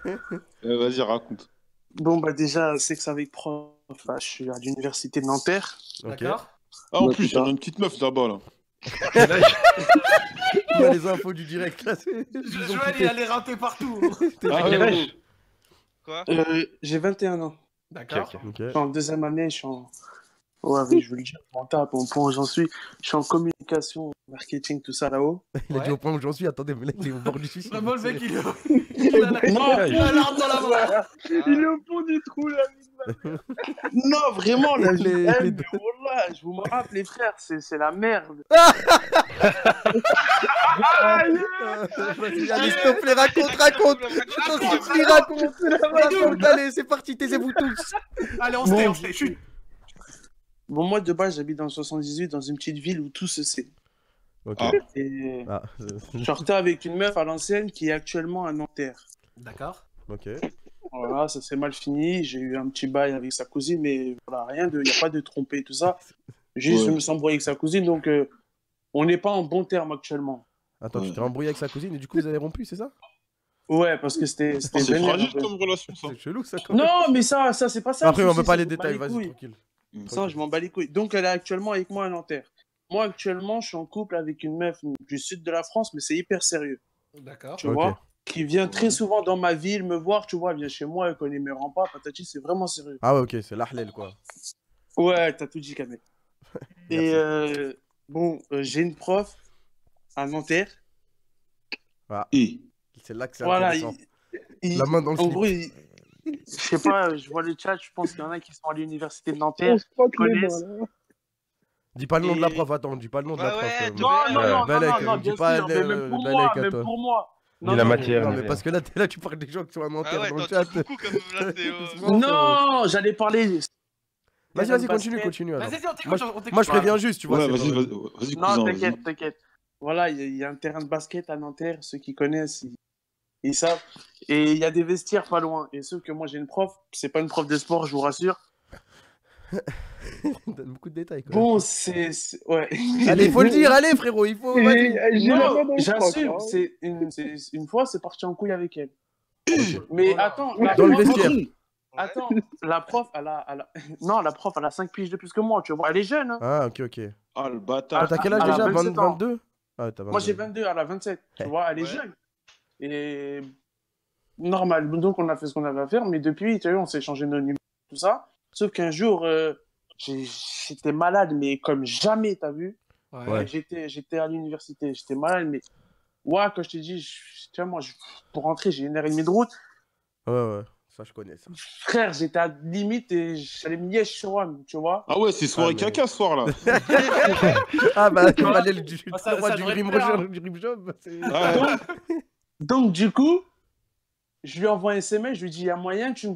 H: Euh, Vas-y, raconte.
N: bon, bah déjà, sexe avec prof, je suis à l'université de Nanterre.
B: D'accord
H: Ah, en
M: Ouais,
H: plus, il y a une petite meuf là-bas, là.
E: On a les infos du direct là. c'est-
B: Joël, il allait rater partout.
H: Ah, ouais,
A: Quoi?
N: Euh, j'ai 21 ans.
B: D'accord.
N: Je suis en deuxième année, je suis en... Ouais, oui, je veux le dire, mon tape, au point où j'en suis. Je suis en communication, marketing, tout ça là-haut.
E: Il a dit au point où j'en suis. Attendez, mais là, il est au bord du suicide.
B: Vraiment, le mec, il
N: Non,
B: il a l'arme dans la main.
C: Il est au fond du trou, là.
N: non, vraiment, la
E: Les-
N: eh,
E: deux.
N: mais wallah, je vous me rappelle, les frères, c'est c'est la merde.
E: Vas-y, allez, s'il te plaît, raconte, raconte. Je t'en supplie, raconte. Raconte, allez, c'est parti, taisez-vous tous.
B: Allez, on se tait, on se tait. Chut.
N: Bon, moi, de base, j'habite dans le 78, dans une petite ville où tout se sait.
E: Ok.
H: Ah.
N: Et
E: Ah,
N: je sortais avec une meuf à l'ancienne qui est actuellement à Nanterre.
B: D'accord.
E: ok.
N: Voilà, ça s'est mal fini. J'ai eu un petit bail avec sa cousine, mais voilà, rien de. Il n'y a pas de trompé, tout ça. Juste,
H: Ouais.
N: je me suis embrouillé avec sa cousine, donc euh, on n'est pas en bon terme actuellement.
E: Attends, tu t'es embrouillé avec sa cousine et du coup vous avez rompu, c'est ça?
N: Ouais, parce que c'était. c'était
H: fragile comme relation, ça.
E: C'est chelou ça. quand même.
N: Non, mais ça, ça c'est pas ça.
E: Après, on
N: souci,
E: veut pas les détails, vas-y,
N: couilles. Ça, je m'en bats les couilles. Donc, elle est actuellement avec moi à Nanterre. Moi, actuellement, je suis en couple avec une meuf du sud de la France, mais c'est hyper sérieux.
B: D'accord.
N: Tu vois Qui vient très souvent dans ma ville me voir, tu vois, elle vient chez moi, elle connaît mes remparts, patati, c'est vraiment sérieux.
E: Ah ouais, ok, c'est l'ahlel quoi.
N: Ouais, t'as tout dit, Kamel. Et euh, bon, euh, j'ai une prof à Nanterre.
E: Ah.
H: Et
E: C'est là que c'est
N: Voilà,
E: intéressant.
N: il- il-
E: La main dans le
N: en
E: slip.
N: gros, il- je sais pas, je vois le chat, je pense qu'il y en a qui sont à l'université de Nanterre.
C: On se frotte les
N: connaissent.
C: mains, là.
E: Dis pas le nom de la prof, attends, dis pas le nom de la prof.
A: ouais,
E: euh,
N: Non,
A: Ouais,
N: non, non, non,
E: Balek,
N: non,
E: euh,
N: non,
E: dis pas
N: sûr, mais
E: le-
N: même pour
E: Balek
N: moi, même pour moi.
F: Dis la matière.
E: Non, mais parce que là, tu parles des gens qui sont à Nanterre
A: Ah ouais,
E: dans le chat.
A: là, euh.
N: Non, j'allais parler.
E: Vas-y, vas-y, continue, continue. alors.
B: Vas-y, on t'écoute,
E: Moi, je-
B: on t'écoute.
E: Moi, je préviens juste, tu vois.
H: Vas-y, vas-y, vas-y,
N: Non,
H: cousin.
N: t'inquiète,
H: vas-y.
N: t'inquiète. Voilà, il y, a- il y a un terrain de basket à Nanterre, ceux qui connaissent, ils, savent. Et il y a des vestiaires pas loin. Et sauf que moi, j'ai une prof, c'est pas une prof de sport, je vous rassure.
E: Donne beaucoup de détails. Quoi.
N: Bon, c'est. Ouais.
E: Allez, faut le dire, allez, frérot, il faut.
C: le
N: j'assume.
C: hein.
N: c'est Une, une fois, c'est parti en couille avec elle. Mais attends, la
E: Dans le
N: prof-
E: vestiaire.
N: Attends, la prof, elle a, elle a- Non, la prof, elle a 5 piges de plus que moi, tu vois. Elle est jeune, hein.
E: Ah, ok, ok.
H: Ah, le
E: Ah,
H: bâtard.
E: T'as quel âge déjà?
N: 27
E: 20,
N: ans.
E: 22 Ah, t'as 22.
N: Moi, j'ai 22, elle a 27. Tu
E: Ouais.
N: vois, elle est
A: Ouais.
N: jeune. Et normal. Donc, on a fait ce qu'on avait à faire. Mais depuis, tu vois, on s'est changé nos numéros, tout ça. Sauf qu'un jour, euh, j'étais malade, mais comme jamais, t'as vu.
E: Ouais.
N: J'étais, j'étais à l'université, j'étais malade, mais. Ouais, quand je t'ai dit, je- tu vois, moi, je- pour rentrer, j'ai une heure et demie de route.
E: Ouais, ouais, ça je connais ça.
N: Frère, j'étais à limite et j'allais me liège sur one, tu vois.
H: Ah ouais, c'est soirée
E: Ah, mais-
H: caca ce soir là.
E: Ah, bah, il fallait le du,
B: Ah, ça- ça
E: du
B: devrait
E: rim
B: te
E: job,
B: hein.
E: du rim job. c'est-
H: Ouais.
N: Donc, du coup, je lui envoie un SMS, je lui dis, il y a moyen que tu me.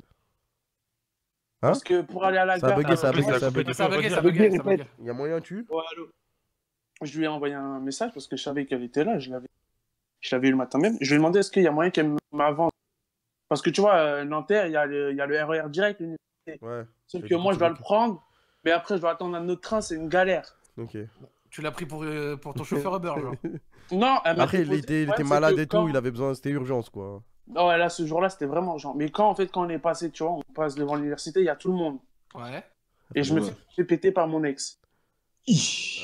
N: Parce que pour aller à la
E: Ça a
N: gare.
E: bugué, ça a bugué, ça a bugué.
B: Ça a bugué, ça a
C: Répète,
B: bugué, ça a bugué.
C: répète.
E: Il y a moyen, tu?
N: Ouais, allô. Je lui ai envoyé un message parce que je savais qu'elle était là. Je l'avais, je l'avais eu le matin même. Je lui ai demandé est-ce qu'il y a moyen qu'elle m'avance? Parce que tu vois, euh, Nanterre, il y, a le- il y a le RER direct. l'université.
E: Ouais,
N: Sauf que moi, je dois le prendre. Mais après, je dois attendre un autre train. C'est une galère.
E: ok.
B: Tu l'as pris pour, euh, pour ton chauffeur Uber, genre.
N: Non, elle m'a
E: Après, il était, il
N: Ouais,
E: était
N: c'est
E: malade
N: que
E: et
N: quand-
E: tout, il avait besoin, c'était urgence quoi.
N: Non, ouais, là, ce jour-là, c'était vraiment genre. Mais quand, en fait, quand on est passé, tu vois, on passe devant l'université, il y a tout le monde.
B: Ouais.
N: Et je me
H: Ouais.
N: suis fait péter par mon ex.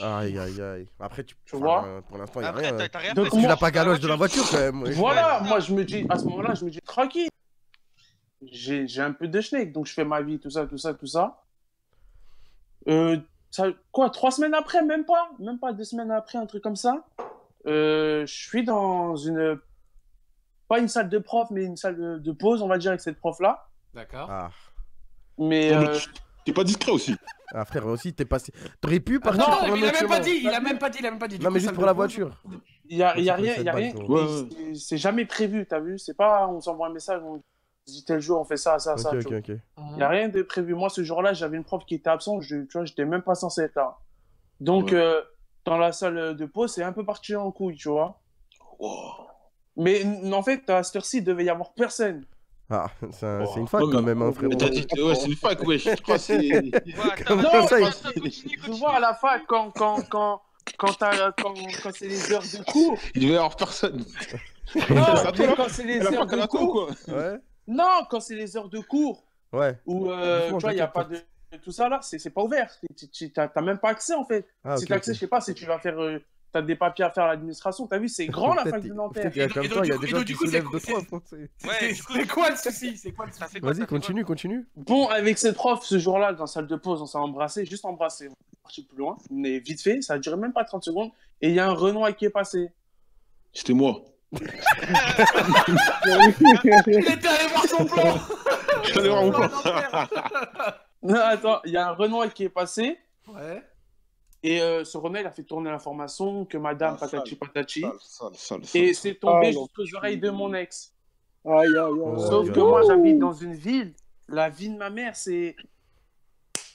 E: Aïe, aïe, aïe. Après, tu,
N: Tu vois
E: Pour l'instant, il n'y a
A: Après,
E: rien.
A: t'as t'as rien
N: Donc,
A: fait,
N: moi-
E: a pas galoche de la voiture quand même. ouais.
N: Voilà, moi je me dis, à ce moment-là, je me dis tranquille. J'ai j'ai un peu de schneck, donc je fais ma vie, tout ça, tout ça, tout ça. Euh, ça quoi, trois semaines après, même pas, même pas deux semaines après, un truc comme ça? Euh, je suis dans une, pas une salle de prof, mais une salle de, de pause, on va dire, avec cette prof-là.
B: D'accord.
E: Ah.
N: Mais
H: Non,
N: euh,
H: tu- T'es pas discret aussi.
E: ah, frère, aussi, t'es passé. T'aurais pu
B: Ah,
E: partir
B: non,
E: pour un
B: mais il a même pas dit, il a même pas dit, il a même pas dit. Du
E: Non,
B: coup,
E: mais juste pour la voiture.
N: il y a, y a rien, y a rien.
H: Ouais,
N: C'est jamais prévu, t'as vu? C'est pas, on s'envoie un message, on dit tel jour, on fait ça, ça, ça.
E: Ok,
N: tu
E: ok,
N: vois.
E: ok.
N: Il n'y a rien de prévu. Moi, ce jour-là, j'avais une prof qui était absente. Je, tu vois, j'étais même pas censé être là. Donc,
H: Ouais.
N: euh, dans la salle de pause, c'est un peu parti en couille, tu vois. Mais en fait, à cette heure-ci, il devait y avoir personne.
E: Ah, c'est un-
H: Oh.
E: c'est une fac
H: Ouais,
E: quand même, hein, frérot.
H: Mais t'as dit, ouais, c'est une fac, wesh. Je crois que c'est.
A: Ouais, attends,
E: ça, il-
A: attends, continue,
N: Tu
A: continue.
N: vois, à la fac, quand, quand, quand, quand, quand, quand c'est les heures de cours.
H: Il devait y avoir personne.
N: Non, quand c'est les heures de cours.
H: quoi.
E: Ouais,
N: Non, quand c'est les heures de cours
E: ouais.
N: où euh, tu vois, il n'y a pas de tout ça là, c'est c'est pas ouvert. Tu- tu- T'as t'as même pas accès en fait.
E: Ah,
N: si
E: ok,
N: t'as accès,
E: ok.
N: je sais pas, si tu vas faire. euh, T'as des papiers à faire à l'administration. T'as vu, c'est grand la fac de Nanterre.
E: il y a
B: Et
E: comme toi, il y a
B: du coup-
E: des gens qui soulèvent
B: c'est-
E: profs. c'est-
A: Ouais,
B: quoi le souci
E: Vas-y, continue, continue.
N: Bon, avec cette prof, ce jour-là, dans la salle de pause, on s'est embrassé, juste embrassé. On est parti plus loin, mais vite fait, ça a duré même pas 30 secondes. Et il y a un Renoir qui est passé.
H: C'était moi.
B: Il était allé voir son plan
H: Je suis allé voir mon plan.
N: Non, attends, il y a un Renoir qui est passé.
B: Ouais.
N: Et euh, ce Renoir, il a fait tourner l'information que madame
H: Ah,
N: patati
H: sale.
N: patati.
H: Sale, sale, sale, sale.
N: Et c'est tombé
C: Ah,
N: jusqu'aux oreilles de mon ex.
C: Aïe, aïe, aïe.
N: Sauf
E: aïe,
N: que moi, j'habite dans une ville. La vie de ma mère, c'est.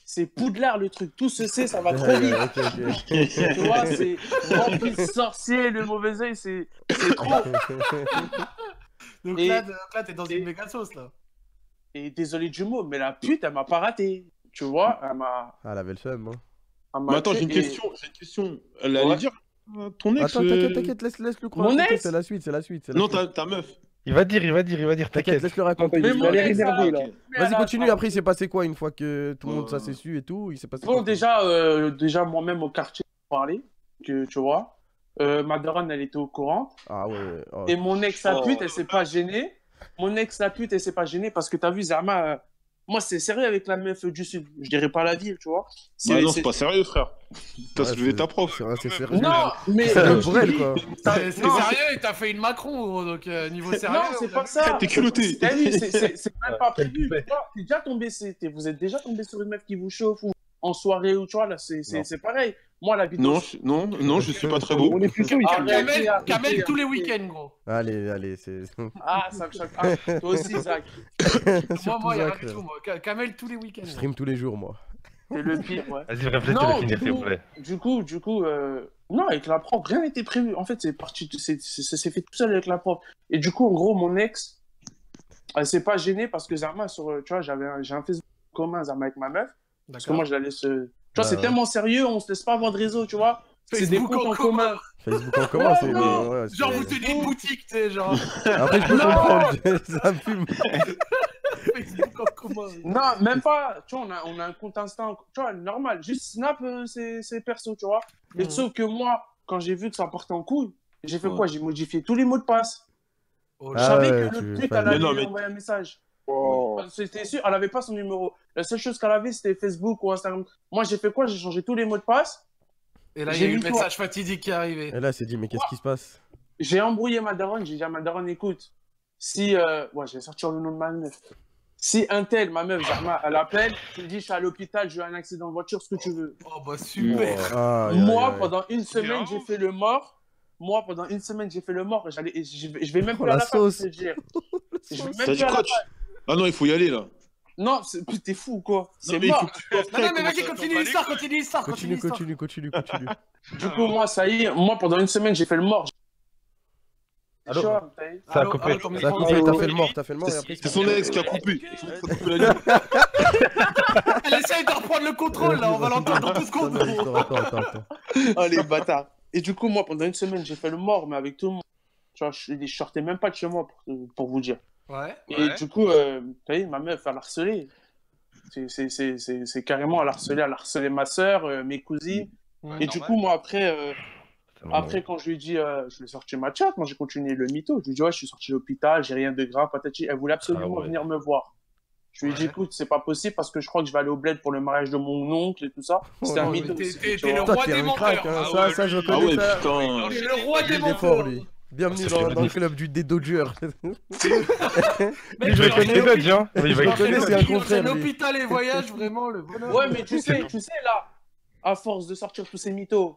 N: C'est Poudlard le truc. Tout se sait, ça va trop vite. Tu vois, c'est rempli de sorciers, le mauvais œil, c'est c'est trop.
B: Donc
N: Et-
B: là, là, t'es dans une méga sauce, là.
N: Et désolé du mot, mais la pute, elle m'a pas raté. Tu vois, elle m'a.
E: Ah, elle avait le seum. Hein.
H: Mais attends, j'ai une
N: et-
H: question. J'ai une question. Elle allait
N: Ouais.
H: dire euh, ton ex.
E: Attends, t'inquiète,
H: euh,
E: t'inquiète, laisse, laisse le croire.
N: Mon ex
E: C'est la suite, c'est la suite. la
H: Non,
E: suite.
H: ta, ta meuf.
F: Il va dire, il va dire, il va dire,
E: T'inquiète,
F: t'inquiète.
E: laisse le raconter.
N: Mais
E: laisse-le
N: mon
E: raconter.
N: ex,
C: énervé, là.
E: Vas-y, continue. Après, il s'est passé quoi une fois que tout le monde ça
H: Ouais.
E: s'est su et tout Il s'est passé
N: Bon,
E: quoi
N: déjà, euh, déjà moi-même au quartier, parlait, que tu vois. Euh, ma daronne, elle était au courant.
E: Ah ouais. oh.
N: Et mon ex, la
J: Oh.
N: pute, elle s'est pas gênée. Mon ex, la pute, elle s'est pas gênée parce que t'as vu, Zerma, euh, moi, c'est sérieux avec la meuf du Sud. Je dirais pas la ville, tu vois.
H: Bah non, c'est pas sérieux, frère. T'as soulevé ta prof.
E: c'est sérieux.
N: Non, mais.
E: C'est pour elle, quoi.
B: C'est sérieux, et t'as fait une Macron, gros, donc euh, niveau sérieux.
N: Non, c'est pas ça.
H: T'es culotté.
N: T'as vu, c'est- c'est c'est même pas
F: Quel
N: prévu. T'es déjà tombé, vous êtes déjà tombé sur une meuf qui vous chauffe ou en soirée ou tu vois, là, c'est c'est-
E: Non.
N: c'est pareil. Moi, la vidéo.
H: Non, je- non, non, je suis pas très beau.
C: On est.
N: Arrête.
B: Kamel, tous les week-ends, gros.
E: Allez, allez, c'est.
N: Ah, ça me choque. Ah, toi aussi, Zach.
B: Moi, moi, y a rien du
E: frère.
B: tout, moi. Ka- Kamel tous les week-ends.
E: Je stream tous les jours, moi.
N: C'est le pire, ouais.
F: Vas-y, réfléchis à finir, s'il
N: coup,
F: vous plaît.
N: du coup, du coup, euh, non, avec la prof, rien n'était prévu. En fait, c'est parti, c'est- c'est- ça s'est fait tout seul avec la prof. Et du coup, en gros, mon ex, elle s'est pas gênée parce que Zarma, sur, euh, tu vois, j'avais un, j'ai un Facebook commun, Zarma, avec ma meuf. Parce que moi, je la laisse. euh, Tu vois,
E: Bah
N: c'est
E: ouais.
N: tellement sérieux, on se laisse pas avoir de réseau, tu vois. C'est des comptes
B: en
N: en commun.
E: Facebook en commun, c'est.
N: non.
E: ouais,
B: Genre, vous tenez une boutique, tu sais, genre.
E: Après, je peux
N: Non.
E: comprendre, ça me fume.
B: Facebook en commun.
N: Non, même pas. Tu vois, on a, on a un compte Insta, tu vois, normal. Juste Snap, euh, c'est c'est perso, tu vois. Et
B: Mhm.
N: sauf que moi, quand j'ai vu que ça partait en couille, j'ai fait
H: Ouais.
N: quoi? J'ai modifié tous les mots de passe.
B: Oh,
N: Je
E: Ah
N: savais
E: ouais,
N: que
E: tu-
N: le pute, elle allait
H: Mais mais-
N: envoyer un message.
C: Oh.
N: C'était sûr, elle avait pas son numéro. La seule chose qu'elle avait, c'était Facebook ou Instagram. Moi, j'ai fait quoi? J'ai changé tous les mots de passe.
B: Et là, il y
N: J'ai
B: a eu le
N: toi.
B: message fatidique qui est arrivé.
E: Et là, elle s'est dit, mais qu'est-ce qui se passe?
N: J'ai embrouillé ma daronne. J'ai dit à ma daronne, écoute, si. Euh... Ouais, je vais sortir le nom de ma meuf. Si un tel, ma meuf, Zarma, elle appelle, tu lui dis, je suis à l'hôpital, j'ai eu un accident de voiture, ce que tu veux.
B: Oh, bah super.
E: Aïe,
N: Moi, pendant une semaine, j'ai fait le mort. Moi, pendant une semaine, j'ai fait le mort. et j'allais- Je vais, je même
E: Oh,
N: plus à
E: la sauce.
N: je te dire. Je vais même plus à la
H: quoi tu-
N: fac.
H: Ah non, il faut y aller là.
N: Non, t'es fou ou quoi C'est mort.
B: Non, mais vas-y, continue l'histoire, continue l'histoire, continue
E: Continue, continue, continue, continue.
N: Du coup, moi, ça y est, moi, pendant une semaine, j'ai fait le mort.
F: Allô Ça a coupé.
E: Ça a coupé, t'as fait le mort, t'as fait le mort et après.
H: C'est son ex qui a coupé.
B: Elle essaye de reprendre le contrôle, là, on va l'entendre dans deux secondes.
E: Attends, attends, attends, attends.
N: Oh, les bâtards. Et du coup, moi, pendant une semaine, j'ai fait le mort, mais avec tout le monde. Tu vois, je, je sortais même pas de chez moi, pour, pour vous dire.
B: Ouais.
N: Et
A: Ouais.
N: du coup, euh, vu, ma meuf, elle a harcelé. C'est- c'est- C'est c'est- c'est carrément, elle a harcelé, elle harcelé ma soeur, euh, mes cousines.
B: Ouais,
N: Et du coup, moi, après, euh,
F: C'est
N: après quand je lui ai dit, euh, je lui ai sorti ma chat, moi, j'ai continué le mytho. Je lui ai dit, ouais, je suis sorti de l'hôpital, j'ai rien de grave, patati. Elle voulait absolument
F: Ah ouais.
N: venir me voir. Je lui ai dit,
B: Ouais.
N: écoute, c'est pas possible parce que je crois que je vais aller au bled pour le mariage de mon oncle et tout ça. C'était
E: Oh,
N: un
E: mais
N: mytho.
B: t'es- le roi des
E: un
B: menteurs.
E: crack, hein.
A: Ah
E: ça, je
A: lui,
H: Ah ouais, putain.
B: Le roi des
E: Il est
B: menteurs.
E: Bienvenue dans, le
F: le
E: club du des Dodgers.
F: Va
B: tu
F: écouter Dodge, hein. Il va
E: Je
F: écouter
E: reconnais, c'est un
B: C'est
E: confrère,
B: l'hôpital et voyage, vraiment, le bonheur.
N: Ouais, mais tu sais, tu sais, là, à force de sortir tous ces mythos,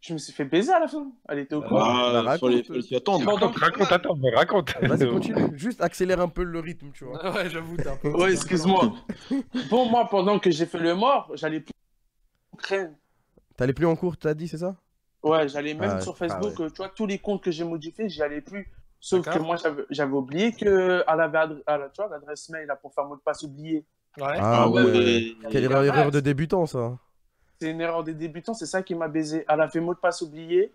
N: je me suis fait baiser à la fin. Elle était au courant.
H: Ah,
E: Bah,
H: fallait
E: raconte.
H: fallait s'y attendre.
N: Pendant-
F: Raconte, attends, mais raconte.
E: Vas-y, continue. Juste accélère un peu le rythme, tu vois.
B: Ouais, j'avoue, t'es un peu.
N: Ouais, excuse-moi. Bon, moi, pendant que j'ai fait le mort, j'allais plus craindre.
E: T'allais plus en cours, t'as dit, c'est ça?
N: Ouais, j'allais même
E: Ah,
N: sur
E: ah
N: Facebook,
E: ouais.
N: euh, tu vois, tous les comptes que j'ai modifiés, j'y allais plus. Sauf que moi, j'avais- j'avais oublié qu'elle avait adre- ah, là, tu vois, l'adresse mail là, pour faire mot de passe oublié.
B: Ouais.
E: Ah ouais.
H: ouais.
E: Quelle erreur, erreur de débutant, ça.
N: C'est une erreur des débutants, c'est ça qui m'a baisé. Elle a fait mot de passe oublié.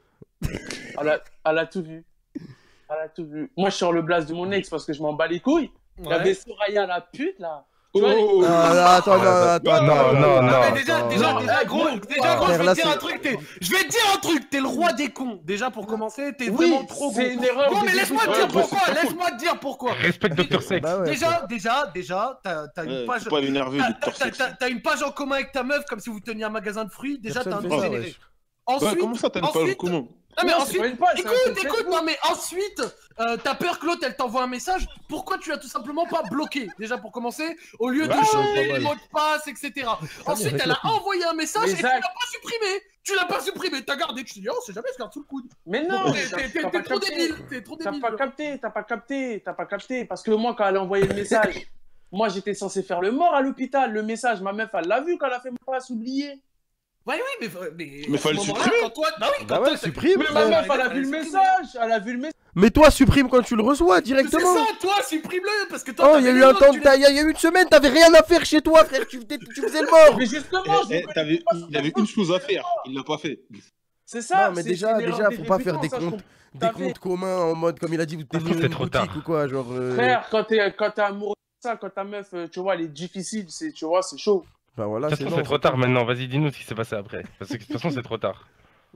N: elle, a, elle a tout vu. Elle a tout vu. Moi, je suis sur le blast de mon ex parce que je m'en bats les couilles. Avait Soraya, la pute, là.
H: Oh,
E: Ah, là, attends, non, attends,
F: Non,
E: attends,
F: non,
E: attends,
F: non.
B: Ah, mais déjà,
E: attends.
B: déjà,
N: non,
B: déjà, gros, déjà, gros, je vais te dire un truc, t'es- je vais te dire un truc, t'es le roi des cons. Déjà, pour commencer, t'es
N: Oui,
B: vraiment trop gros.
N: c'est une erreur des
B: mais laisse-moi te dire
H: Ouais,
B: pourquoi, laisse-moi te dire pourquoi.
F: Respecte Dr Sex.
E: Bah
B: Déjà, déjà, déjà, t'as une page.
H: pas l'énerver,
B: t'as-
H: Docteur
B: une page en commun avec ta meuf comme si vous teniez un magasin de fruits. Déjà, t'as un
E: fait
B: peu
E: ça,
B: généré.
E: wesh.
B: Ensuite,
H: comment ça, t'as une page
B: ensuite-
H: comment
B: Non, mais
N: Non,
B: ensuite,
N: pas une page, c'est un
B: écoute, écoute,
N: Facebook.
B: non, mais ensuite, euh, t'as peur que l'autre elle t'envoie un message. Pourquoi tu l'as tout simplement pas bloqué Déjà pour commencer, au lieu de changer les mots de passe, etc. Ensuite, elle a envoyé un message et tu l'as pas supprimé. Tu l'as pas supprimé, t'as gardé. Tu te dis, oh, c'est jamais, je garde sous le coude.
N: Mais non,
B: T'es-
N: t'as- t'as
B: trop
N: capté.
B: débile, t'es trop
N: T'as
B: débile.
N: pas capté, t'as pas capté, t'as pas capté. Parce que moi, quand elle a envoyé le message, moi, j'étais censé faire le mort à l'hôpital. Le message, ma meuf, elle l'a vu quand elle a fait mon passe oublié.
B: Ouais, oui, euh, mais.
H: Mais,
B: mais
H: fallait
B: le
H: supprimer.
B: Quand toi... Non, oui,
E: bah
B: quand
E: supprime.
N: Mais ma meuf, elle a vu le message. Elle a vu le message.
E: Mais toi, supprime quand tu le reçois directement.
B: C'est ça, toi, supprime-le. Parce que toi.
E: Oh, il y a eu il y a eu une semaine, t'avais rien à faire chez toi, frère. Tu, faisais le mort.
N: mais justement,
H: eh, eh, t'avais, il avait une chose à faire. Il l'a pas fait.
N: C'est ça.
E: Non, mais déjà, déjà, faut pas faire des comptes des comptes communs en mode, comme il a dit, t'es
F: ah,
E: une
F: trop tard.
E: ou quoi, genre. Euh.
N: Frère, quand t'es, amoureux de ça, quand ta meuf, euh, tu vois, elle est difficile, tu vois, c'est chaud.
E: Voilà, c'est
F: trop tard maintenant. Vas-y, dis-nous ce qui s'est passé après. Parce que de toute façon, c'est trop tard.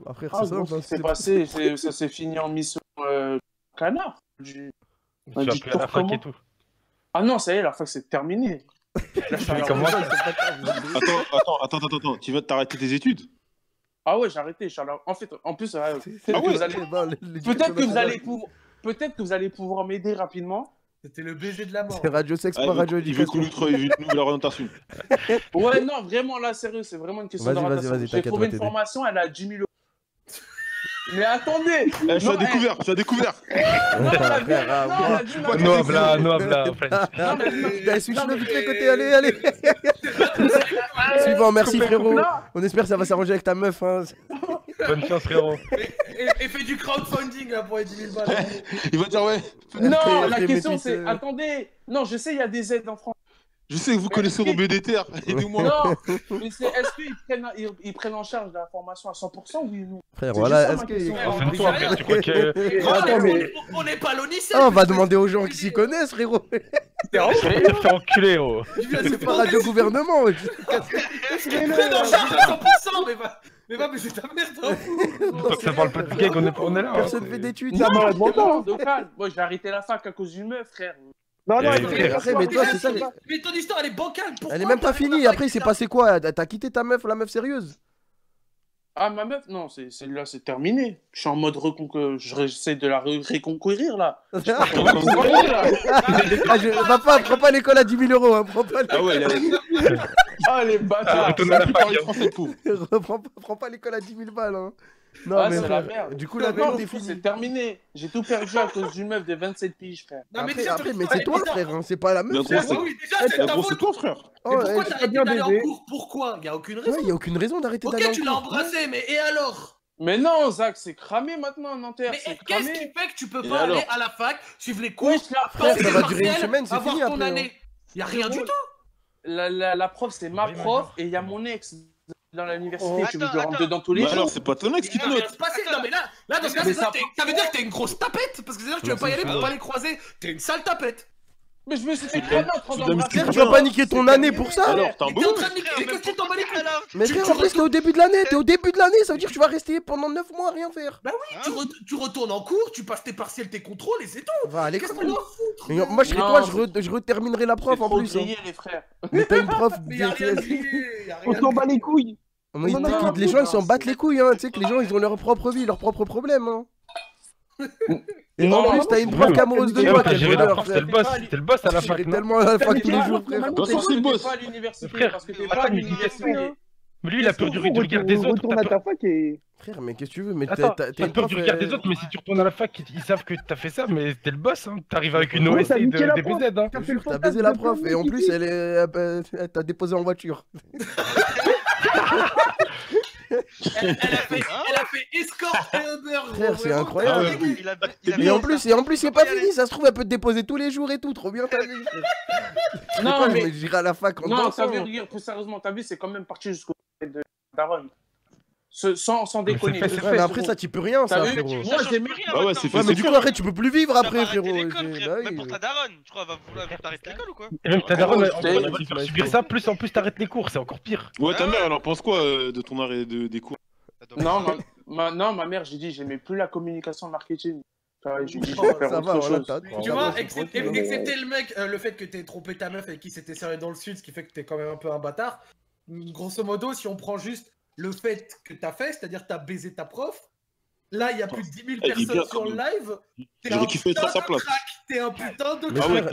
E: Après,
N: ah,
E: c'est
N: passé, ça s'est fini en mission euh, canard.
F: Tu as plus à la fac et tout.
N: Ah non, ça y est, la fac, c'est terminé. Là,
H: attends, attends, attends, attends, attends. Tu vas t'arrêter tes études?
N: Ah ouais, j'ai arrêté. En fait, en plus, euh,
H: ah
N: peut-être que vous allez pouvoir. Peut-être que vous allez pouvoir m'aider rapidement
B: c'était le baiser de la mort.
E: C'est radio sexe
H: ah,
E: pas radio éducation.
H: J'ai vu une nouvelle orientation.
N: ouais, non, vraiment, là, sérieux, c'est vraiment une question d'orientation. J'ai trouvé une formation, elle a 10 000 euros. Mais attendez
H: eh, Je suis à eh. découvert, je suis à découvert
F: No habla, no habla,
E: Switch-le vite les côtés, allez, allez Suivant, merci frérot On espère que ça va s'arranger avec ta meuf. Hein.
F: Bonne chance, frérot.
B: Et, et, fais du crowdfunding là, pour les 10 000 balles.
H: Il va dire, ouais.
N: Non, la question c'est
E: euh.
N: attendez, non, je sais, il y a des aides en France.
H: Je sais que vous connaissez Robin des aidez-moi.
N: Non, mais c'est, est-ce qu'ils prennent, ils, prennent en charge la formation à 100% oui ou non?
E: Frère, voilà, est-ce que.
B: On n'est pas l'ONICEF
E: On va demander aux gens qui s'y connaissent, frérot
F: T'es en fait hein. enculer, oh
E: C'est pas radio-gouvernement Ils
B: prennent en charge à 100%, mais va, mais c'est ta merde, t'en fous
F: Ça parle pas de gag, on est, là.
E: Personne
C: hein, fait des tweets.
N: Non, non, non, Moi, j'ai arrêté la fac à cause d'une meuf, frère.
C: Non,
F: eh,
E: non, mais toi, c'est ça.
B: Mais ton histoire, elle est bancale.
E: Elle est même pas finie. Après, il s'est passé quoi? T'as quitté ta meuf, ou la meuf sérieuse?
N: Ah, ma meuf, non, c'est, c'est là, c'est terminé. Je suis en mode reconquérir. J'essaie de la re- réconquérir, là.
E: Je sais pas comment là. Ah, pas, prends pas l'école à 10 000 euros, hein, prends pas.
H: Ah ouais, là,
N: Ah, les bâtards.
F: Ah, retourne à la fac.
H: Hein.
E: Prends, prends pas l'école à 10 000 balles, hein. Non,
N: ah,
E: mais
N: c'est la merde.
E: Du coup, la merde est finie.
N: C'est terminé. J'ai tout perdu à cause d'une meuf de 27 piges, frère.
B: Non, mais
E: après, mais c'est toi, frère. Hein, c'est pas la meuf. Frère.
H: Gros,
E: c'est
H: toi, frère.
E: Oh,
B: mais
E: eh,
B: pourquoi oh,
E: t'arrêtes
B: d'aller en cours? Pourquoi? Il y a aucune raison.
E: Ouais,
B: il
E: y a aucune raison d'arrêter d'aller en cours.
B: Ok, tu l'as embrassé, mais et alors?
N: Mais non, Zach, c'est cramé maintenant en Nanterre.
B: Mais qu'est-ce qui fait que tu peux pas aller à la fac, suivre les cours,
E: frère, ça va durer une semaine, c'est fini après. Hein.
B: Il y a rien du tout.
N: La, la prof, c'est ma prof et il y a mon ex dans l'université,
A: oh,
N: tu veux que je rentre dedans tous les jours.
H: Alors, c'est pas ton ex qui te note.
B: Non, mais là, là dans ce cas,
N: ça
B: veut dire que t'es une grosse tapette. Parce que c'est-à-dire que tu veux pas y aller pour pas les croiser. T'es une sale tapette.
N: Mais je me suis fait cramer en.
H: Tu
E: vas pas niquer ton année pour ça
H: Alors, t'es
B: en train de niquer. Qu'est-ce que t'en bats les couilles
E: Mais frère, en plus, t'es au début de l'année. T'es au début de l'année, ça veut dire que tu vas rester pendant 9 mois à rien faire.
B: Bah oui, tu retournes en cours, tu passes tes partiels, tes contrôles et c'est tout.
E: Va aller
B: Qu'est-ce qu'on doit
E: foutre Moi, je serais toi, je reterminerai la prof en plus. Hein. Mais t'as une prof
C: On s'en bat les couilles. Non,
N: non,
E: les gens ils s'en battent les couilles, hein. tu sais que les gens ils ont leur propre vie, leur propre problème. Hein. Et en plus, t'as une prof amoureuse de
F: moi. T'es le boss, t'es le boss à la fac.
E: tellement à la fac tous les jours, frère.
H: c'est le boss.
F: Frère,
N: parce que t'es pas à l'université. Hein.
F: Mais lui, il a peur du regard des autres.
C: Retourne à ta fac et.
E: Frère, mais qu'est-ce que tu veux Mais t'as
F: peur du regard
E: euh,
F: des autres, mais si tu retournes à la fac, ils savent que t'as fait ça, mais t'es le boss, hein. T'arrives avec une
C: OS et des
F: BZ, hein.
C: T'as
E: baisé la prof, et en plus, elle est. T'as déposé en voiture.
B: elle, a fait, ah. elle a fait escorte.
E: C'est incroyable.
H: Ah
E: et, en plus, et en plus, c'est pas fini. Ça se trouve, elle peut te déposer tous les jours et tout. Trop bien, t'as vu.
N: non,
E: pas,
N: mais
E: j'irai à la fac en
N: Non,
E: dansant.
N: ça veut sérieusement, t'as vu, c'est quand même parti jusqu'au de Daron. Ce, sans, sans
F: ah,
N: déconner. Frère,
E: mais après ça, tu peux rien. Ça, frérot.
N: Moi,
A: j'ai rien.
H: Bah ouais,
E: ouais, ah,
H: mais
E: du coup, après, tu peux plus vivre après, frérot.
A: Même pour ta daronne, tu crois, va vouloir t'arrêter l'école ou quoi
F: Même ta daronne,
N: elle
F: va te faire subir ça, plus en plus, t'arrêtes les cours, c'est encore pire.
H: Ouais, ta mère, elle en pense quoi euh, de ton arrêt des cours?
N: Non, ma, mère, j'ai dit, j'aimais plus la communication marketing. J'ai dit, je
B: ah,
N: vais faire autre chose.
B: Tu vois,
E: hein.
B: excepté le mec, euh, le fait que t'aies trompé ta meuf avec qui s'était serré dans le sud, ce qui fait que t'es quand même un peu un bâtard. Grosso modo, si on prend juste le fait que tu as fait, c'est-à-dire tu as baisé ta prof, Là, il y a plus de 10 000 personnes sur le live.
H: J'aurais kiffé être à sa place.
B: T'es un putain de
H: ah
B: crack.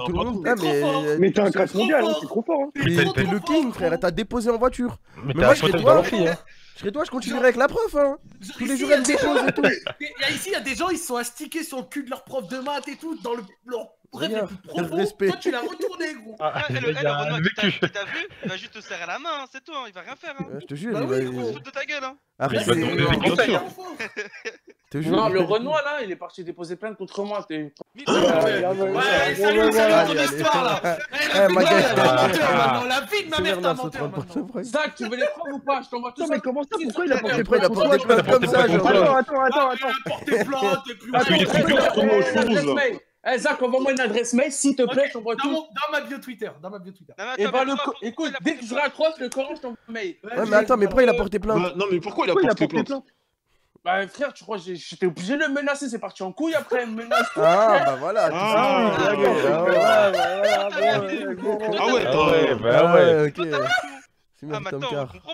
E: Ah, mais
B: t'es
C: un crack mondial, hein, c'est trop fort. Hein.
B: T'es
E: le king, frère. T'as déposé en voiture.
F: Mais
E: moi,
F: hein.
E: je serais toi. Je serais toi, je continuerai avec la prof. Tous les jours, elle dépose.
B: Ici, il y a des gens, ils sont astiqués sur le cul de leur prof de maths et tout, dans leur Bref,
E: respect.
B: Toi, tu l'as retourné, gros.
D: Ah,
A: ah, le, le
D: Renaud
A: qui t'a vu, il va juste te serrer la main, hein, c'est tout, hein, il va rien faire. Hein.
E: Ouais, je te jure,
B: bah
E: il va.
A: Il se de ta gueule. Hein.
E: Arrête,
D: bah,
E: c'est
N: Non, le Renoir là, il est parti déposer plainte contre moi.
B: Ouais, salut, salut ton histoire là. Eh, la vie de ma mère, t'as menteur maintenant.
N: Zach, tu veux les prendre ou pas Je t'envoie tout ça.
C: Mais comment ça Pourquoi il a porté plainte contre toi Attends, attends, attends. Il
B: a porté plainte et puis.
H: Il
N: eh, eh, eh. Eh, Zach, envoie-moi une adresse mail, s'il te plaît, je t'envoie
B: Dans,
N: tout.
B: mon- dans ma bio Twitter, dans ma bio Twitter.
A: Non,
N: Et
A: attends,
N: bah,
A: mais
N: le
A: toi,
N: écoute,
A: il a
N: dès
A: porté
N: que je raccroche le Coran, je t'envoie un mail.
E: Ouais, mais attends, mais pourquoi il a porté plainte
H: Bah, non, mais pourquoi il a
C: Pourquoi il a
H: porté
C: porté
H: plainte
C: plainte
N: Bah, frère, tu crois que j'ai- j'étais obligé de le menacer C'est parti en couille après, il me menace.
E: Ah, bah voilà. tu
H: Ah.
E: Ah, ouais.
H: Ah ouais,
F: Ah ouais,
H: euh,
F: bah
E: Ah
F: ouais.
E: ok.
A: Ah,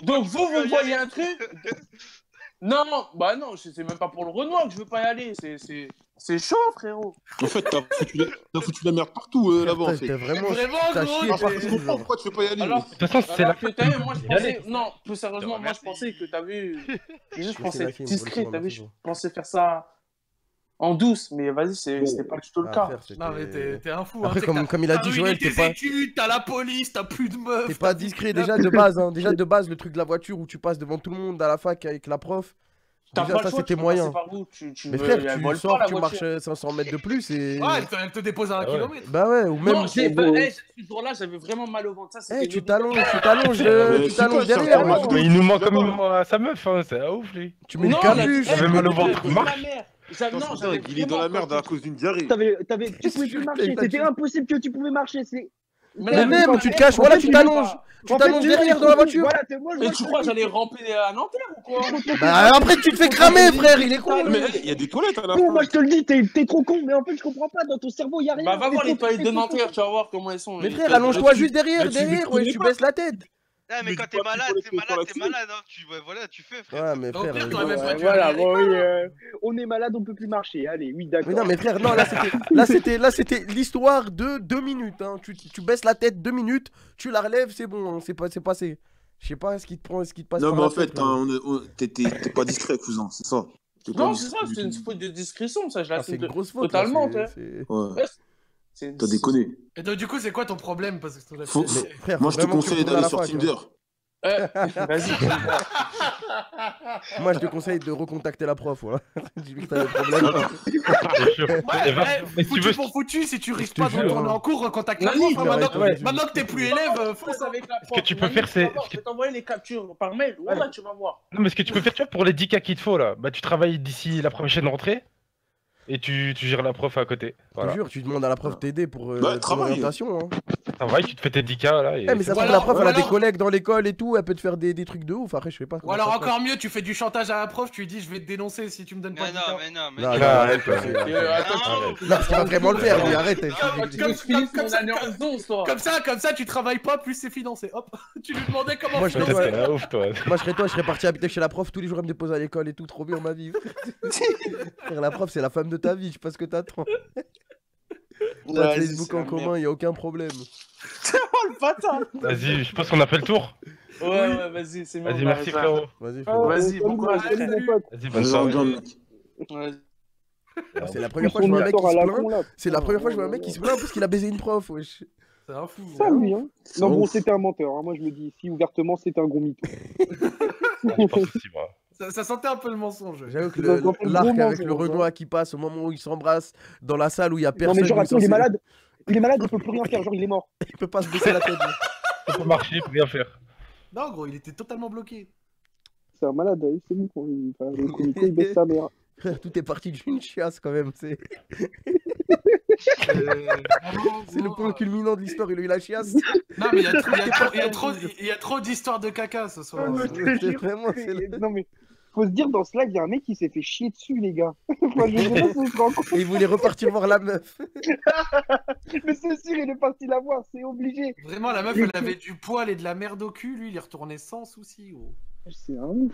N: Donc, vous, vous voyez un truc Non, bah non, c'est c'est même pas pour le Renoir que je veux pas y aller. C'est- C'est chaud, frérot.
H: En fait, t'as foutu, la- foutu la merde partout euh, là-bas, en fait.
E: T'as vraiment.
B: Vraiment, gros,
H: je comprends pourquoi tu veux pas y aller.
N: Alors,
F: De toute façon, c'est
N: alors
F: la
N: que moi je pensais. Non, plus sérieusement, moi je pensais que t'as vu. Déjà, je pensais discret, t'as vu, je pensais faire ça en douce, mais vas-y, c'est- c'était pas du tout le
E: Ah,
N: cas.
B: Non mais t'es un fou.
E: Après,
B: hein, c'est
E: comme- comme il a dit, Joël, t'es
B: tes
E: pas-
B: T'as la police, t'as plus de meufs.
E: T'es pas discret déjà de base, hein. Déjà de base, le truc de la voiture où tu passes devant tout le monde à la fac avec la prof.
N: T'as pas le
E: ça
N: choix,
E: c'était
N: tu
E: moyen.
N: tu, tu
E: Mais
N: veux-
E: frère, tu
N: vole pas,
E: sors,
N: la
E: tu
N: voiture.
E: marches euh, 500 mètres de plus et.
B: Ouais, elle te- dépose à un
F: Ah ouais.
B: kilomètre.
E: Bah ouais, ou même.
N: Non, j'ai
C: bon.
N: eh, ce jour-là, j'avais vraiment mal au ventre. Ça,
E: Eh, tu t'allonges, tu t'allonges, euh, tu t'allonges
H: quoi, ça,
E: derrière.
H: mal
F: Mais il nous ment comme il à sa meuf, hein, c'est un ouf lui.
E: Tu mets une
N: Non,
E: capuche.
F: J'avais mal au ventre, marche.
N: Non, j'avais
H: il est dans la merde
N: pas
H: à cause d'une diarrhée.
C: T'avais, t'avais, tu pouvais
E: tu
C: plus marcher, c'était impossible que tu pouvais marcher. C'est...
E: Mais même, tu te caches, voilà, tu t'allonges. Tu t'allonges derrière dans la voiture.
C: Vois
N: tu crois que j'allais remplir à Nanterre ou quoi?
E: Bah après, tu te fais cramer, frère, il est con.
H: Mais il y a des toilettes à la
C: Non,
H: fin.
C: moi je te le dis, t'es, t'es trop con, mais en fait je comprends pas, dans ton cerveau y a rien.
N: Bah, va voir les toilettes
C: t'es
N: de. Nanterre, tu vas voir comment elles sont.
E: Mais frère, allonge-toi juste derrière,
H: mais tu
E: derrière, ouais, tu baisses la tête.
A: Ah, mais
H: Mais
A: quand t'es malade, t'es malade, t'es
H: là-dessus.
A: malade, hein, tu ouais, voilà, tu fais frère.
E: Ouais, mais frère.
B: pire,
E: euh, ouais.
C: Voilà, bon, oui, euh, on est malade, on peut plus marcher. Allez, oui, d'accord.
E: Mais non, mais frère, non, là c'était, là c'était, là c'était l'histoire de deux minutes. Hein. Tu, tu baisses la tête deux minutes, tu la relèves, c'est bon, hein, c'est pas, c'est passé. Je sais pas ce qui te prend, ce qui te passe.
H: Non,
E: par
H: mais en fait, hein, t'es pas discret, cousin, c'est ça.
N: Non, c'est ça, c'est une faute de discrétion, ça, je l'assume
E: c'est une
N: de-
E: grosse faute. là,
N: totalement,
H: Ouais, t'as déconné.
B: Et donc, du coup, c'est quoi ton problème? Parce que ton
H: Faut-
B: appel-
H: faut-
E: frère,
H: Moi, je te conseille d'aller sur
E: hein.
H: Tinder.
N: Euh, Vas-y.
E: Moi, je te conseille de recontacter la prof. Voilà. Dis-lui que t'as des problèmes.
B: Ouais,
F: mais tu
B: foutu
F: veux,
B: pour foutu, si tu risques pas de retourner
E: hein.
B: en cours, recontacte la prof. hein, Maintenant,
E: ouais,
B: que- maintenant que t'es plus élève, euh, fonce
N: avec la
F: que tu peux faire, c'est-
N: Je vais t'envoyer les captures par mail. Voilà, tu vas voir.
F: Non, mais ce que tu peux faire, tu vois, pour les 10 cas qu'il te faut là, bah tu travailles d'ici la prochaine rentrée et tu, tu gères la prof à côté.
E: Je te
F: Voilà.
E: jure, tu demandes à la prof t'aider pour euh,
H: Bah,
E: ton
H: travaille.
E: orientation. Hein.
F: Tu te fais tes 10 cas là. Et...
E: Eh, mais ça
B: Ou
E: se trouve,
B: alors-
E: la prof, elle a des collègues dans l'école et tout, elle peut te faire des, des trucs de ouf. Après, je sais pas.
B: Ou alors encore mieux, tu fais du chantage à la prof, tu lui dis je vais te dénoncer si tu me donnes pas
A: Mais
B: de
A: non, mais non, mais
E: Non,
A: non.
E: non, arrête,
F: ouais,
E: arrête,
F: ouais.
E: arrête.
N: Euh, attends,
A: Non,
F: Arrête.
E: Non, parce qu'il va vraiment le faire, lui, arrête.
N: Tu
B: Comme- ça. Comme ça, tu travailles pas, plus c'est financé. Hop, tu lui demandais comment
E: Moi, je
F: Ouais,
E: serais toi, je serais parti habiter chez la prof tous les jours, elle me dépose à l'école et tout, trop bien ma vie. La prof, c'est la femme de ta vie, je sais pas ce que t'attends. On a Facebook en commun, y a aucun problème.
N: Oh, le bâtard.
F: Vas-y, je pense qu'on a fait le tour.
N: Ouais, ouais, vas-y, c'est bon.
F: Vas-y,
N: on
F: merci frérot.
E: Vas-y,
C: Ah,
E: frérot.
N: Vas-y, bon courage,
F: bonne soirée.
N: Ouais.
E: C'est la
C: Plus
E: première fois que je vois un mec qui se plaint. C'est la première fois que je vois un mec qui se plaint parce qu'il a baisé une prof, wesh.
B: C'est un fou.
C: Ça, lui, hein.
H: C'est
C: Non, bon, c'était un menteur. hein. Moi, je le dis ici ouvertement, c'est un gros mytho.
F: Ah, je pense aussi, moi.
B: Ça, ça sentait un peu le mensonge.
E: J'avoue que l'arc avec le. Renoir qui passe au moment où ils s'embrassent dans la salle où il y a
C: Non,
E: personne.
C: mais genre, attends, il est malade. Il est malade, il peut plus rien faire. Genre, il est mort.
E: Il peut pas se baisser la tête.
F: Ça peut marcher, faut rien faire.
B: Non, gros, il était totalement bloqué.
C: C'est un malade. C'est bon. Il, enfin, le comico, il baisse sa mère.
E: Tout est parti d'une chiasse quand même, c'est.
B: Euh,
E: C'est le point culminant de l'histoire, il a eu la chiasse.
B: Non, mais il y a trop, d'histoires de caca ce soir.
C: Ah,
E: vraiment,
C: Non, mais faut se dire, dans ce live, il y a un mec qui s'est fait chier dessus, les gars. Je sais pas si.
E: Et il voulait repartir voir la meuf.
C: Mais c'est sûr, il est parti la voir, c'est obligé.
B: Vraiment, la meuf, elle avait du poil et de la merde au cul. Lui, il est retourné sans souci. gros.
C: C'est un ouf.